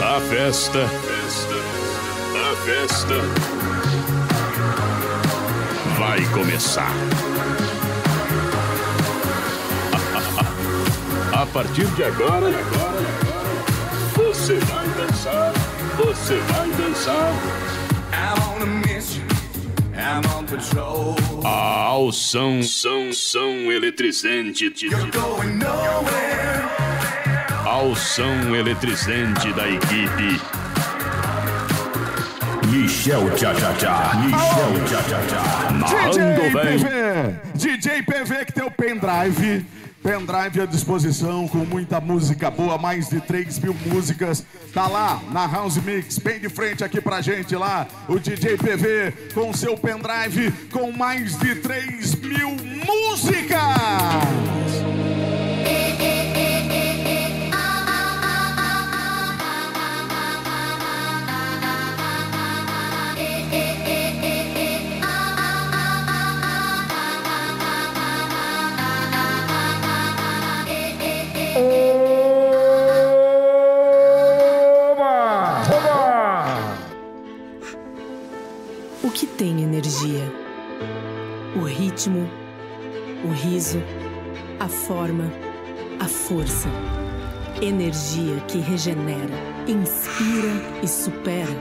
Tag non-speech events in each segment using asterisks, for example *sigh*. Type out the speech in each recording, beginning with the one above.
A festa, festa, a festa vai começar. *laughs* A partir de agora, você vai dançar, você vai dançar. I'm on a mission. I'm on patrol. A alção, são, são eletrizante. You're going nowhere. Alção eletrizante da equipe. Michel Tchá Tchá Tchá. Michel Tchá Tchá Tchá. Narrando bem. PV, DJ PV que tem o pendrive. Pendrive à disposição com muita música boa, mais de 3 mil músicas. Tá lá na House Mix, bem de frente aqui pra gente lá. O DJ PV com seu pendrive com mais de 3 mil músicas. Energia? O ritmo, o riso, a forma, a força. Energia que regenera, inspira e supera,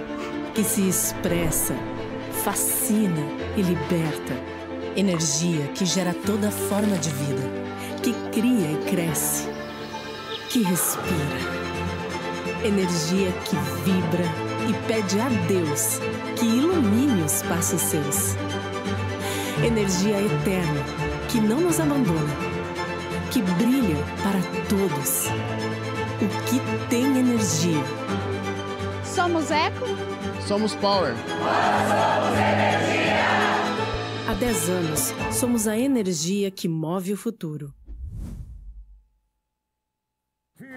que se expressa, fascina e liberta. Energia que gera toda forma de vida, que cria e cresce, que respira. Energia que vibra e pede a Deus que ilumine os passos seus. Energia eterna que não nos abandona, que brilha para todos. O que tem energia? Somos Eco? Somos Power. Há 10 anos, somos a energia que move o futuro.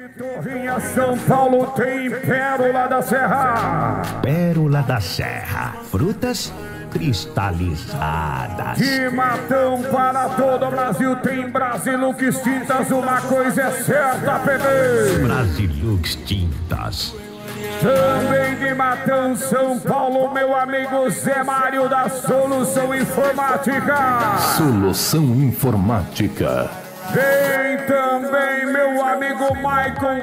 Torrinha São Paulo tem Pérola da Serra. Pérola da Serra. Frutas cristalizadas. De Matão para todo o Brasil tem Brasilux Tintas. Uma coisa é certa, bebê. Brasilux Tintas. Também de Matão, São Paulo, meu amigo Zé Mário da Solução Informática. Solução Informática. Tem também meu amigo Maicon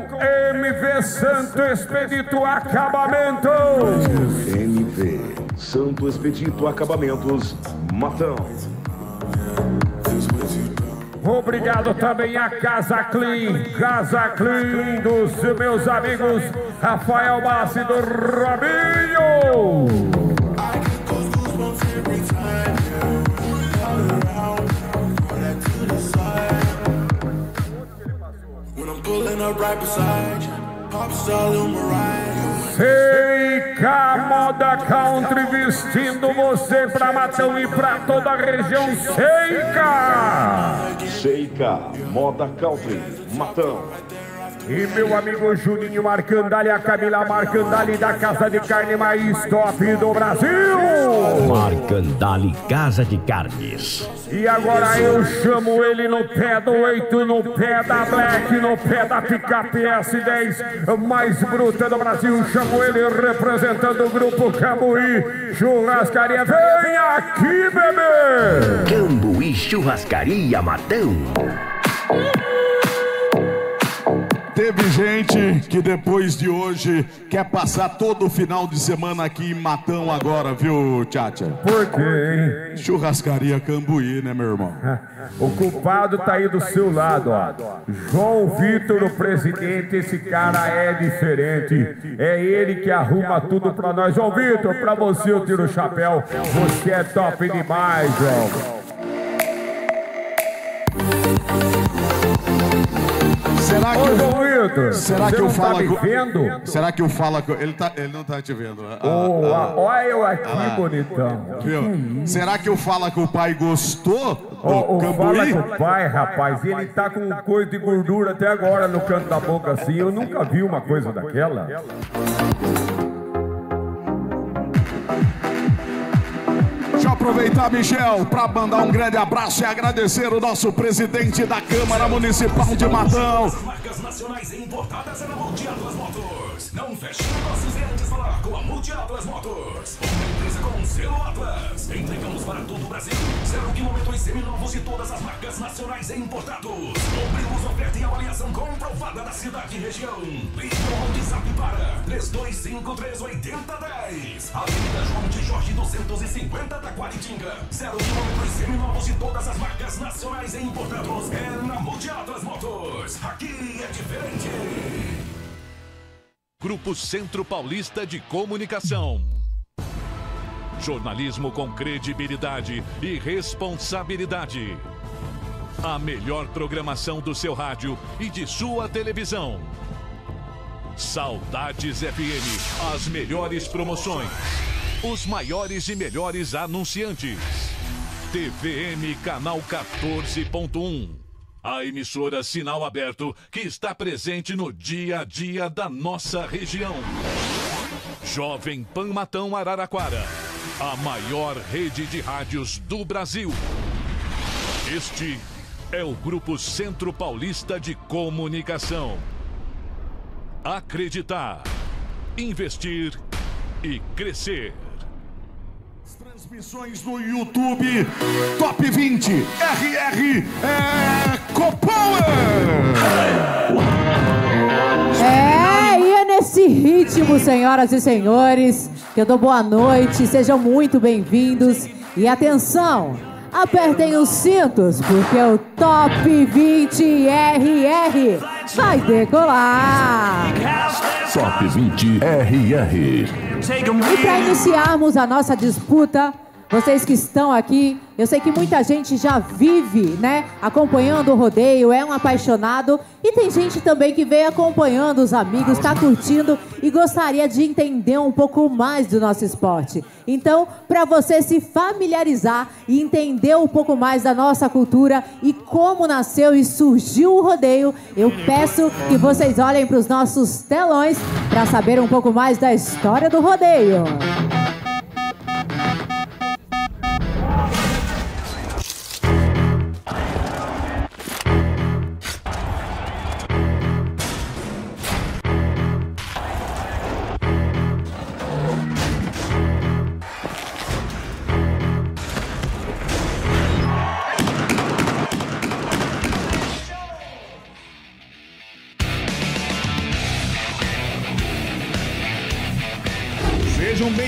MV Santo Expedito Acabamentos. MP, Santo Expedito Acabamentos, Matão. Obrigado também a Casa Clean, Casa Clean dos meus amigos Rafael Bassi do Robinho. Seica Moda Country vestindo você pra Matão e pra toda a região. Seica! Sheika, Moda Country, Matão. E meu amigo Juninho Marcandali, a Camila Marcandali da Casa de Carne Mais Top do Brasil. Marcandali Casa de Carnes. E agora eu chamo ele no pé do 8, no pé da Black, no pé da picape S10 mais bruta do Brasil. Chamo ele representando o grupo Cambuí Churrascaria. Vem aqui, bebê! Cambuí Churrascaria Matão. Teve gente que depois de hoje quer passar todo o final de semana aqui em Matão agora, viu, Tchatcha? Por quê, hein? Churrascaria Cambuí, né, meu irmão? *laughs* O culpado tá aí do seu lado, ó. João Vitor, o presidente, esse cara é diferente. É ele que arruma tudo pra nós. João Vitor, pra você eu tiro o chapéu. Você é top demais, João. Será que eu, será que eu não tá falo me vendo? Será que eu falo ele tá, ele não tá te vendo? Ah, ah, olha eu aqui, ah. bonitão. viu? Será que eu falo que o pai gostou do ô, fala Cambuí? com o pai, rapaz. Ele tá com coisa de gordura até agora no canto da boca assim. Eu nunca vi uma coisa daquela. Aproveitar, Michel, para mandar um grande abraço e agradecer o nosso presidente da Câmara Municipal de Matão. As marcas nacionais importadas é na Motors. Não negócios falar com a Multiatlas Motors. Uma empresa com selo Atlas. Entregamos para todo o Brasil. Zero quilômetros seminovos de todas as marcas nacionais e importados. Cumprimos oferta e avaliação comprovada da cidade e região. Ligue o WhatsApp para 32538010. Avenida João de Jorge 250 Taquaritinga. Zero quilômetros seminovos de todas as marcas nacionais e importados. É na Multiatlas Motors. Aqui é diferente. Grupo Centro Paulista de Comunicação. Jornalismo com credibilidade e responsabilidade. A melhor programação do seu rádio e de sua televisão. Saudades FM, as melhores promoções. Os maiores e melhores anunciantes. TVM Canal 14.1. A emissora Sinal Aberto que está presente no dia a dia da nossa região. Jovem Pan Matão Araraquara. A maior rede de rádios do Brasil. Este é o Grupo Centro Paulista de Comunicação. Acreditar, investir e crescer. Transmissões no YouTube, Top 20, RR é Copower. É, e é nesse ritmo, senhoras e senhores, que eu dou boa noite, sejam muito bem-vindos. E atenção, apertem os cintos, porque o Top 20 RR vai decolar. Top 20 RR. E para iniciarmos a nossa disputa, vocês que estão aqui, eu sei que muita gente já vive, né, acompanhando o rodeio, é um apaixonado e tem gente também que vem acompanhando os amigos, está curtindo e gostaria de entender um pouco mais do nosso esporte. Então, para você se familiarizar e entender um pouco mais da nossa cultura e como nasceu e surgiu o rodeio, eu peço que vocês olhem para os nossos telões para saber um pouco mais da história do rodeio.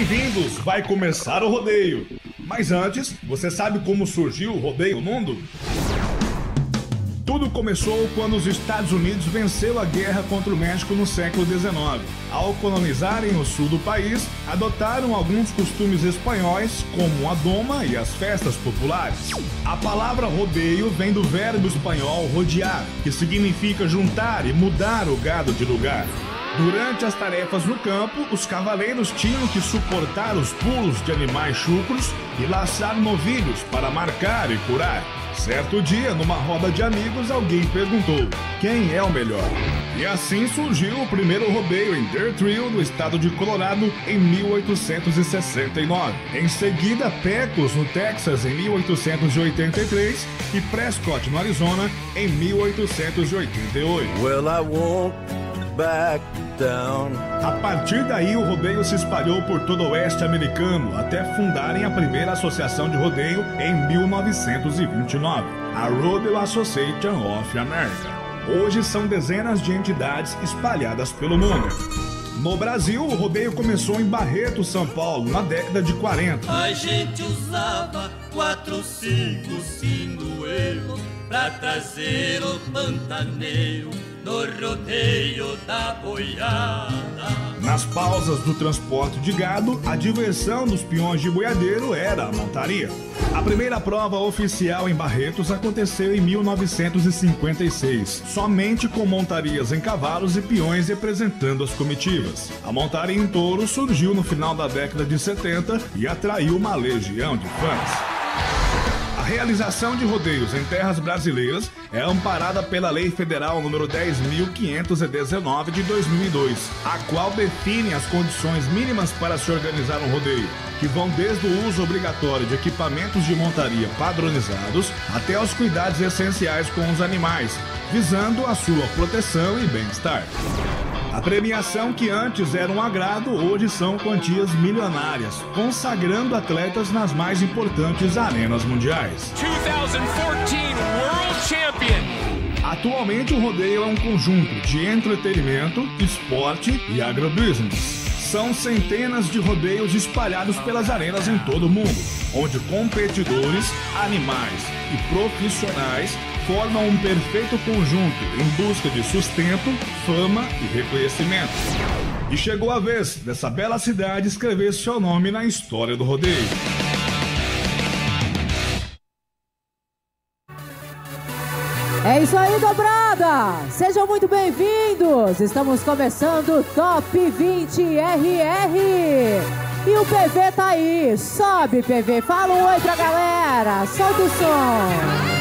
Bem-vindos, vai começar o rodeio. Mas antes, você sabe como surgiu o rodeio no mundo? Tudo começou quando os Estados Unidos venceu a guerra contra o México no século XIX. Ao colonizarem o sul do país, adotaram alguns costumes espanhóis, como a doma e as festas populares. A palavra rodeio vem do verbo espanhol rodear, que significa juntar e mudar o gado de lugar. Durante as tarefas no campo, os cavaleiros tinham que suportar os pulos de animais chucros e laçar novilhos para marcar e curar. Certo dia, numa roda de amigos, alguém perguntou: quem é o melhor? E assim surgiu o primeiro rodeio em Dirt Hill, no estado de Colorado, em 1869. Em seguida, Pecos, no Texas, em 1883 e Prescott, no Arizona, em 1888. Well, back down. A partir daí, o rodeio se espalhou por todo o oeste americano, até fundarem a primeira associação de rodeio em 1929, a Rodeo Association of America. Hoje são dezenas de entidades espalhadas pelo mundo. No Brasil, o rodeio começou em Barreto, São Paulo, na década de 40. A gente usava quatro, cinco sinuelos pra trazer o pantaneiro no rodeio da boiada. Nas pausas do transporte de gado, a diversão dos peões de boiadeiro era a montaria. A primeira prova oficial em Barretos aconteceu em 1956, somente com montarias em cavalos e peões representando as comitivas. A montaria em touro surgiu no final da década de 70 e atraiu uma legião de fãs. Realização de rodeios em terras brasileiras é amparada pela Lei Federal número 10.519 de 2002, a qual define as condições mínimas para se organizar um rodeio, que vão desde o uso obrigatório de equipamentos de montaria padronizados até os cuidados essenciais com os animais, visando a sua proteção e bem-estar. A premiação que antes era um agrado, hoje são quantias milionárias, consagrando atletas nas mais importantes arenas mundiais. 2014 World Champion. Atualmente o rodeio é um conjunto de entretenimento, esporte e agrobusiness. São centenas de rodeios espalhados pelas arenas em todo o mundo, onde competidores, animais e profissionais formam um perfeito conjunto em busca de sustento, fama e reconhecimento. E chegou a vez dessa bela cidade escrever seu nome na história do rodeio. É isso aí, dobrada! Sejam muito bem-vindos! Estamos começando o Top 20 RR! E o PV tá aí! Sobe, PV! Fala um oi pra galera! Solta o som!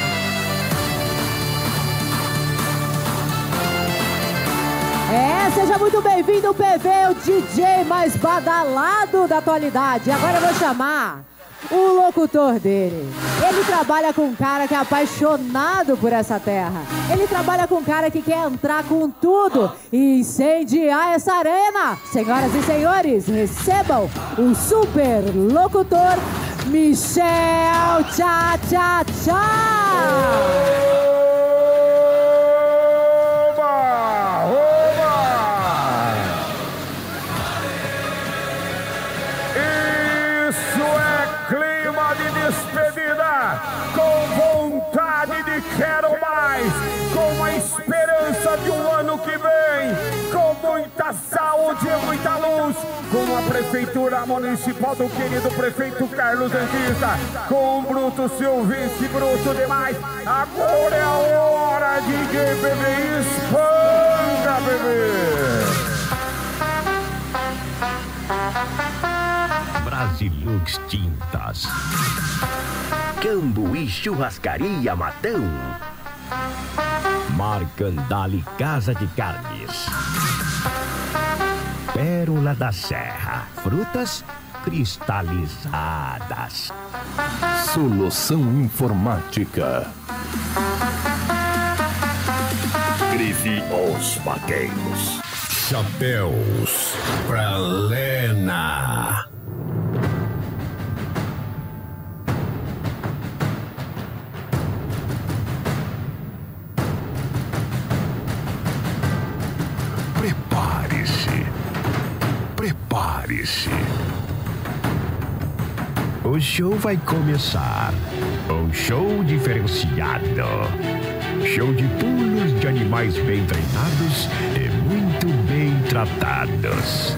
É, seja muito bem-vindo, PV, o DJ mais badalado da atualidade. Agora eu vou chamar o locutor dele. Ele trabalha com um cara que é apaixonado por essa terra. Ele trabalha com um cara que quer entrar com tudo e incendiar essa arena. Senhoras e senhores, recebam o super locutor Michel Tchá Tchá Tchá. Ano que vem, com muita saúde e muita luz, com a Prefeitura Municipal do querido prefeito Carlos Antista, com o Bruto Silvestre, Bruto demais. Agora é a hora de bebê, espanta, bebê! Brasilux Tintas. Cambuí Churrascaria Matão. Marcandali Casa de Carnes. Pérola da Serra. Frutas cristalizadas. Solução Informática. Grife os Vaqueiros. Chapéus pra Lena. Prepare-se. O show vai começar. Um show diferenciado. Show de pulos de animais bem treinados e muito bem tratados.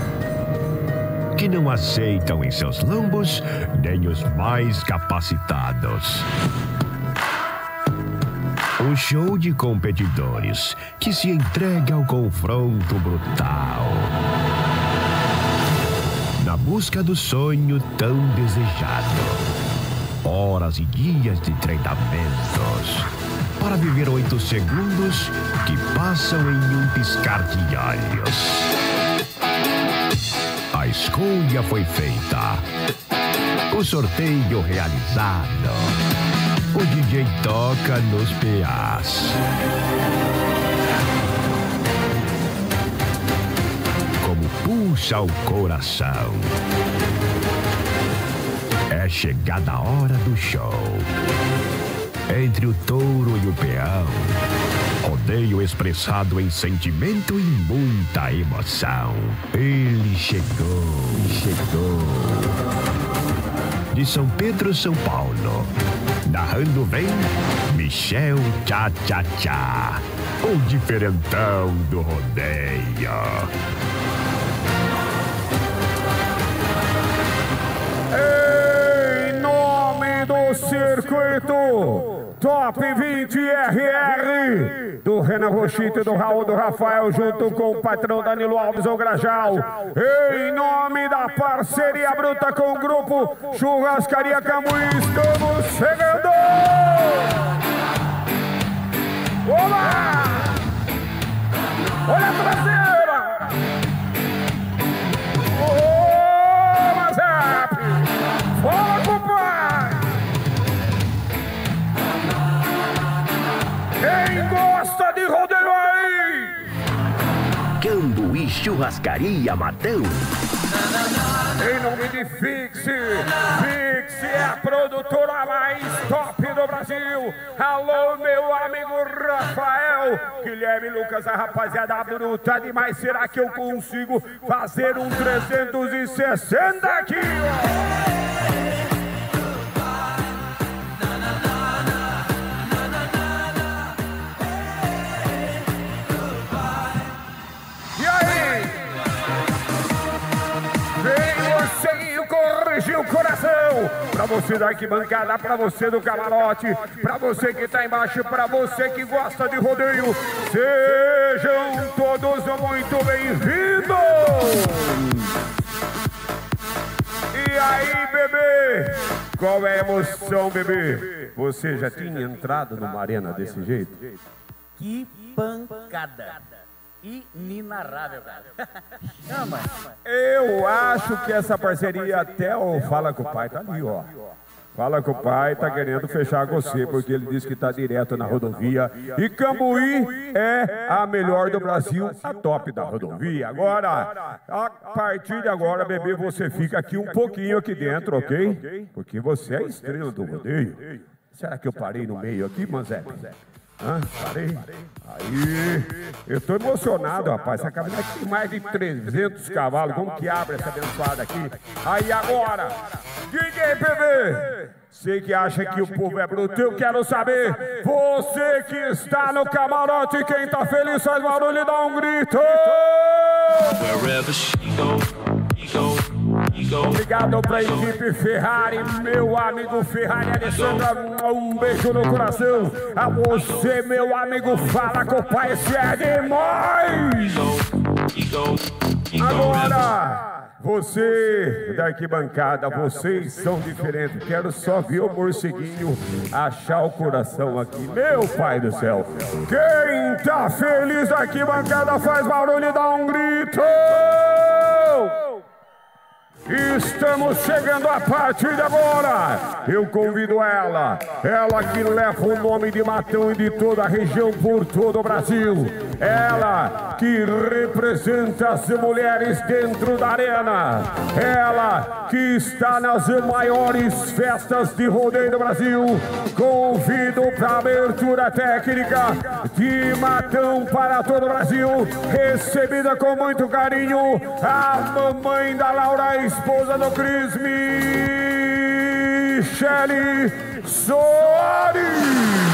Que não aceitam em seus lombos nem os mais capacitados. Um show de competidores que se entrega ao confronto brutal. Busca do sonho tão desejado. Horas e dias de treinamentos para viver oito segundos que passam em um piscar de olhos. A escolha foi feita. O sorteio realizado. O DJ toca nos PAs. Pulsa o coração. É chegada a hora do show entre o touro e o peão. Rodeio expressado em sentimento e muita emoção. Ele chegou, chegou. De São Pedro, São Paulo. Narrando vem Michel Tchá Tchá Tchá. O diferentão do rodeio. Em nome do circuito Top 20 RR do Renan Rochito e do Raul do Rafael, junto com o patrão Danilo Alves ou Grajal. Em nome da parceria bruta com o grupo Churrascaria Camuí, estamos chegando! Olá! Olha a traseira! Gosta de rodeio aí? Cambuí Churrascaria Matão. Em nome de Fixe, Fixe é a produtora mais top do Brasil. Alô, meu amigo Rafael, Guilherme Lucas, a rapaziada bruta demais. Será que eu consigo fazer um 360 aqui? ó? Corrigir o coração. Pra você da arquibancada, pra você do camarote, pra você que tá embaixo, pra você que gosta de rodeio. Sejam todos muito bem-vindos. E aí, bebê? Qual é a emoção, bebê? Você já tinha entrado numa arena desse jeito? Que pancada. Inenarrável, cara. *laughs* Chama. Eu acho que essa parceria até o Fala com o Pai tá ali, ó. Fala com o pai, tá querendo fechar com você, porque ele disse que tá direto na rodovia. E Cambuí é a melhor do Brasil, a top da rodovia. Agora, a partir de agora, bebê, você fica aqui um pouquinho aqui dentro, ok? Porque você é a estrela do rodeio. Será que eu parei no meio aqui, Manzé? Hã? Parei? Aí, eu tô emocionado, rapaz. Essa caminhonete tem mais de 300 cavalos. Como que abre essa abençoada aqui? Aí agora, DJ PV. Você que acha que o povo é bruto, eu quero saber. Você que está no camarote, quem tá feliz, faz barulho e dá um grito. Wherever she go, Obrigado pra equipe Ferrari, meu amigo Ferrari Alessandra. Um beijo no coração. A você, meu amigo, fala com o pai, se é demais. Agora, você da arquibancada, vocês são diferentes. Quero só ver o morceguinho achar o coração aqui. Meu pai do céu. Quem tá feliz da arquibancada faz barulho e dá um grito. Estamos chegando a partir de agora. Eu convido ela, ela que leva o nome de Matão e de toda a região por todo o Brasil. Ela que representa as mulheres dentro da arena. Ela que está nas maiores festas de rodeio do Brasil. Convido para abertura técnica de Matão para todo o Brasil. Recebida com muito carinho a mamãe da Laura, a esposa do Cris, Michele Soares.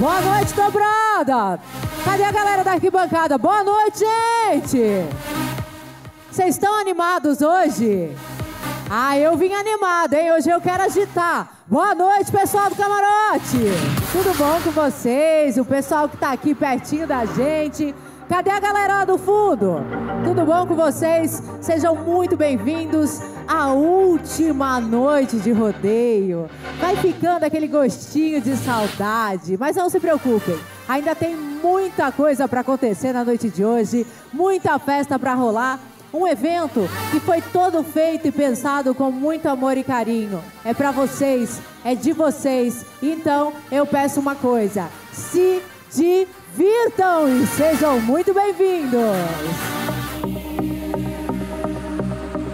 Boa noite, dobrada! Cadê a galera da arquibancada? Boa noite, gente! Vocês estão animados hoje? Ah, eu vim animado, hein? Hoje eu quero agitar. Boa noite, pessoal do camarote! Tudo bom com vocês? O pessoal que tá aqui pertinho da gente. Cadê a galera do fundo? Tudo bom com vocês? Sejam muito bem-vindos à última noite de rodeio. Vai ficando aquele gostinho de saudade, mas não se preocupem. Ainda tem muita coisa para acontecer na noite de hoje, muita festa para rolar. Um evento que foi todo feito e pensado com muito amor e carinho. É para vocês, é de vocês. Então eu peço uma coisa: se divirtam e sejam muito bem-vindos.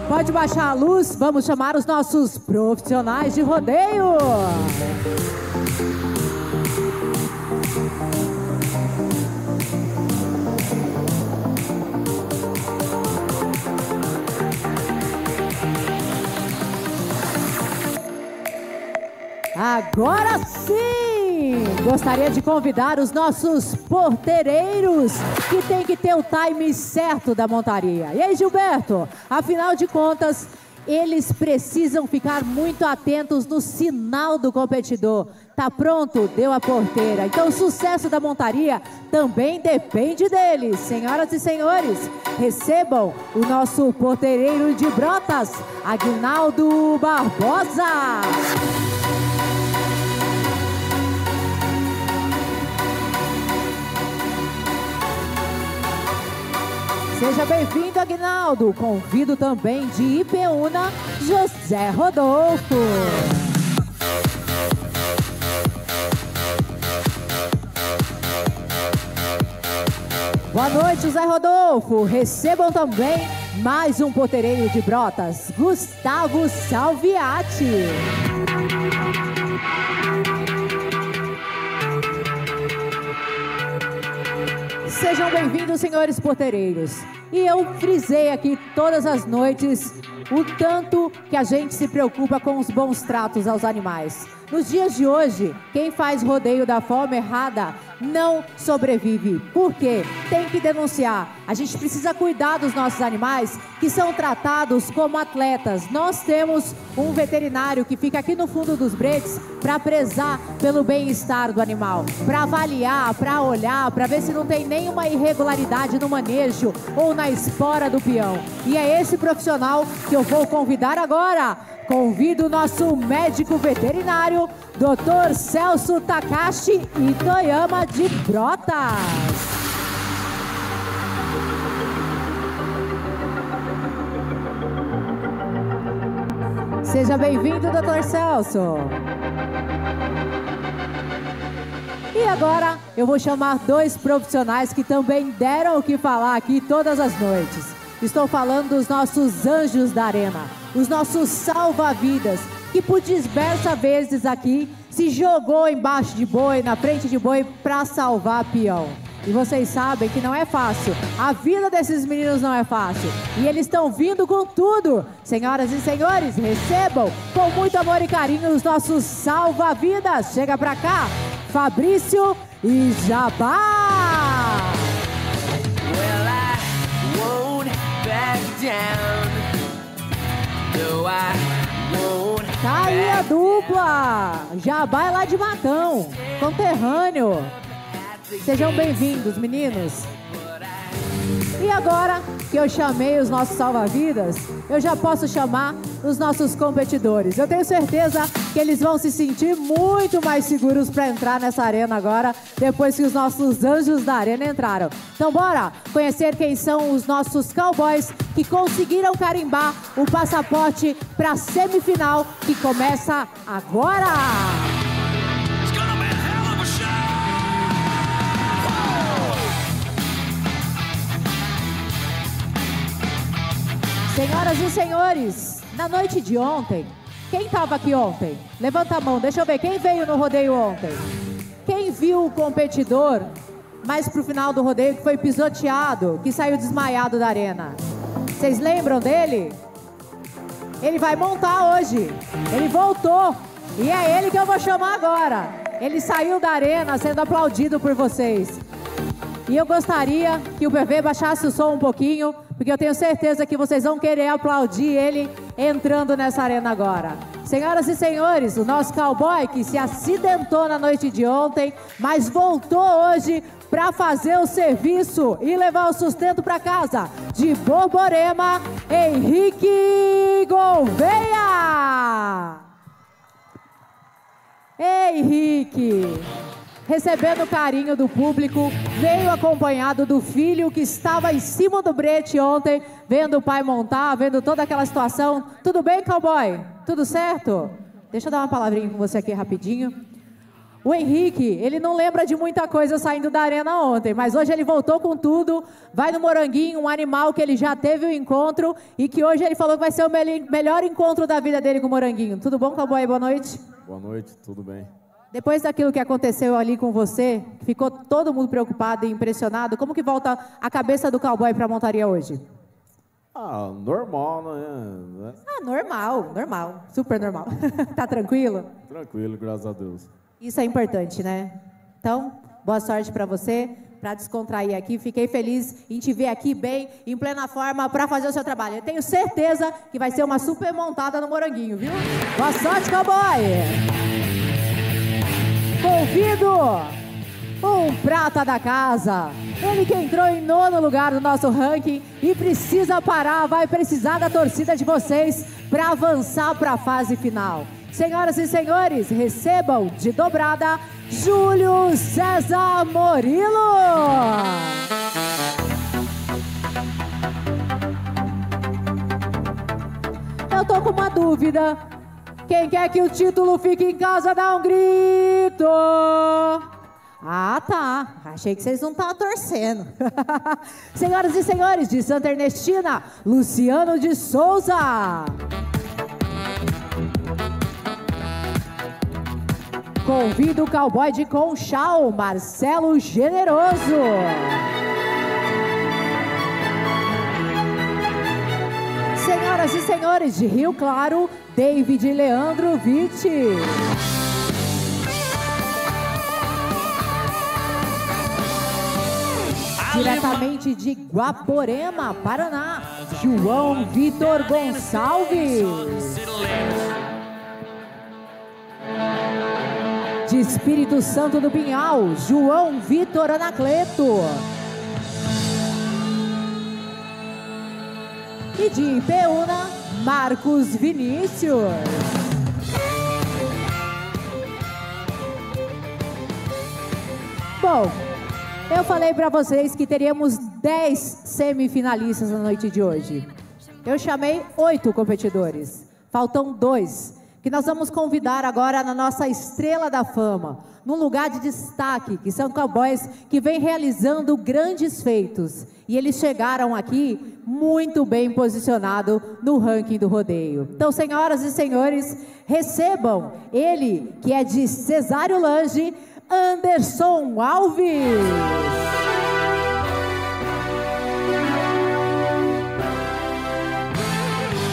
Pode baixar a luz, vamos chamar os nossos profissionais de rodeio. Agora sim! Gostaria de convidar os nossos porteireiros que tem que ter o time certo da montaria. E aí, Gilberto? Afinal de contas, eles precisam ficar muito atentos no sinal do competidor. Tá pronto? Deu a porteira. Então o sucesso da montaria também depende deles. Senhoras e senhores, recebam o nosso porteireiro de Brotas, Aguinaldo Barbosa. Seja bem-vindo, Aguinaldo. Convido também de Ipeúna, José Rodolfo. Boa noite, José Rodolfo. Recebam também mais um poteireiro de brotas, Gustavo Salviati. Sejam bem-vindos, senhores porteireiros. E eu frisei aqui todas as noites o tanto que a gente se preocupa com os bons tratos aos animais. Nos dias de hoje, quem faz rodeio da forma errada não sobrevive. Por quê? Tem que denunciar. A gente precisa cuidar dos nossos animais que são tratados como atletas. Nós temos um veterinário que fica aqui no fundo dos breques para prezar pelo bem-estar do animal, para avaliar, para olhar, para ver se não tem nenhuma irregularidade no manejo ou na espora do peão. E é esse profissional que eu vou convidar agora. Convido o nosso médico veterinário, Dr. Celso Takashi Itoyama de Brotas. Seja bem-vindo, Dr. Celso. E agora eu vou chamar dois profissionais que também deram o que falar aqui todas as noites. Estou falando dos nossos anjos da arena, os nossos salva-vidas, que por diversas vezes aqui se jogou embaixo de boi, na frente de boi, para salvar peão. E vocês sabem que não é fácil. A vida desses meninos não é fácil. E eles estão vindo com tudo. Senhoras e senhores, recebam com muito amor e carinho os nossos salva-vidas. Chega pra cá, Fabrício e Jabá. Well, Tá aí a dupla. Jabá é lá de Matão, conterrâneo. Sejam bem-vindos, meninos. E agora que eu chamei os nossos salva-vidas, eu já posso chamar os nossos competidores. Eu tenho certeza que eles vão se sentir muito mais seguros para entrar nessa arena agora, depois que os nossos anjos da arena entraram. Então bora conhecer quem são os nossos cowboys que conseguiram carimbar o passaporte para a semifinal que começa agora. Senhoras e senhores, na noite de ontem, quem estava aqui ontem? Levanta a mão, deixa eu ver, quem veio no rodeio ontem? Quem viu o competidor mais pro final do rodeio que foi pisoteado, que saiu desmaiado da arena? Vocês lembram dele? Ele vai montar hoje. Ele voltou. E é ele que eu vou chamar agora. Ele saiu da arena sendo aplaudido por vocês. E eu gostaria que o PV baixasse o som um pouquinho, porque eu tenho certeza que vocês vão querer aplaudir ele entrando nessa arena agora. Senhoras e senhores, o nosso cowboy que se acidentou na noite de ontem, mas voltou hoje para fazer o serviço e levar o sustento para casa. De Borborema, Henrique Gouveia! Ei, Henrique! Recebendo o carinho do público, veio acompanhado do filho que estava em cima do brete ontem, vendo o pai montar, vendo toda aquela situação. Tudo bem, cowboy? Tudo certo? Deixa eu dar uma palavrinha com você aqui rapidinho. O Henrique, ele não lembra de muita coisa saindo da arena ontem, mas hoje ele voltou com tudo, vai no Moranguinho, um animal que ele já teve o um encontro e que hoje ele falou que vai ser o melhor encontro da vida dele com o Moranguinho. Tudo bom, cowboy? Boa noite. Boa noite, tudo bem. Depois daquilo que aconteceu ali com você, ficou todo mundo preocupado e impressionado. Como que volta a cabeça do cowboy para a montaria hoje? Ah, normal, né? Ah, normal, normal, super normal. *laughs* tá tranquilo? Tranquilo, graças a Deus. Isso é importante, né? Então, boa sorte para você. para descontrair aqui. Fiquei feliz em te ver aqui bem, em plena forma, para fazer o seu trabalho. Eu tenho certeza que vai ser uma super montada no Moranguinho, viu? Boa sorte, cowboy! Convido um prata da casa. Ele que entrou em nono lugar no nosso ranking e precisa parar, vai precisar da torcida de vocês para avançar para a fase final. Senhoras e senhores, recebam de dobrada Júlio César Murilo. Eu tô com uma dúvida. Quem quer que o título fique em casa, dá um grito. Ah, tá. Achei que vocês não estavam torcendo. *laughs* Senhoras e senhores, de Santa Ernestina, Luciano de Souza. Convido o cowboy de Conchal, Marcelo Generoso. Senhoras e senhores, de Rio Claro, David Leandro Vitti. Diretamente de Guaporema, Paraná, João Vitor Gonçalves. De Espírito Santo do Pinhal, João Vitor Anacleto. E de Ipeúna, Marcos Vinícius. Bom, eu falei para vocês que teríamos 10 semifinalistas na noite de hoje. Eu chamei oito competidores. Faltam dois, que nós vamos convidar agora na nossa estrela da fama, num lugar de destaque, que são cowboys que vêm realizando grandes feitos. E eles chegaram aqui muito bem posicionado no ranking do rodeio. Então, senhoras e senhores, recebam ele, que é de Cesário Lange, Anderson Alves.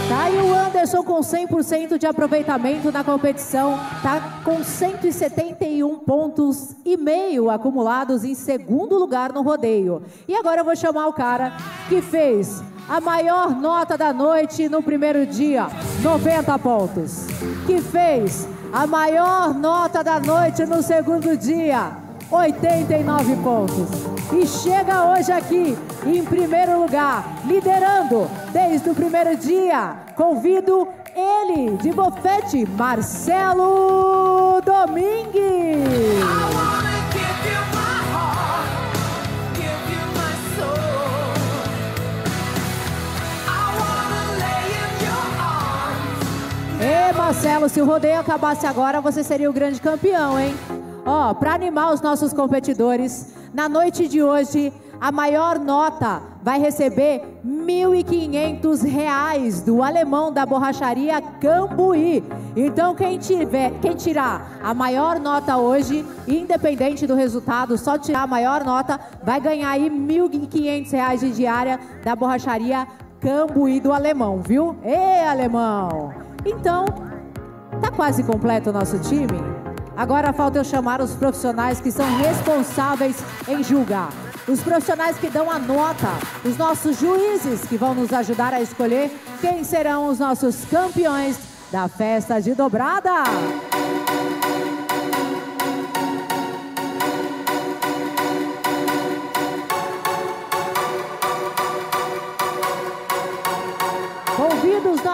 Tá aí o Anderson com 100% de aproveitamento na competição, tá com 171 pontos e meio acumulados em segundo lugar no rodeio. E agora eu vou chamar o cara que fez a maior nota da noite no primeiro dia, 90 pontos. Que fez a maior nota da noite no segundo dia, 89 pontos. E chega hoje aqui em primeiro lugar, liderando desde o primeiro dia. Convido ele de bofete, Marcelo Domingues. Ê, Marcelo, se o rodeio acabasse agora, você seria o grande campeão, hein? Ó, para animar os nossos competidores, na noite de hoje, a maior nota vai receber 1.500 reais do alemão da borracharia Cambuí. Então, quem, tiver, quem tirar a maior nota hoje, independente do resultado, só tirar a maior nota, vai ganhar aí 1.500 reais de diária da borracharia Cambuí do alemão, viu? Ê, alemão! Então, tá quase completo o nosso time? Agora falta eu chamar os profissionais que são responsáveis em julgar. Os profissionais que dão a nota, os nossos juízes que vão nos ajudar a escolher quem serão os nossos campeões da festa de dobrada.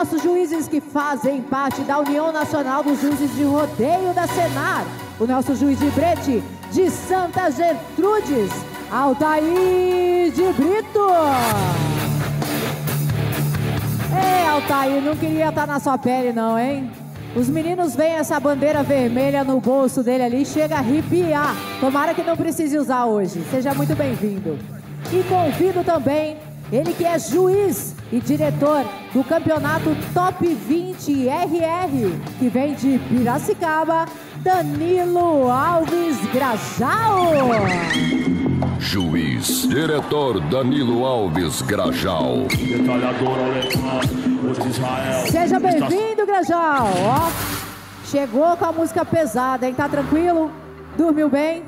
Nossos juízes que fazem parte da União Nacional dos Juízes de Rodeio da Senar. O nosso juiz de brete de Santa Gertrudes, Altair de Brito. Ei, Altair, não queria estar na sua pele não, hein? Os meninos veem essa bandeira vermelha no bolso dele ali, chega a arrepiar. Tomara que não precise usar hoje. Seja muito bem-vindo. E convido também ele que é juiz e diretor do campeonato Top 20 RR, que vem de Piracicaba, Danilo Alves Grajal. Juiz, diretor Danilo Alves Grajal. Seja bem-vindo, Grajal. Ó, chegou com a música pesada, hein? Tá tranquilo? Dormiu bem?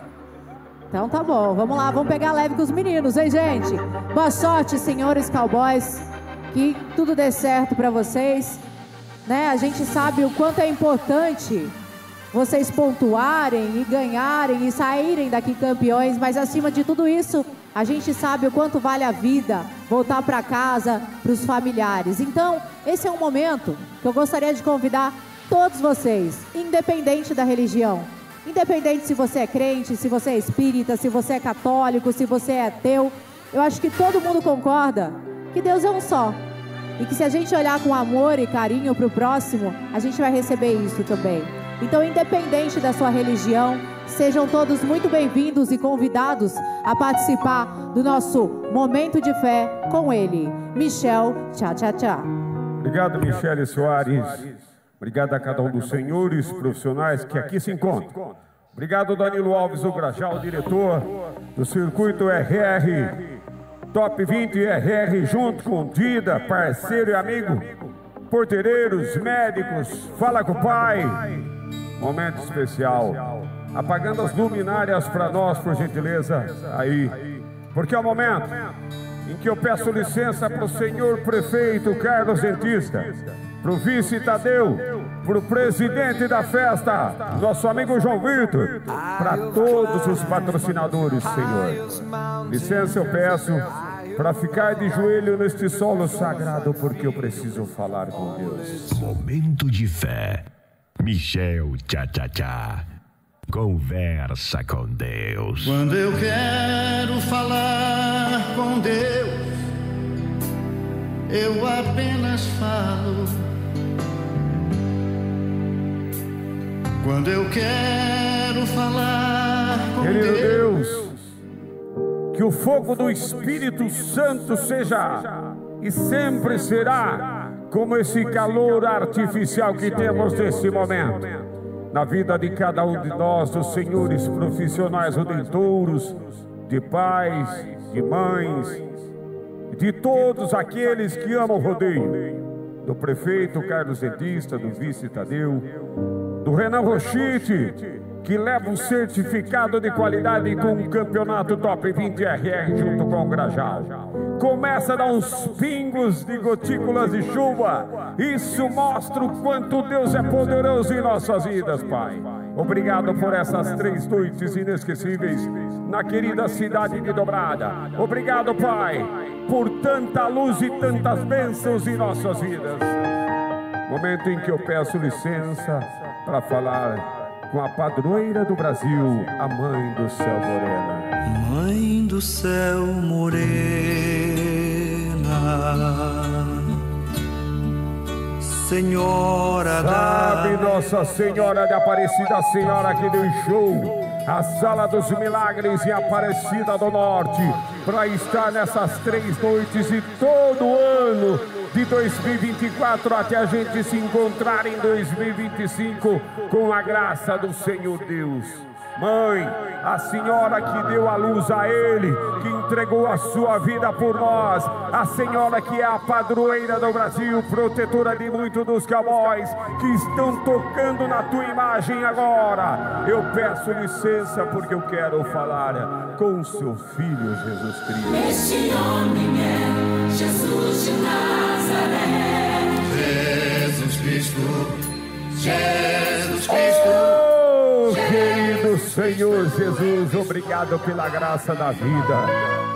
Então tá bom, vamos lá, vamos pegar leve com os meninos, hein, gente? Boa sorte, senhores cowboys. Que tudo dê certo para vocês. Né? A gente sabe o quanto é importante vocês pontuarem e ganharem e saírem daqui campeões, mas acima de tudo isso, a gente sabe o quanto vale a vida voltar para casa, para os familiares. Então, esse é um momento que eu gostaria de convidar todos vocês, independente da religião, independente se você é crente, se você é espírita, se você é católico, se você é ateu, eu acho que todo mundo concorda que Deus é um só. E que se a gente olhar com amor e carinho para o próximo, a gente vai receber isso também. Então, independente da sua religião, sejam todos muito bem-vindos e convidados a participar do nosso momento de fé com ele, Michel Tchá Tchá Tchá. Obrigado, Michele Soares. Obrigado a cada um dos senhores profissionais que aqui se encontram. Obrigado, Danilo Alves, o Grajal, diretor do Circuito RR. Top 20 RR, junto com Dida, parceiro e amigo. Porteireiros, médicos, fala com o pai. Momento especial. Apagando as luminárias para nós, por gentileza, aí. Porque é o momento em que eu peço licença para o senhor prefeito Carlos Dentista, para o vice Tadeu, para o presidente da festa, nosso amigo João Vitor, para todos os patrocinadores, senhor. Licença eu peço para ficar de joelho neste solo sagrado, porque eu preciso falar com Deus. Momento de fé. Michel Tchá Tchá Tchá. Conversa com Deus. Quando eu quero falar com Deus, eu apenas falo. Quando eu quero falar com Querido Deus, Deus, que o fogo do Espírito Santo seja e sempre será como esse calor artificial que temos nesse momento. Na vida de cada um de nós, dos senhores profissionais rodentouros, de pais, de mães, de todos aqueles que amam o rodeio, do prefeito Carlos Dentista, do vice Tadeu, do Renan Rochite, que leva um certificado de qualidade com um campeonato top 20 RR junto com o Grajal. Começa a dar uns pingos de gotículas de chuva. Isso mostra o quanto Deus é poderoso em nossas vidas, Pai. Obrigado por essas três noites inesquecíveis na querida cidade de Dobrada. Obrigado, Pai, por tanta luz e tantas bênçãos em nossas vidas. Momento em que eu peço licença para falar com a padroeira do Brasil, a mãe do céu morena. Mãe do céu morena, Senhora Sabe, da Nossa Senhora de Aparecida, a Senhora que deixou a Sala dos Milagres em Aparecida do Norte para estar nessas três noites e todo ano de 2024 até a gente se encontrar em 2025 com a graça do Senhor Deus. Mãe, a senhora que deu a luz a ele, que entregou a sua vida por nós, a senhora que é a padroeira do Brasil, protetora de muitos dos cowboys que estão tocando na tua imagem agora. Eu peço licença porque eu quero falar com o seu filho Jesus Cristo. Este homem é Jesus de Nazaré. Jesus Cristo, Jesus Cristo. Oh, querido Senhor Jesus, obrigado pela graça da vida,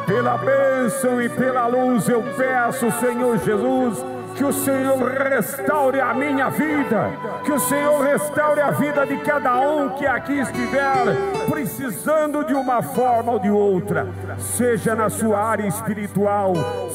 pela bênção e pela luz. Eu peço, Senhor Jesus, que o Senhor restaure a minha vida, que o Senhor restaure a vida de cada um que aqui estiver precisando de uma forma ou de outra, seja na sua área espiritual,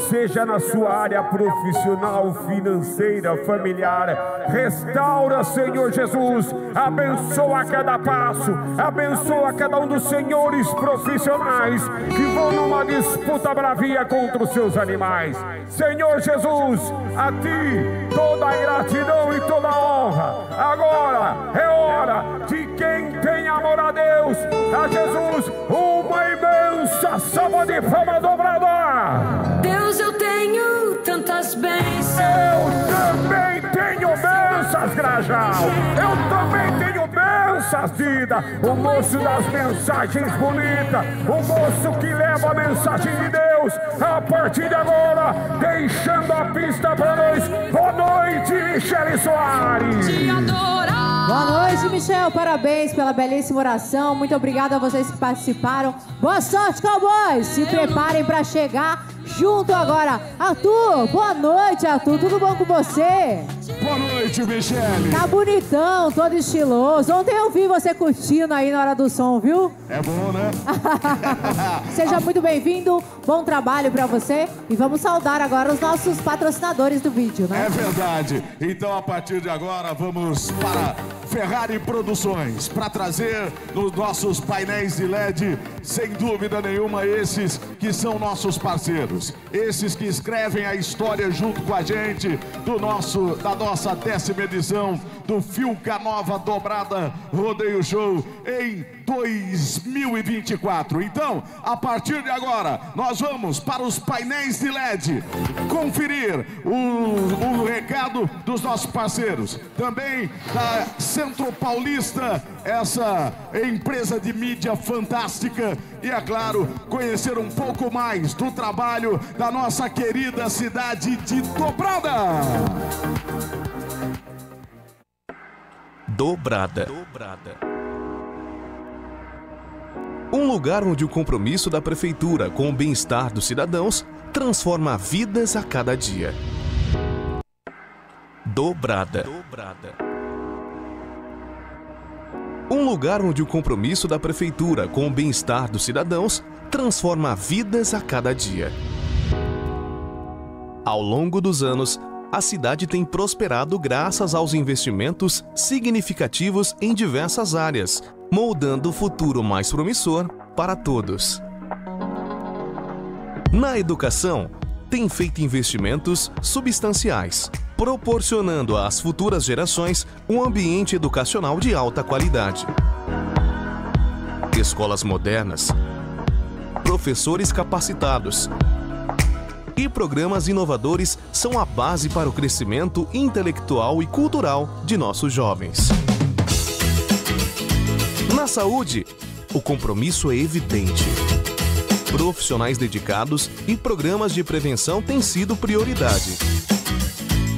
seja na sua área profissional, financeira, familiar. Restaura, Senhor Jesus, abençoa cada passo, abençoa cada um dos senhores profissionais que vão numa disputa bravia contra os seus animais. Senhor Jesus, a ti toda a gratidão e toda a honra. Agora é hora de quem tem amor a Deus, a Jesus, uma imensa salva de fama dobrada. Deus, eu tenho tantas bênçãos. Eu também tenho bênçãos, Grajal. Eu também tenho bênçãos. vidas, o moço das mensagens bonitas, o moço que leva a mensagem de Deus. A partir de agora, deixando a pista para nós. Boa noite, Michele Soares. Boa noite, Michel. Parabéns pela belíssima oração. Muito obrigado a vocês que participaram. Boa sorte, cowboys. Se preparem para chegar junto agora. Arthur, boa noite, Arthur. Tudo bom com você? Boa noite, Michele. Tá bonitão, todo estiloso. Ontem eu vi você curtindo aí na hora do som, viu? É bom, né? *laughs* Seja muito bem-vindo. Bom trabalho para você. E vamos saudar agora os nossos patrocinadores do vídeo, né? É verdade. Então, a partir de agora, vamos para Ferrari Produções para trazer nos nossos painéis de LED, sem dúvida nenhuma, esses que são nossos parceiros, esses que escrevem a história junto com a gente do nosso da nossa décima edição do Filca Nova Dobrada Rodeio Show em 2024. Então, a partir de agora, nós vamos para os painéis de LED conferir o, o recado dos nossos parceiros. Também da Centro Paulista, essa empresa de mídia fantástica. E, é claro, conhecer um pouco mais do trabalho da nossa querida cidade de Dobrada. Dobrada. Um lugar onde o compromisso da prefeitura com o bem-estar dos cidadãos transforma vidas a cada dia. Dobrada. Um lugar onde o compromisso da prefeitura com o bem-estar dos cidadãos transforma vidas a cada dia. Ao longo dos anos, a cidade tem prosperado graças aos investimentos significativos em diversas áreas, moldando o futuro mais promissor para todos. Na educação, tem feito investimentos substanciais, proporcionando às futuras gerações um ambiente educacional de alta qualidade. Escolas modernas, professores capacitados, e programas inovadores são a base para o crescimento intelectual e cultural de nossos jovens. Na saúde, o compromisso é evidente. Profissionais dedicados e programas de prevenção têm sido prioridade.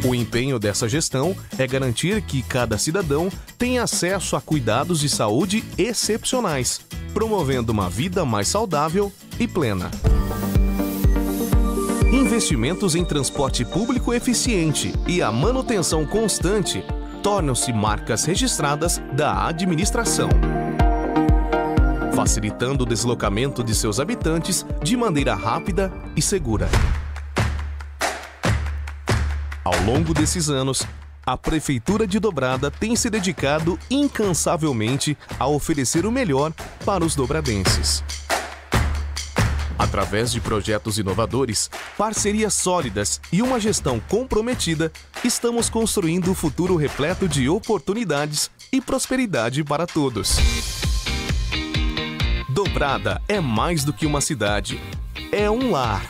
O empenho dessa gestão é garantir que cada cidadão tenha acesso a cuidados de saúde excepcionais, promovendo uma vida mais saudável e plena. Investimentos em transporte público eficiente e a manutenção constante tornam-se marcas registradas da administração, facilitando o deslocamento de seus habitantes de maneira rápida e segura. Ao longo desses anos, a Prefeitura de Dobrada tem se dedicado incansavelmente a oferecer o melhor para os dobradenses. Através de projetos inovadores, parcerias sólidas e uma gestão comprometida, estamos construindo um futuro repleto de oportunidades e prosperidade para todos. Dobrada é mais do que uma cidade, é um lar.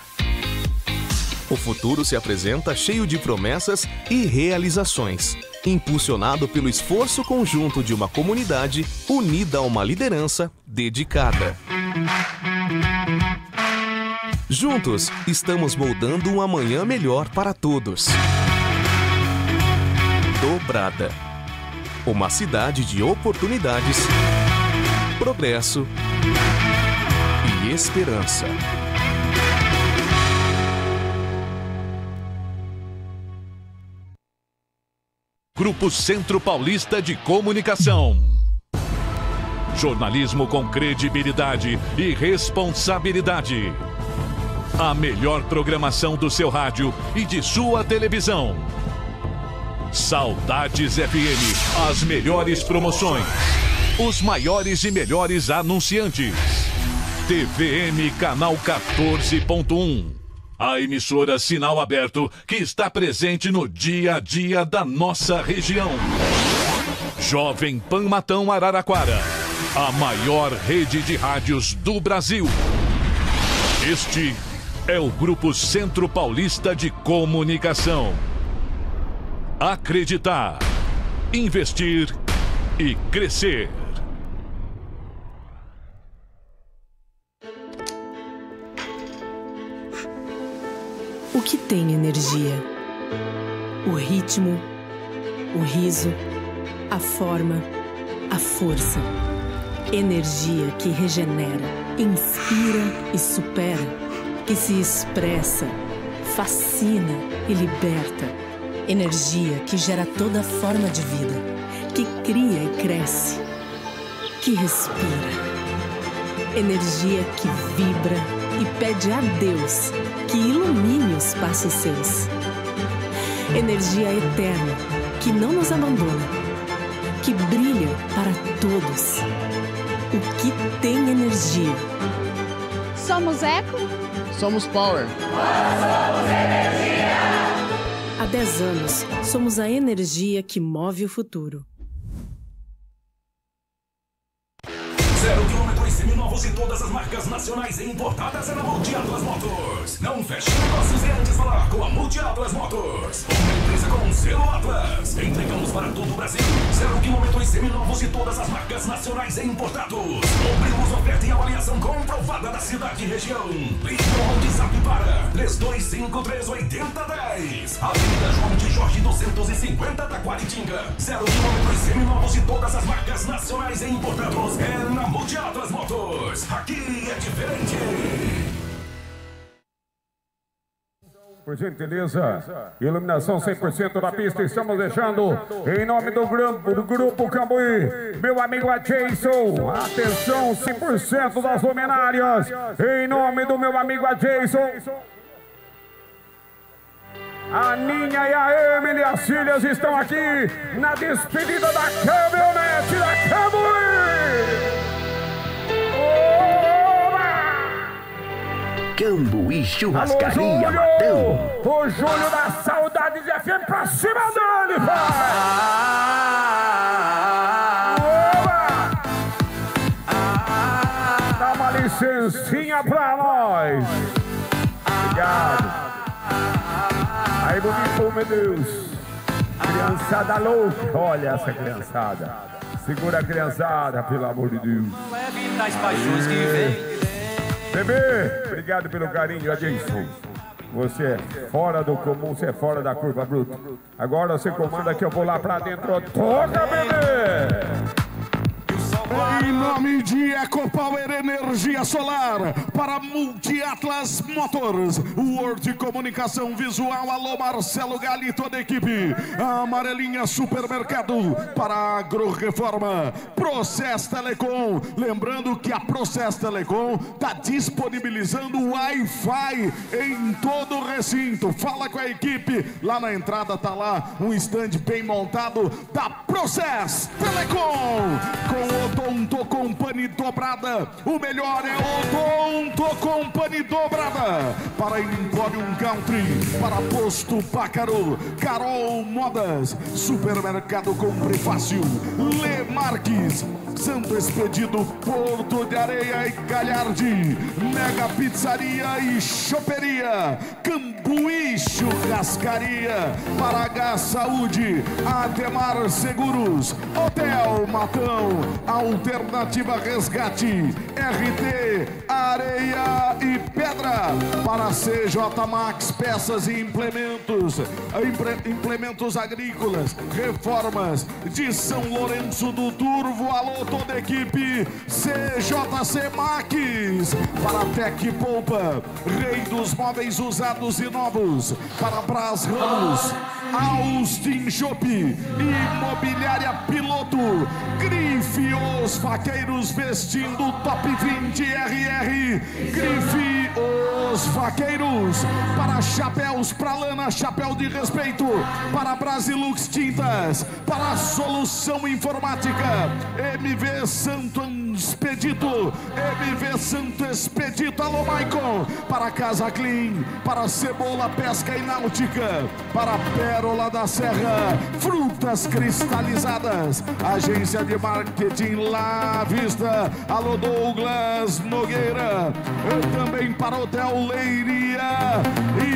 O futuro se apresenta cheio de promessas e realizações, impulsionado pelo esforço conjunto de uma comunidade unida a uma liderança dedicada. Juntos, estamos moldando um amanhã melhor para todos. Dobrada. Uma cidade de oportunidades, progresso esperança. Grupo Centro Paulista de Comunicação. Jornalismo com credibilidade e responsabilidade. A melhor programação do seu rádio e de sua televisão. Saudades FM, as melhores promoções. Os maiores e melhores anunciantes. TVM Canal 14.1. A emissora Sinal Aberto que está presente no dia a dia da nossa região. Jovem Pan Matão Araraquara. A maior rede de rádios do Brasil. Este é o Grupo Centro Paulista de Comunicação. Acreditar, investir e crescer. O que tem energia? O ritmo, o riso, a forma, a força. Energia que regenera, inspira e supera, que se expressa, fascina e liberta. Energia que gera toda forma de vida, que cria e cresce, que respira. Energia que vibra e pede a Deus que ilumine os passos seus. Energia eterna que não nos abandona, que brilha para todos. O que tem energia? Somos Eco? Somos Power. Há 10 anos, somos a energia que move o futuro. Zero quilômetros seminovos e todas as marcas nacionais e importadas é na Multi Atlas Motors. Não feche negócios e antes falar com a Multi Atlas Motors. Uma empresa com selo Atlas. Entregamos para todo o Brasil. Zero quilômetros seminovos e todas as marcas nacionais e importados. Cobrimos oferta e avaliação comprovada da cidade e região. Ligue ou WhatsApp para 32538010. Avenida João de Jorge 250 da Quaritinga. Zero quilômetros seminovos e todas as marcas nacionais e importados é na Multi Atlas Aqui é diferente. Por gentileza, iluminação 100% da pista, estamos deixando em nome do grupo, do grupo Cambuí, meu amigo Adjason, atenção, 100% das luminárias, em nome do meu amigo Adjason. A Ninha e a Emily, as filhas estão aqui na despedida da caminhonete da Cambuí. Cambuí Churrascaria Alô, Matão. O Júlio da Saudade de FM pra cima dele, vai! Dá uma licencinha pra nós. Obrigado. Aí, bonito, meu Deus. Criançada louca. Olha essa criançada. Segura a criançada, pelo amor de Deus. das paixões que vem. Bebê, obrigado pelo carinho, Adilson. Você é fora do comum, você é fora da curva bruta. Agora você comanda que eu vou lá pra dentro. Toca, bebê! Em nome de EcoPower Energia Solar, para Multi Atlas Motors, Word Comunicação Visual, alô Marcelo Gali toda a equipe, Amarelinha Supermercado, para Agro Reforma, Process Telecom, lembrando que a Process Telecom está disponibilizando Wi-Fi em todo o recinto, fala com a equipe, lá na entrada tá lá um stand bem montado da Process Telecom, com Odonto Company dobrada. O melhor é Odonto Company dobrada. Para Emporium Country, para Posto Pácaro, Carol Modas, Supermercado Compre Fácil, Le Marques, Santo Expedito, Porto de Areia e Galhardi, Mega Pizzaria e Choperia, Cambuí Churrascaria, para H Saúde, Ademar Seguros, Hotel Matão, Alternativa Resgate, RT, Areia e Pedra, para CJ Max Peças e Implementos, Implementos Agrícolas, Reformas. De São Lourenço do Turvo, alô toda a equipe, CJC Max, para Tec Poupa, Rei dos Móveis Usados e Novos, para Brás Ramos, Austin Shop, Imobiliária Piloto, Grife Os Vaqueiros vestindo Top 20 RR, Grife Os Vaqueiros, para chapéus, para lana, chapéu de respeito, para Brasilux Tintas, para Solução Informática, MV Santo Expedito, MV Santo Expedito, alô Maicon, para Casa Clean, para Cebola Pesca e Náutica, para Pérola da Serra, Frutas Cristalizadas, Agência de Marketing La Vista, alô Douglas Nogueira, também para Hotel Leiria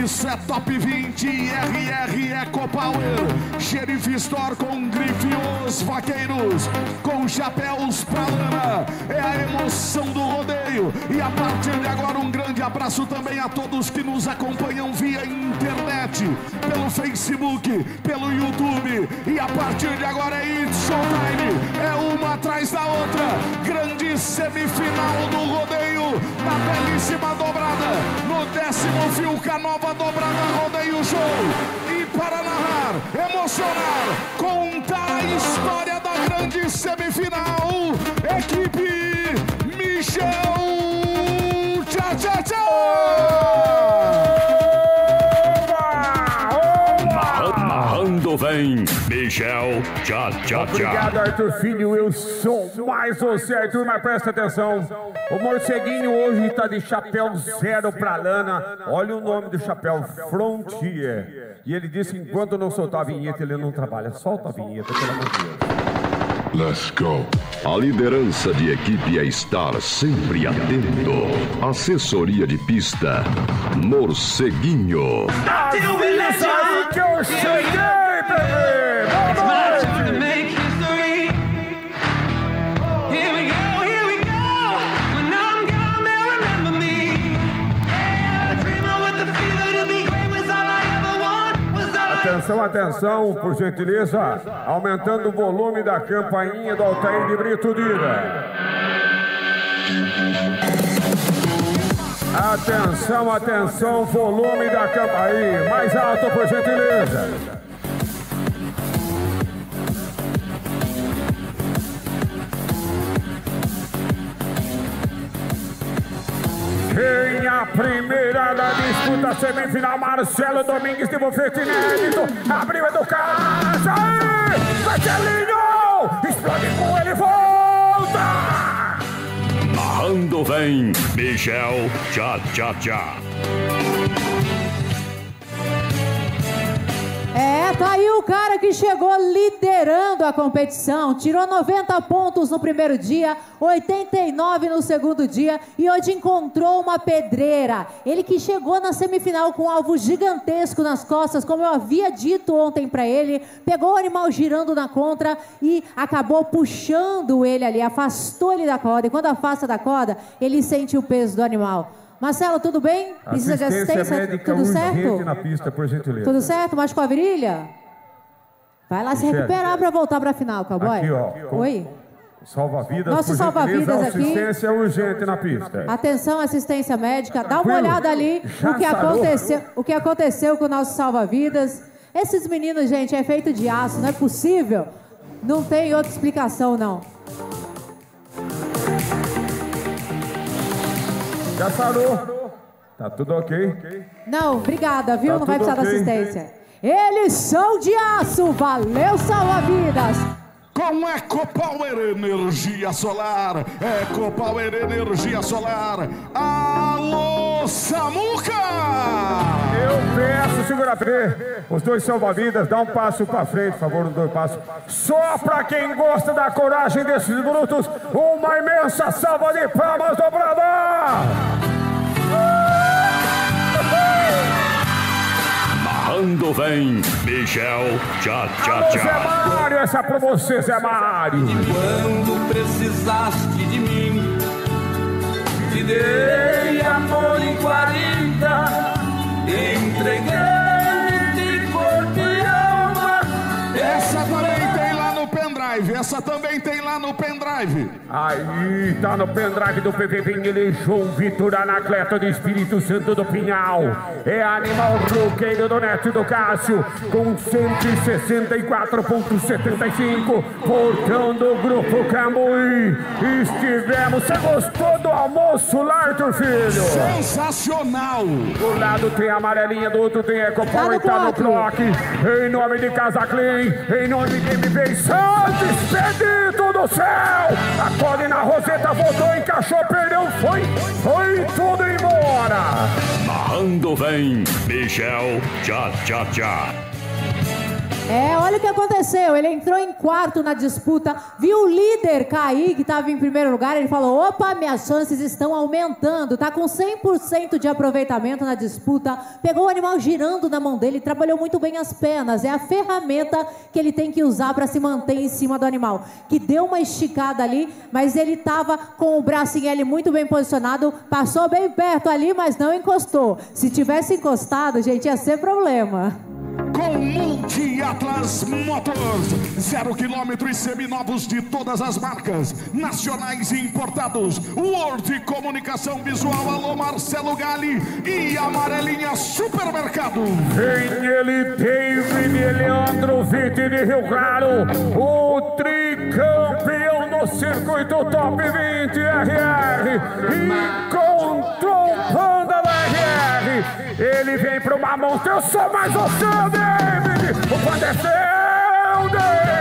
Isso é Top 20 RR EcoPower. Xerife Store com grife os vaqueiros. Com chapéus lana. É a emoção do rodeio. E a partir de agora, um grande abraço também a todos que nos acompanham via internet, pelo Facebook, pelo YouTube. E a partir de agora é It's Showtime. É uma atrás da outra. Grande semifinal do rodeio. Na belíssima dobrada. No décimo fio, nova dobrada rodeio show. E para narrar, emocionar, contar a história da grande semifinal, equipe Michel. Vem Michel Tchá Tchá Obrigado, Tchá. Arthur Filho. Eu sou mais você, Arthur, mas presta atenção. O morceguinho hoje tá de chapéu zero pra lana. Olha o nome do chapéu, Frontier. E ele disse: enquanto não soltar a vinheta, ele não trabalha. Solta a vinheta, pelo amor de Deus. Let's go. A liderança de equipe é estar sempre atento. Assessoria de pista, Morceguinho. Avisa aí que eu cheguei! Atenção, atenção, por gentileza, aumentando o volume da campainha do Altair de Brito Dira. Atenção, atenção, volume da campainha. Mais alto, por gentileza. A primeira da disputa semifinal, Marcelo Domingues de bufete inédito, abriu é do casa, aí, Marcelinho, explode com ele, volta! Narrando vem Michel Tchá Tchá Tchá. É, tá aí o cara que chegou liderando a competição. Tirou 90 pontos no primeiro dia, 89 no segundo dia e hoje encontrou uma pedreira. Ele que chegou na semifinal com um alvo gigantesco nas costas, como eu havia dito ontem pra ele, pegou o animal girando na contra e acabou puxando ele ali, afastou ele da corda. E quando afasta da corda, ele sente o peso do animal. Marcelo, tudo bem? Precisa de assistência? médica Tudo certo? na pista, por gentileza. Tudo certo? Machucou a virilha? Vai lá se recuperar pra voltar pra final, cowboy. Aqui, ó. com- Oi? Salva-vidas, Nosso salva-vidas aqui. assistência urgente na pista. Atenção, assistência médica. Dá uma olhada ali Já o que, aconteceu, o que aconteceu com o nosso salva-vidas. Esses meninos, gente, é feito de aço, não é possível. Não tem outra explicação, não. Já sarou? Tá tudo ok? Não, obrigada, viu? Tá não vai precisar da ok. assistência. Eles são de aço. Valeu, salva-vidas. Com EcoPower Energia Solar. EcoPower Energia Solar. Alô, Samuca! Peço, segura P, os dois salva-vidas, dá um passo pra frente, por favor, um dois passos. Só pra quem gosta da coragem desses brutos, uma imensa salva de palmas dobrada! Narrando vem Michel Tchá Tchá Alô, Zé. Mário, essa é pra você, Zé Mário. Quando precisaste de mim, te dei amor em 40, entregué. Pendrive. Essa também tem lá no pendrive. Aí, tá no pendrive do PVP ele João Vitor, Anacleto do Espírito Santo do Pinhal. É animal roqueiro do Neto do Cássio, com 164,75. Portão do Grupo Cambuí. Estivemos, você gostou do almoço lá, Arthur Filho? Sensacional! Do lado tem a amarelinha, do outro tem Ecopower e tá no clock. Em nome de Casa Clean, em nome de MB Santos Expedito do Céu. A Colina Roseta voltou, encaixou, perdeu, foi, foi tudo embora. Narrando vem Michel Tchá Tchá Tchá. É, olha o que aconteceu. Ele entrou em quarto na disputa, viu o líder cair, que estava em primeiro lugar. Ele falou: opa, minhas chances estão aumentando. Tá com 100% de aproveitamento na disputa. Pegou o animal girando na mão dele, trabalhou muito bem as pernas. É a ferramenta que ele tem que usar para se manter em cima do animal. Que deu uma esticada ali, mas ele estava com o braço em L muito bem posicionado. Passou bem perto ali, mas não encostou. Se tivesse encostado, gente, ia ser problema. Com Multi Atlas Motors, zero quilômetro e seminovos de todas as marcas, nacionais e importados. World Comunicação Visual, alô Marcelo Gali e Amarelinha Supermercado. Vem ele, David Leandro Vitti de Rio Claro, o tricampeão do circuito Top 20 RR. Encontrou o Panda da Ele vem para uma monstro. Eu sou mais você, David. O Panda seu, David.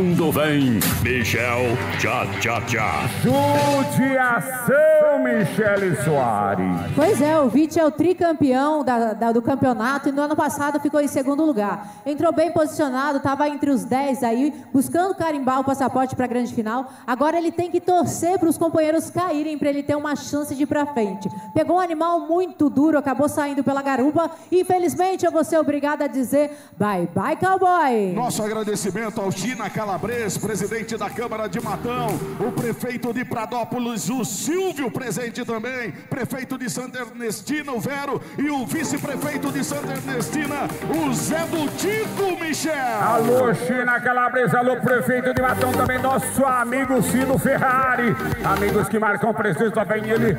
Narrando vem Michel Tchá Tchá Tchá. Judiação, Michele Soares. Pois é, o Vit é o tricampeão da- da- do campeonato e no ano passado ficou em segundo lugar. Entrou bem posicionado, estava entre os 10 aí, buscando carimbar o passaporte para a grande final. Agora ele tem que torcer para os companheiros caírem para ele ter uma chance de ir para frente. Pegou um animal muito duro, acabou saindo pela garupa. Infelizmente eu vou ser obrigada a dizer bye bye, cowboy. Nosso agradecimento ao China Calabres, presidente da Câmara de Matão, o prefeito de Pradópolis, o Silvio, presente também, prefeito de Santa Ernestina, o Vero, e o vice-prefeito de Santa Ernestina, o Zé do Tito, Michel. Alô, China Calabresa, alô, prefeito de Matão, também nosso amigo Cino Ferrari. Amigos que marcam presença, vem ele,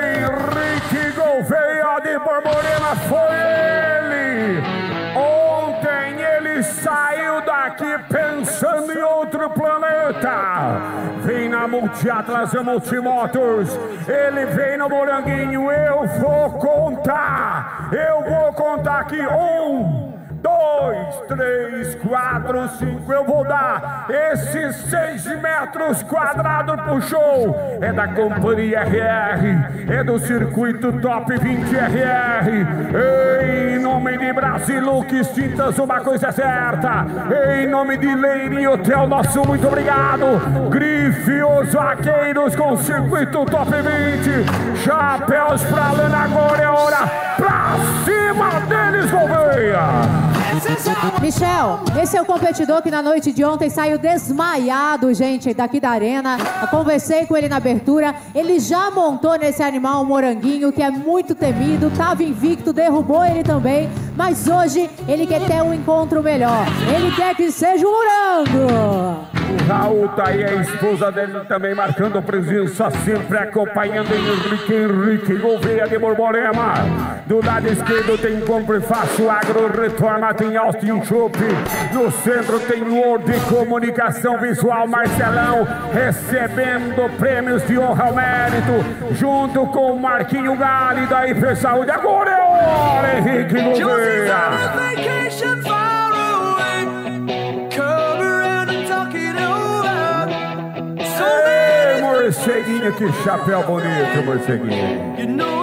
Henrique Gouveia de Borborema, foi ele. Saiu daqui pensando em outro planeta. Vem na Multiatlas e Multimotors. Ele vem no Moranguinho. Eu vou contar. Eu vou contar aqui. Um, dois, três, quatro, cinco. Eu vou dar esses seis metros quadrados pro show. É da companhia RR, é do circuito Top 20 RR. Em nome de Brasilux Tintas, uma coisa é certa. Em nome de Leirinho Hotel, nosso muito obrigado. Grife os vaqueiros com circuito Top 20. Chapéus pra lana, agora é hora pra cima deles, Gouveia. Michel, esse é o competidor que na noite de ontem saiu desmaiado, gente, daqui da arena. Eu conversei com ele na abertura. Ele já montou nesse animal um moranguinho que é muito temido, tava invicto, derrubou ele também. Mas hoje ele quer ter um encontro melhor. Ele quer que seja um morango. O Raul tá aí, a esposa dele também marcando presença, sempre acompanhando Henrique Henrique Gouveia de Borborema. Do lado esquerdo tem Compre Fácil Agro Retorna, tem Austin Shop. No centro tem de Comunicação Visual Marcelão, recebendo prêmios de honra ao mérito, junto com o Marquinho Gali da IP Saúde. Agora é hora, Henrique Gouveia. Ei, morceguinho, que chapéu bonito, morceguinho.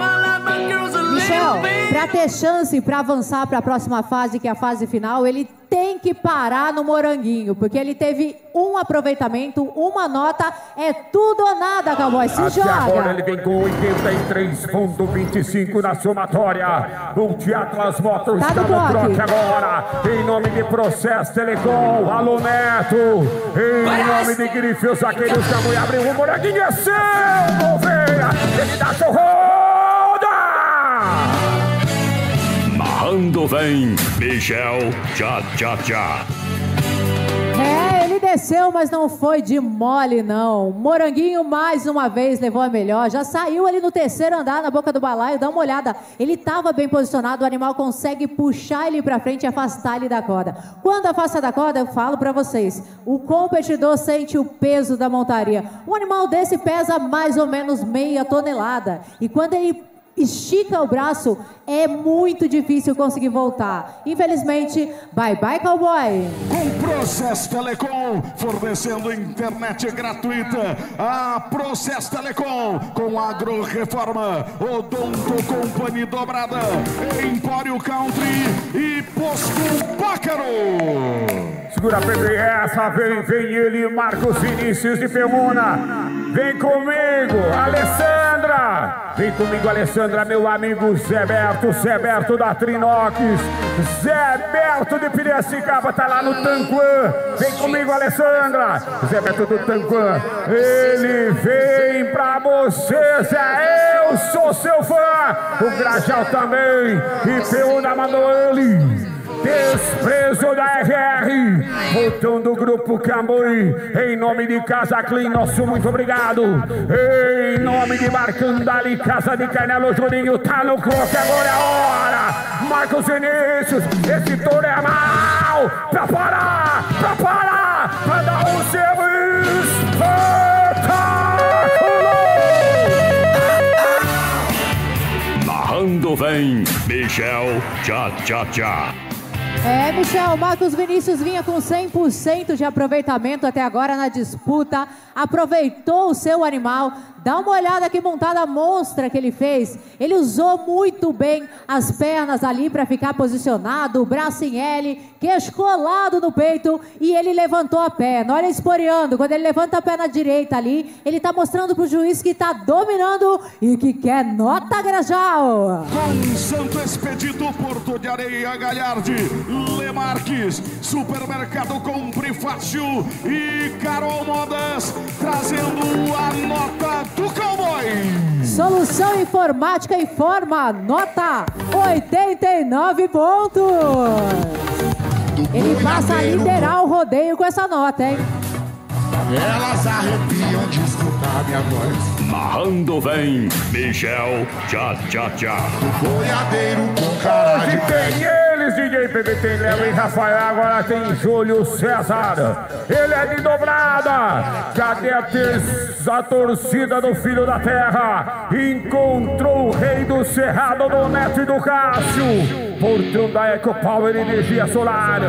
Michel, para ter chance para avançar para a próxima fase, que é a fase final, ele tem que parar no moranguinho, porque ele teve um aproveitamento, uma nota, é tudo ou nada, cowboy. Se Até joga. agora ele vem com 83,25 na somatória. Multiatlas Motors Tá está no bloco. agora. Em nome de Processo Telecom, Alô Neto. Em nome de Grife, os zagueiros Camui abriu o moranguinho é seu, Gouveia. Ele dá seu Narrando vem Michel Tchá Tchá Tchá. É, ele desceu, mas não foi de mole, não. Moranguinho, mais uma vez, levou a melhor. Já saiu ali no terceiro andar, na boca do balaio. Dá uma olhada. Ele estava bem posicionado. O animal consegue puxar ele para frente e afastar ele da corda. Quando afasta da corda, eu falo para vocês. O competidor sente o peso da montaria. Um animal desse pesa mais ou menos meia tonelada. E quando ele estica o braço, é muito difícil conseguir voltar. Infelizmente, bye bye, cowboy. Com Process Telecom, fornecendo internet gratuita. A Process Telecom, com Agro Reforma, Odonto Company Dobrada, Empório Country e Posto Pácaro. Segura Pedro, essa vem, vem ele, Marcos Vinícius de Permuna. Vem comigo, Alessandra. Vem comigo, Alessandra, meu amigo Zé Berto, Zé Berto da Trinox. Zé Berto de Piracicaba, tá lá no Tanquã. Vem comigo, Alessandra. Zé Berto do Tanquã. Ele vem pra você, Zé. Eu sou seu fã. O Grajal também. E Peúna mandou ele. Desprezo da RR, voltando o grupo Cambuí, em nome de Casa Clean, nosso muito obrigado. Em nome de Marcandali, Casa de Canelo Juninho, tá no croque, agora é a hora. Marcos Vinícius, esse touro é mal, pra parar, pra parar, pra dar um seu espetáculo. Narrando vem Michel Tchá Tchá Tchá. É, Michel, Marcos Vinícius vinha com 100% de aproveitamento até agora na disputa, aproveitou o seu animal. Dá uma olhada que montada monstra que ele fez. Ele usou muito bem as pernas ali para ficar posicionado, o braço em L, queixo colado no peito e ele levantou a perna. Olha esporeando, quando ele levanta a perna direita ali, ele está mostrando para o juiz que está dominando e que quer nota Grajal. Com Santo Expedito, Porto de Areia, Galhardi, Lemarques, Supermercado Compre Fácil e Carol Modas, trazendo a nota do cowboy. Solução Informática informa, nota 89 pontos. Ele passa a liderar o rodeio com essa nota, hein? Elas arrepiam de escutar minha voz. Narrando vem Michel Tchá Tchá Tchá. Boiadeiro com cara de tem eles, DJ PB, tem Léo e Rafael, agora tem Júlio César. Ele é de dobrada. Cadê a, torcida do Filho da Terra? Encontrou o rei do Cerrado do Neto e do Cássio. Portão da Eco Power Energia Solar.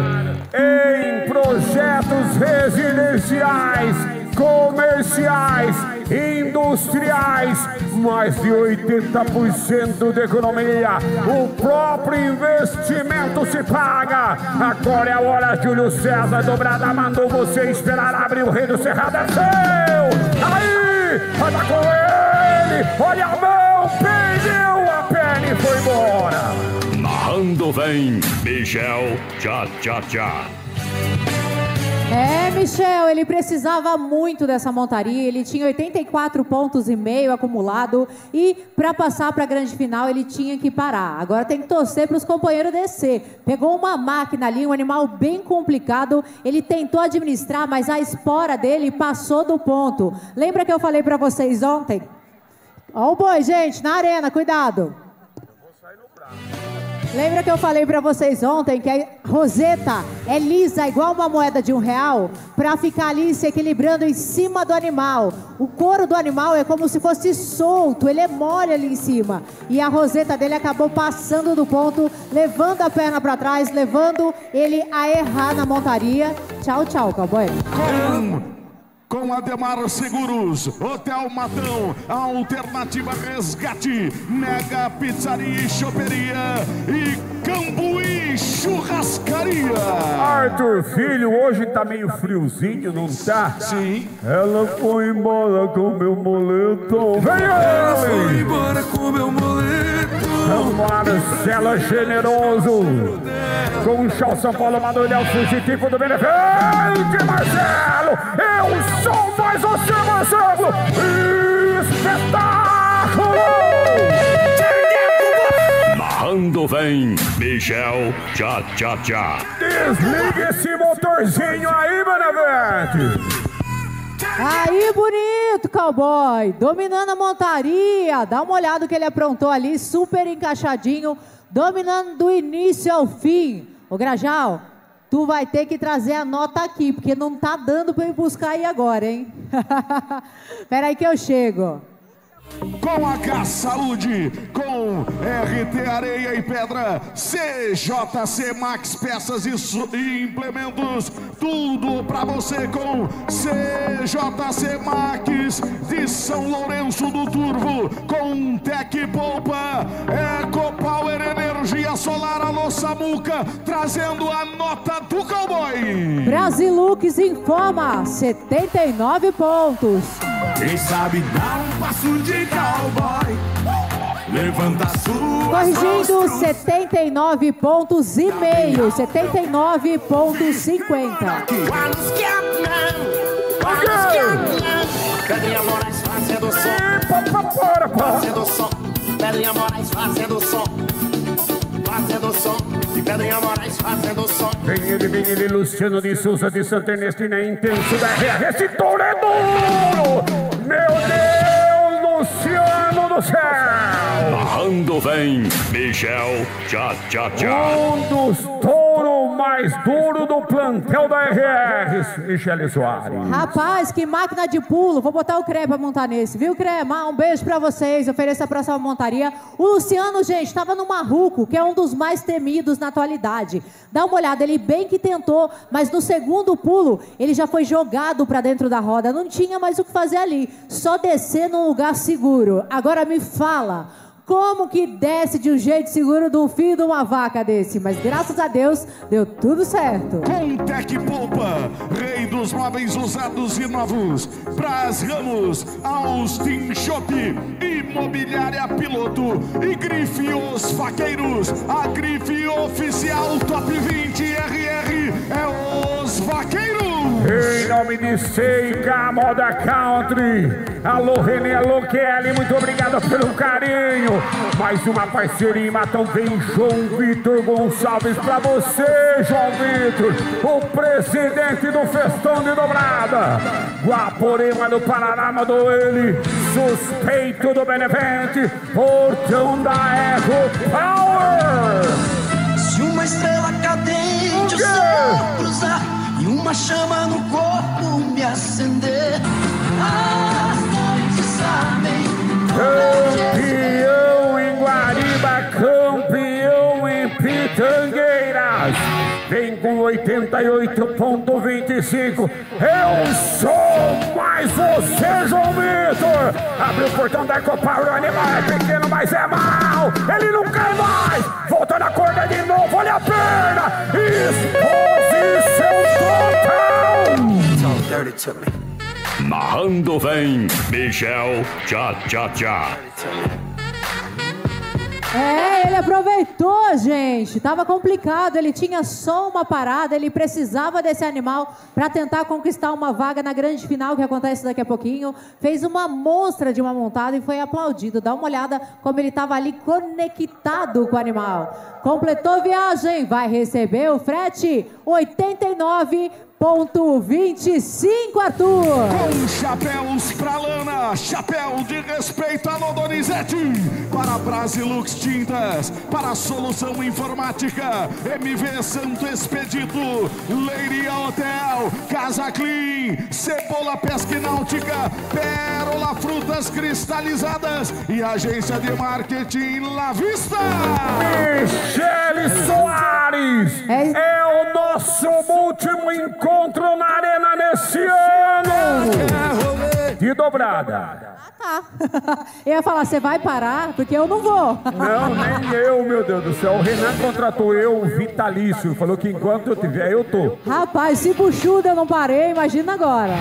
Em projetos residenciais, comerciais, industriais, mais de 80% de economia. O próprio investimento se paga. Agora é a hora, Júlio César Dobrada mandou você esperar abrir o rei do Cerrado. É seu! Aí! Anda com ele! Olha a mão! Perdeu a perna e foi embora! Narrando vem Michel Tchá Tchá Tchá. É, Michel, ele precisava muito dessa montaria. Ele tinha 84 pontos e meio acumulado e para passar para a grande final ele tinha que parar. Agora tem que torcer para os companheiros descer. Pegou uma máquina ali, um animal bem complicado. Ele tentou administrar, mas a espora dele passou do ponto. Lembra que eu falei para vocês ontem? Ó o boi, gente, na arena, cuidado. Lembra que eu falei pra vocês ontem que a roseta é lisa igual uma moeda de um real pra ficar ali se equilibrando em cima do animal. O couro do animal é como se fosse solto, ele é mole ali em cima. E a roseta dele acabou passando do ponto, levando a perna pra trás, levando ele a errar na montaria. Tchau, tchau, cowboy. Com Ademar Seguros, Hotel Matão, Alternativa Resgate, Mega Pizzaria e Choperia e Cambuí Churrascaria. Arthur Filho, hoje tá meio friozinho, não tá? Sim. Ela foi embora com meu moletom. Vem Ela foi embora com meu moletom. Marcelo Generoso. Com o São Paulo, Manuel Fugitivo do Benefente, Marcelo! Eu sou mais você, Marcelo! Espetáculo! Narrando vem Michel Tchá Tchá Tchá. Desliga esse motorzinho aí, Benevente! Aí, bonito, cowboy. Dominando a montaria. Dá uma olhada no que ele aprontou ali, super encaixadinho, dominando do início ao fim. Ô, Grajal, tu vai ter que trazer a nota aqui, porque não tá dando pra eu buscar aí agora, hein? *laughs* Pera aí que eu chego. Com H Saúde, com RT Areia e Pedra, CJC Max Peças e, e Implementos, tudo pra você com CJC Max de São Lourenço do Turvo, com Tec Poupa, Eco Power Energia Solar, Alô Samuca, trazendo a nota do cowboy. Brasilux informa 79 pontos. Quem sabe dar um passo de cowboy. Levanta a sua Corrigindo 79 pontos e meio, 79.50. Pedrinha Moraes fazendo som. Fazendo som. Pedrinha Moraes fazendo som. Fazendo som. E Pedrinha Moraes fazendo som. Vem ele, vem ele, Luciano de Souza de Santa Ernestina, intenso da RR, esse touro é duro! Meu Deus, Luciano do céu! Narrando vem Michel Tchá Tchá Tchá. Um dos touros mais duros do plantel da RR, Michele Soares. Rapaz, que máquina de pulo. Vou botar o CRE pra montar nesse, viu, CRE? Um beijo pra vocês. Ofereço a próxima montaria. O Luciano, gente, estava no Marruco, que é um dos mais temidos na atualidade. Dá uma olhada, ele bem que tentou, mas no segundo pulo, ele já foi jogado pra dentro da roda. Não tinha mais o que fazer ali. Só descer num lugar seguro. Agora me fala. Como que desce de um jeito seguro do fio de uma vaca desse? Mas graças a Deus deu tudo certo. Contec Poupa, rei dos móveis usados e novos. Pras Ramos, Austin Shop, Imobiliária Piloto e Grife Os Vaqueiros. A Grife Oficial Top 20 RR é Os Vaqueiros. Em nome de Seica Moda Country, alô Renê, alô Kelly, muito obrigado pelo carinho. Mais uma parceria em Matão vem João Vitor Gonçalves pra você, João Vitor, o presidente do Festão de Dobrada. Guaporema do Paraná mandou ele, suspeito do Benevente, portão da Eco Power. Se uma estrela cadente o céu e uma chama no corpo me acender, as noites sabem. Campeão Vem com 88.25. Eu sou mais você, João Vitor. Abre o portão da Copa, o animal é pequeno, mas é mal. Ele não cai mais. Volta na corda de novo, olha a perna. Exposição total. Narrando vem Michel Tchá Tchá Tchá. É, ele aproveitou, gente. Tava complicado, ele tinha só uma parada, ele precisava desse animal para tentar conquistar uma vaga na grande final que acontece daqui a pouquinho. Fez uma monstra de uma montada e foi aplaudido. Dá uma olhada como ele estava ali conectado com o animal. Completou viagem, vai receber o frete 89.25, Arthur. Com chapéus pra lana, chapéu de respeito, alô Donizete. Para Brasilux Tintas, para Solução Informática, MV Santo Expedito, Leiria Hotel, Casa Clean, Cebola Pesca e Náutica, Pérola Frutas Cristalizadas e Agência de Marketing La Vista. Michele Soares é o nosso último encontro na arena nesse ano de dobrada. Tá. *laughs* Eu ia falar, você vai parar? Porque eu não vou. Não, nem eu, meu Deus do céu. O Renan contratou eu, vitalício. Falou que enquanto eu tiver, eu tô. Rapaz, se buchudo eu não parei, imagina agora.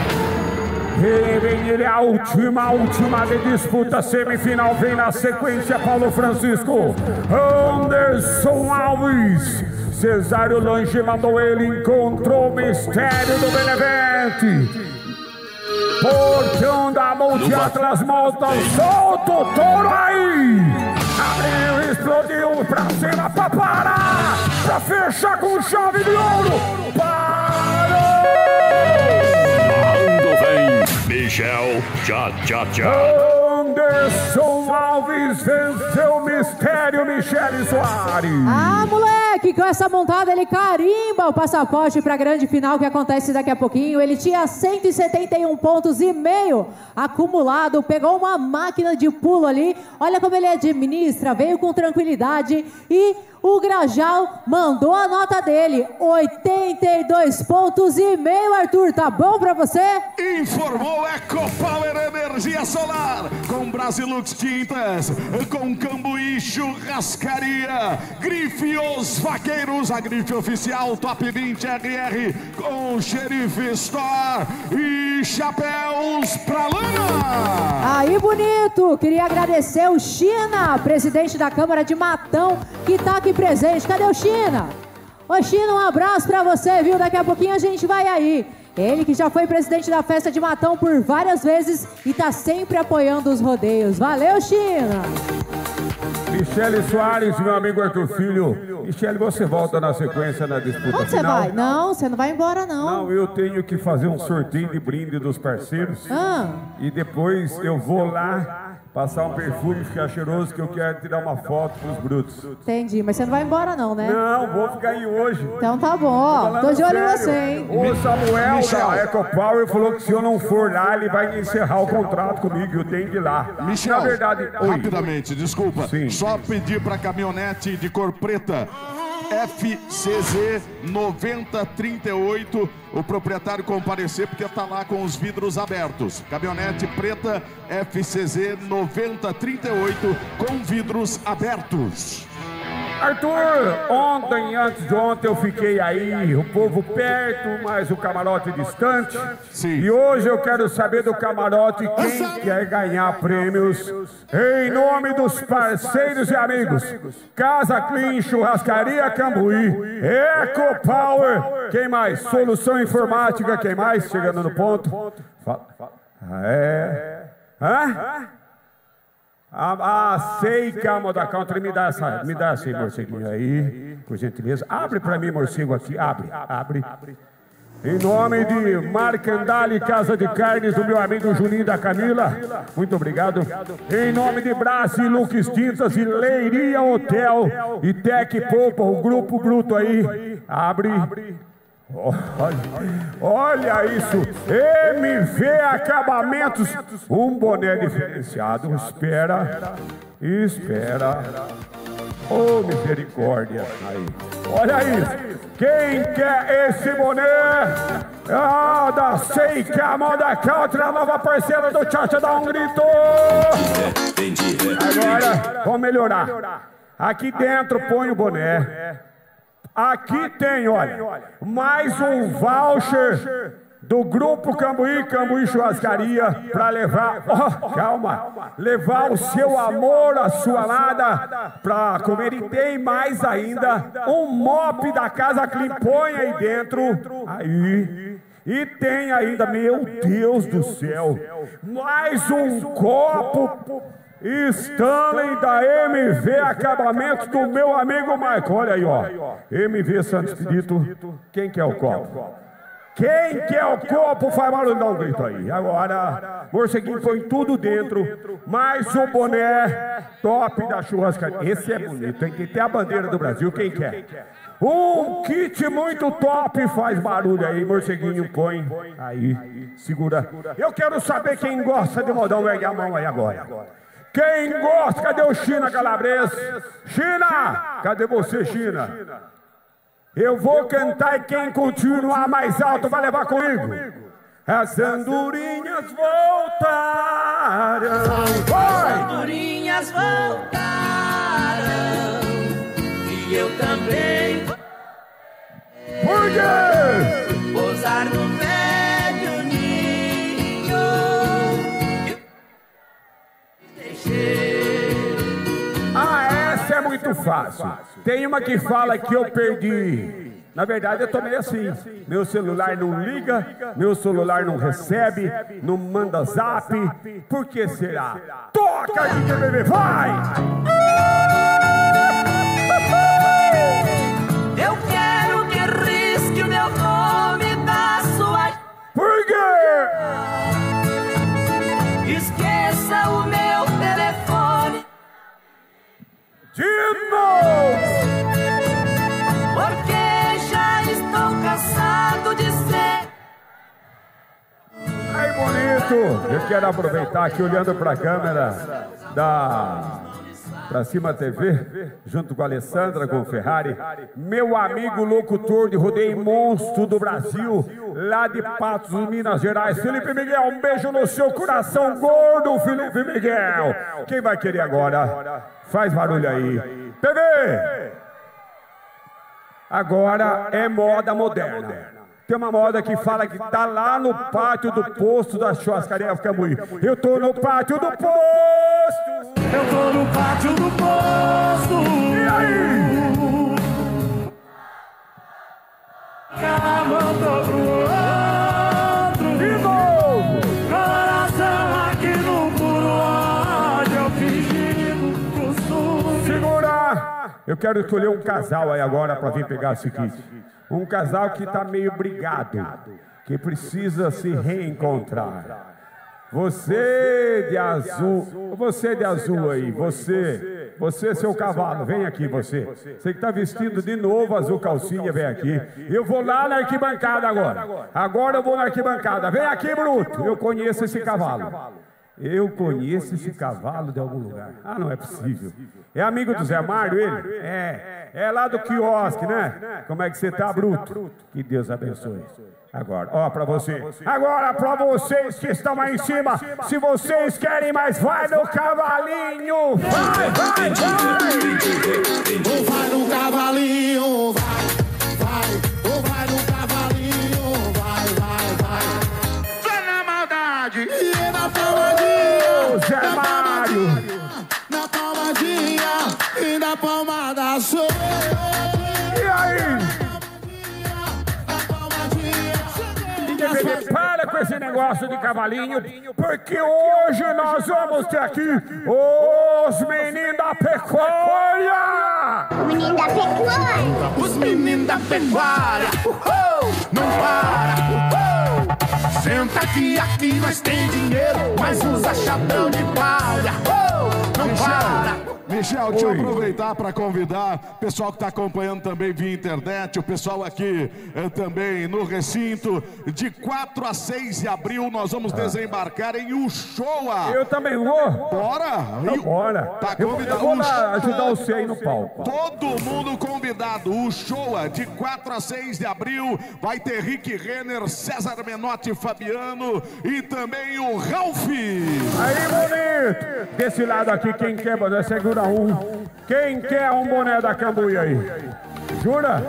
Vem, vem ele, a última, a última de disputa semifinal. Vem na sequência, Paulo Francisco. Anderson Alves. Cesário Lange mandou ele, encontrou o mistério do Benevente. Portão da Monte Atlas Malta, solta o touro aí! Abriu, explodiu pra cima pra parar! Pra fechar com chave de ouro! Narrando Michel Tchá Tchá Tchá. Anderson Alves venceu o mistério Michele Soares. Ah, moleque! Com essa montada, ele carimba o passaporte para a grande final que acontece daqui a pouquinho. Ele tinha 171 pontos e meio acumulado, pegou uma máquina de pulo ali. Olha como ele administra, veio com tranquilidade e o Grajal mandou a nota dele, 82 pontos e meio, Arthur, tá bom pra você? Informou EcoPower Energia Solar, com Brasilux Tintas, com Cambuí Churrascaria, Grife Os Vaqueiros, a grife oficial Top 20 RR, com Xerife Store e Chapéus pra Lama. Aí, bonito! Queria agradecer o China, presidente da Câmara de Matão, que tá aqui presente. Cadê o China? Ô China, um abraço pra você, viu? Daqui a pouquinho a gente vai aí. Ele que já foi presidente da festa de Matão por várias vezes e tá sempre apoiando os rodeios. Valeu, China! Michele Soares, meu amigo Arthur Filho. Michele, você volta na sequência na disputa Onde você vai? Não, você não vai embora, não. Não, eu tenho que fazer um sorteio de brinde dos parceiros. Ah. E depois eu vou lá passar um perfume, ficar cheiroso, que eu quero tirar uma foto pros brutos. Entendi, mas você não vai embora, não, né? Não, vou ficar aí hoje. Então tá bom, ó. Tô de olho em você, hein? O Samuel Michel. da EcoPower falou que se eu não for lá, ele vai encerrar o contrato comigo. Eu tenho que ir lá. Michel, Na verdade, oi. rapidamente, desculpa. Sim. Só pedir para caminhonete de cor preta. FCZ 9038, o proprietário comparecer porque tá lá com os vidros abertos. Caminhonete preta FCZ 9038 com vidros abertos. Arthur, ontem, antes de ontem, eu fiquei aí, o povo perto, mas o camarote distante. Sim. E hoje eu quero saber do camarote quem quer ganhar prêmios. Em nome dos parceiros e amigos, Casa Clean, Churrascaria Cambuí, Eco Power, quem mais? Solução Informática, quem mais? Chegando no ponto. Fala. Ah, É. Hã? A, a Seika Moda Country, me dá essa, me dá esse morceguinho aí, por gentileza. Abre pra mim, morcego aqui, abre, abre. Em nome de Marcandali Casa de Carnes, do meu amigo Juninho da Camila, muito obrigado. Em nome de Brás e Lux Tintas e Leiria Hotel. E Tec Poupa, o grupo bruto aí, abre. Olha, olha isso, MV Acabamentos, um boné diferenciado. Espera, espera. Oh, misericórdia. Aí. Olha isso. Quem quer esse boné? Ah, da Seika Moda Country, a nova parceira do Tchatcha, dá um grito. Agora, vamos melhorar. Aqui dentro põe o boné. Aqui tem, olha, mais um voucher do Grupo Cambuí, Cambuí Churrascaria, para levar, ó, calma, levar o seu amor, a sua amada, para comer. E tem mais ainda, um mop da Casa Clean, põe aí dentro, aí. E tem ainda, meu Deus do céu, mais um copo Stanley da MV Acabamentos do meu amigo Michael. Olha aí, ó. MV Santos Espírito. Quem quer o copo? Quem quer o copo faz barulho, dá um grito aí. Agora, morceguinho põe tudo dentro. Mais um boné top da churrascaria. Esse é bonito, tem que ter a bandeira do Brasil. Quem quer? Um kit muito top faz barulho aí, morceguinho põe. Aí, segura. Eu quero saber quem gosta de modão, ergue a mão aí agora. Quem gosta, cadê o China Calabres? China! Cadê você, China? Eu vou cantar e quem continuar mais alto vai levar comigo. As andorinhas voltaram. Vai! Andorinhas voltaram e eu também Por quê? pousar no muito fácil. Tem uma que fala que eu perdi. Na verdade, eu tô meio assim. Meu celular não liga, meu celular não recebe, não manda zap. Por que será? Toca, DJ Bebê, vai! Eu quero que risque o meu nome da sua. Por quê? Esqueça o meu latinos. Porque já estou cansado de ser. Aí, bonito. Eu quero aproveitar aqui olhando para a câmera da Pra Cima TV, junto com a Alessandra, com o Ferrari, meu amigo locutor de rodeio monstro do Brasil, lá de Patos, Minas Gerais, Felipe Miguel, um beijo no seu coração gordo, Felipe Miguel. Quem vai querer agora? Faz barulho aí. TV! Agora é moda moderna. Tem uma moda que fala que tá lá no pátio do posto da churrascaria Cambuí. Eu tô no pátio do posto. Eu tô no pátio do posto. E aí? Pro outro. De novo. Coração aqui no puro ódio. Eu fingindo costume. Segura! Eu quero escolher um casal aí agora para vir pegar esse kit. Um casal que tá meio brigado, que precisa se reencontrar. Você de azul, você de azul aí, você, você seu cavalo, vem aqui você. Você que tá vestindo de novo azul calcinha, vem aqui. Eu vou lá na arquibancada agora. Agora eu vou na arquibancada. Vem aqui, Bruto. Eu conheço esse cavalo. Eu conheço esse cavalo de algum lugar. Ah, não é possível. É amigo do Zé Mário, ele? É. É lá do quiosque, né? Como é que você tá, Bruto? Que Deus abençoe. Agora, ó, pra você. Agora, pra vocês que estão aí em cima, se vocês querem mais, vai no cavalinho! Vai, vai, vai! Vai no cavalinho, vai, vai. Ou vai no cavalinho, vai, vai, vai. Vai na maldade Mário. Na palmadinha e na palmada sou eu. E aí? Para com esse negócio de cavalinho, porque hoje nós vamos ter aqui os meninos da pecuária! Menino da pecuária. Os meninos da pecuária. Uhul, não para. Uhul. Senta aqui, aqui nós tem dinheiro, mas usa chapéu de palha. Não para. Michel, deixa eu aproveitar para convidar o pessoal que está acompanhando também via internet, o pessoal aqui eh, também no recinto. De 4 a 6 de abril nós vamos desembarcar em Uchoa. Eu também vou. Bora? Então, bora. Tá convidado. eu vou lá Uchoa. ajudar você aí no palco. Todo mundo convidado. O Showa, de 4 a 6 de abril, vai ter Rick Renner, César Menotti Fabiano e também o Ralph. Aí, bonito! Desse lado aqui, quem quer, boné, segura um. Quem quer um boné da Cambuí aí? Jura?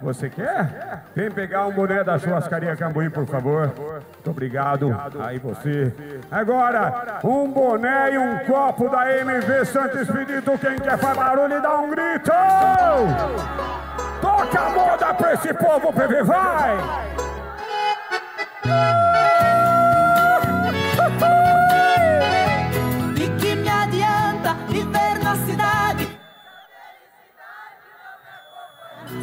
Você quer? Vem pegar um boné da churrascaria Cambuí, por favor. Muito obrigado. Aí você. Agora, um boné e um copo da MV Santo Expedito. Quem quer fazer barulho, dá um grito! Toca a moda pra esse povo, PV, vai!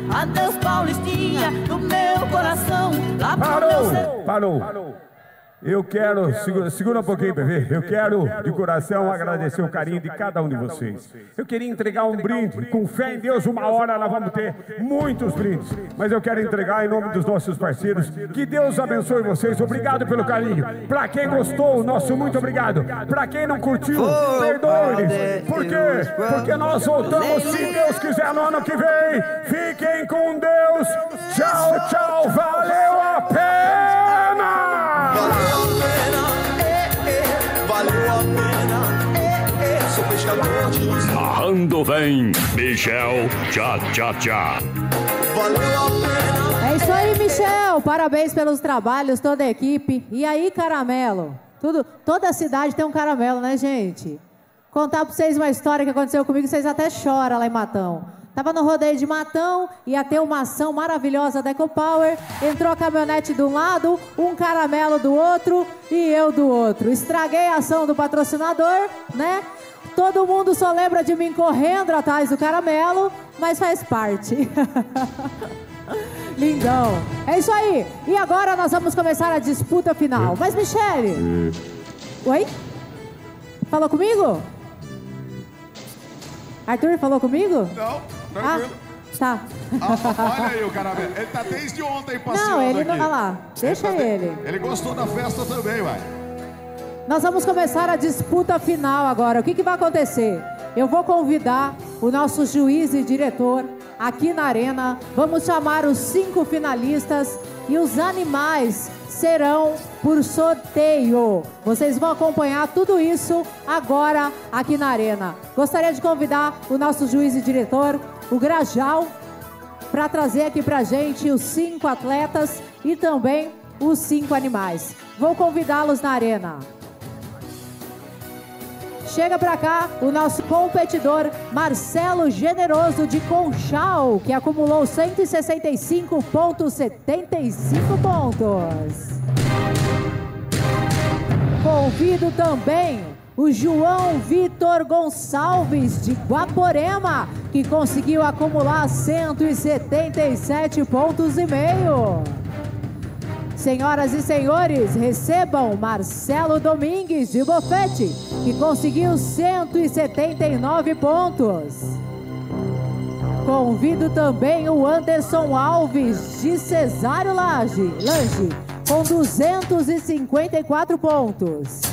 Adeus, Paulistinha, do meu coração, lá pro meu. Parou, parou. Eu quero, segura, segura um pouquinho, PV. Eu quero, de coração, agradecer o carinho de cada um de vocês. Eu queria entregar um brinde. Com fé em Deus, uma hora nós vamos ter muitos brindes. Mas eu quero entregar em nome dos nossos parceiros. Que Deus abençoe vocês. Obrigado pelo carinho. Pra quem gostou, nosso muito obrigado. Pra quem não curtiu, perdoe-nos. Por quê? Porque nós voltamos, se Deus quiser, no ano que vem. Fiquem com Deus. Tchau, tchau. Valeu a pena! Valeu a pena, é, é, sou pescador de Narrando vem Michel Tchá Tchá Tchá. Valeu a pena. É isso aí, Michel. Parabéns pelos trabalhos, toda a equipe. E aí, caramelo? Tudo, toda a cidade tem um caramelo, né, gente? Contar pra vocês uma história que aconteceu comigo, vocês até choram lá em Matão. Tava no rodeio de Matão, ia ter uma ação maravilhosa da EcoPower. Entrou a caminhonete de um lado, um caramelo do outro e eu do outro. Estraguei a ação do patrocinador, né? Todo mundo só lembra de mim correndo atrás do caramelo, mas faz parte. *laughs* Lindão. É isso aí. E agora nós vamos começar a disputa final. Mas, Michele. Oi? Falou comigo? Arthur, falou comigo? Não, Ah, tranquilo. tá. Ah, olha aí o caramelo. Ele tá desde ontem passeando Não, ele não. aqui. Olha lá. Deixa tá de- ele. Ele gostou da festa também, vai. Nós vamos começar a disputa final agora. O que, que vai acontecer? Eu vou convidar o nosso juiz e diretor aqui na arena. Vamos chamar os cinco finalistas e os animais serão por sorteio. Vocês vão acompanhar tudo isso agora aqui na arena. Gostaria de convidar o nosso juiz e diretor, o Grajal, para trazer aqui para gente os cinco atletas e também os cinco animais. Vou convidá-los na arena. Chega para cá o nosso competidor Marcelo Generoso de Conchal, que acumulou 165,75 pontos. Convido também o João Vitor Gonçalves de Guaporema, que conseguiu acumular 177 pontos e meio. Senhoras e senhores, recebam Marcelo Domingues de Bofete, que conseguiu 179 pontos. Convido também o Anderson Alves de Cesário Lange, com 254 pontos.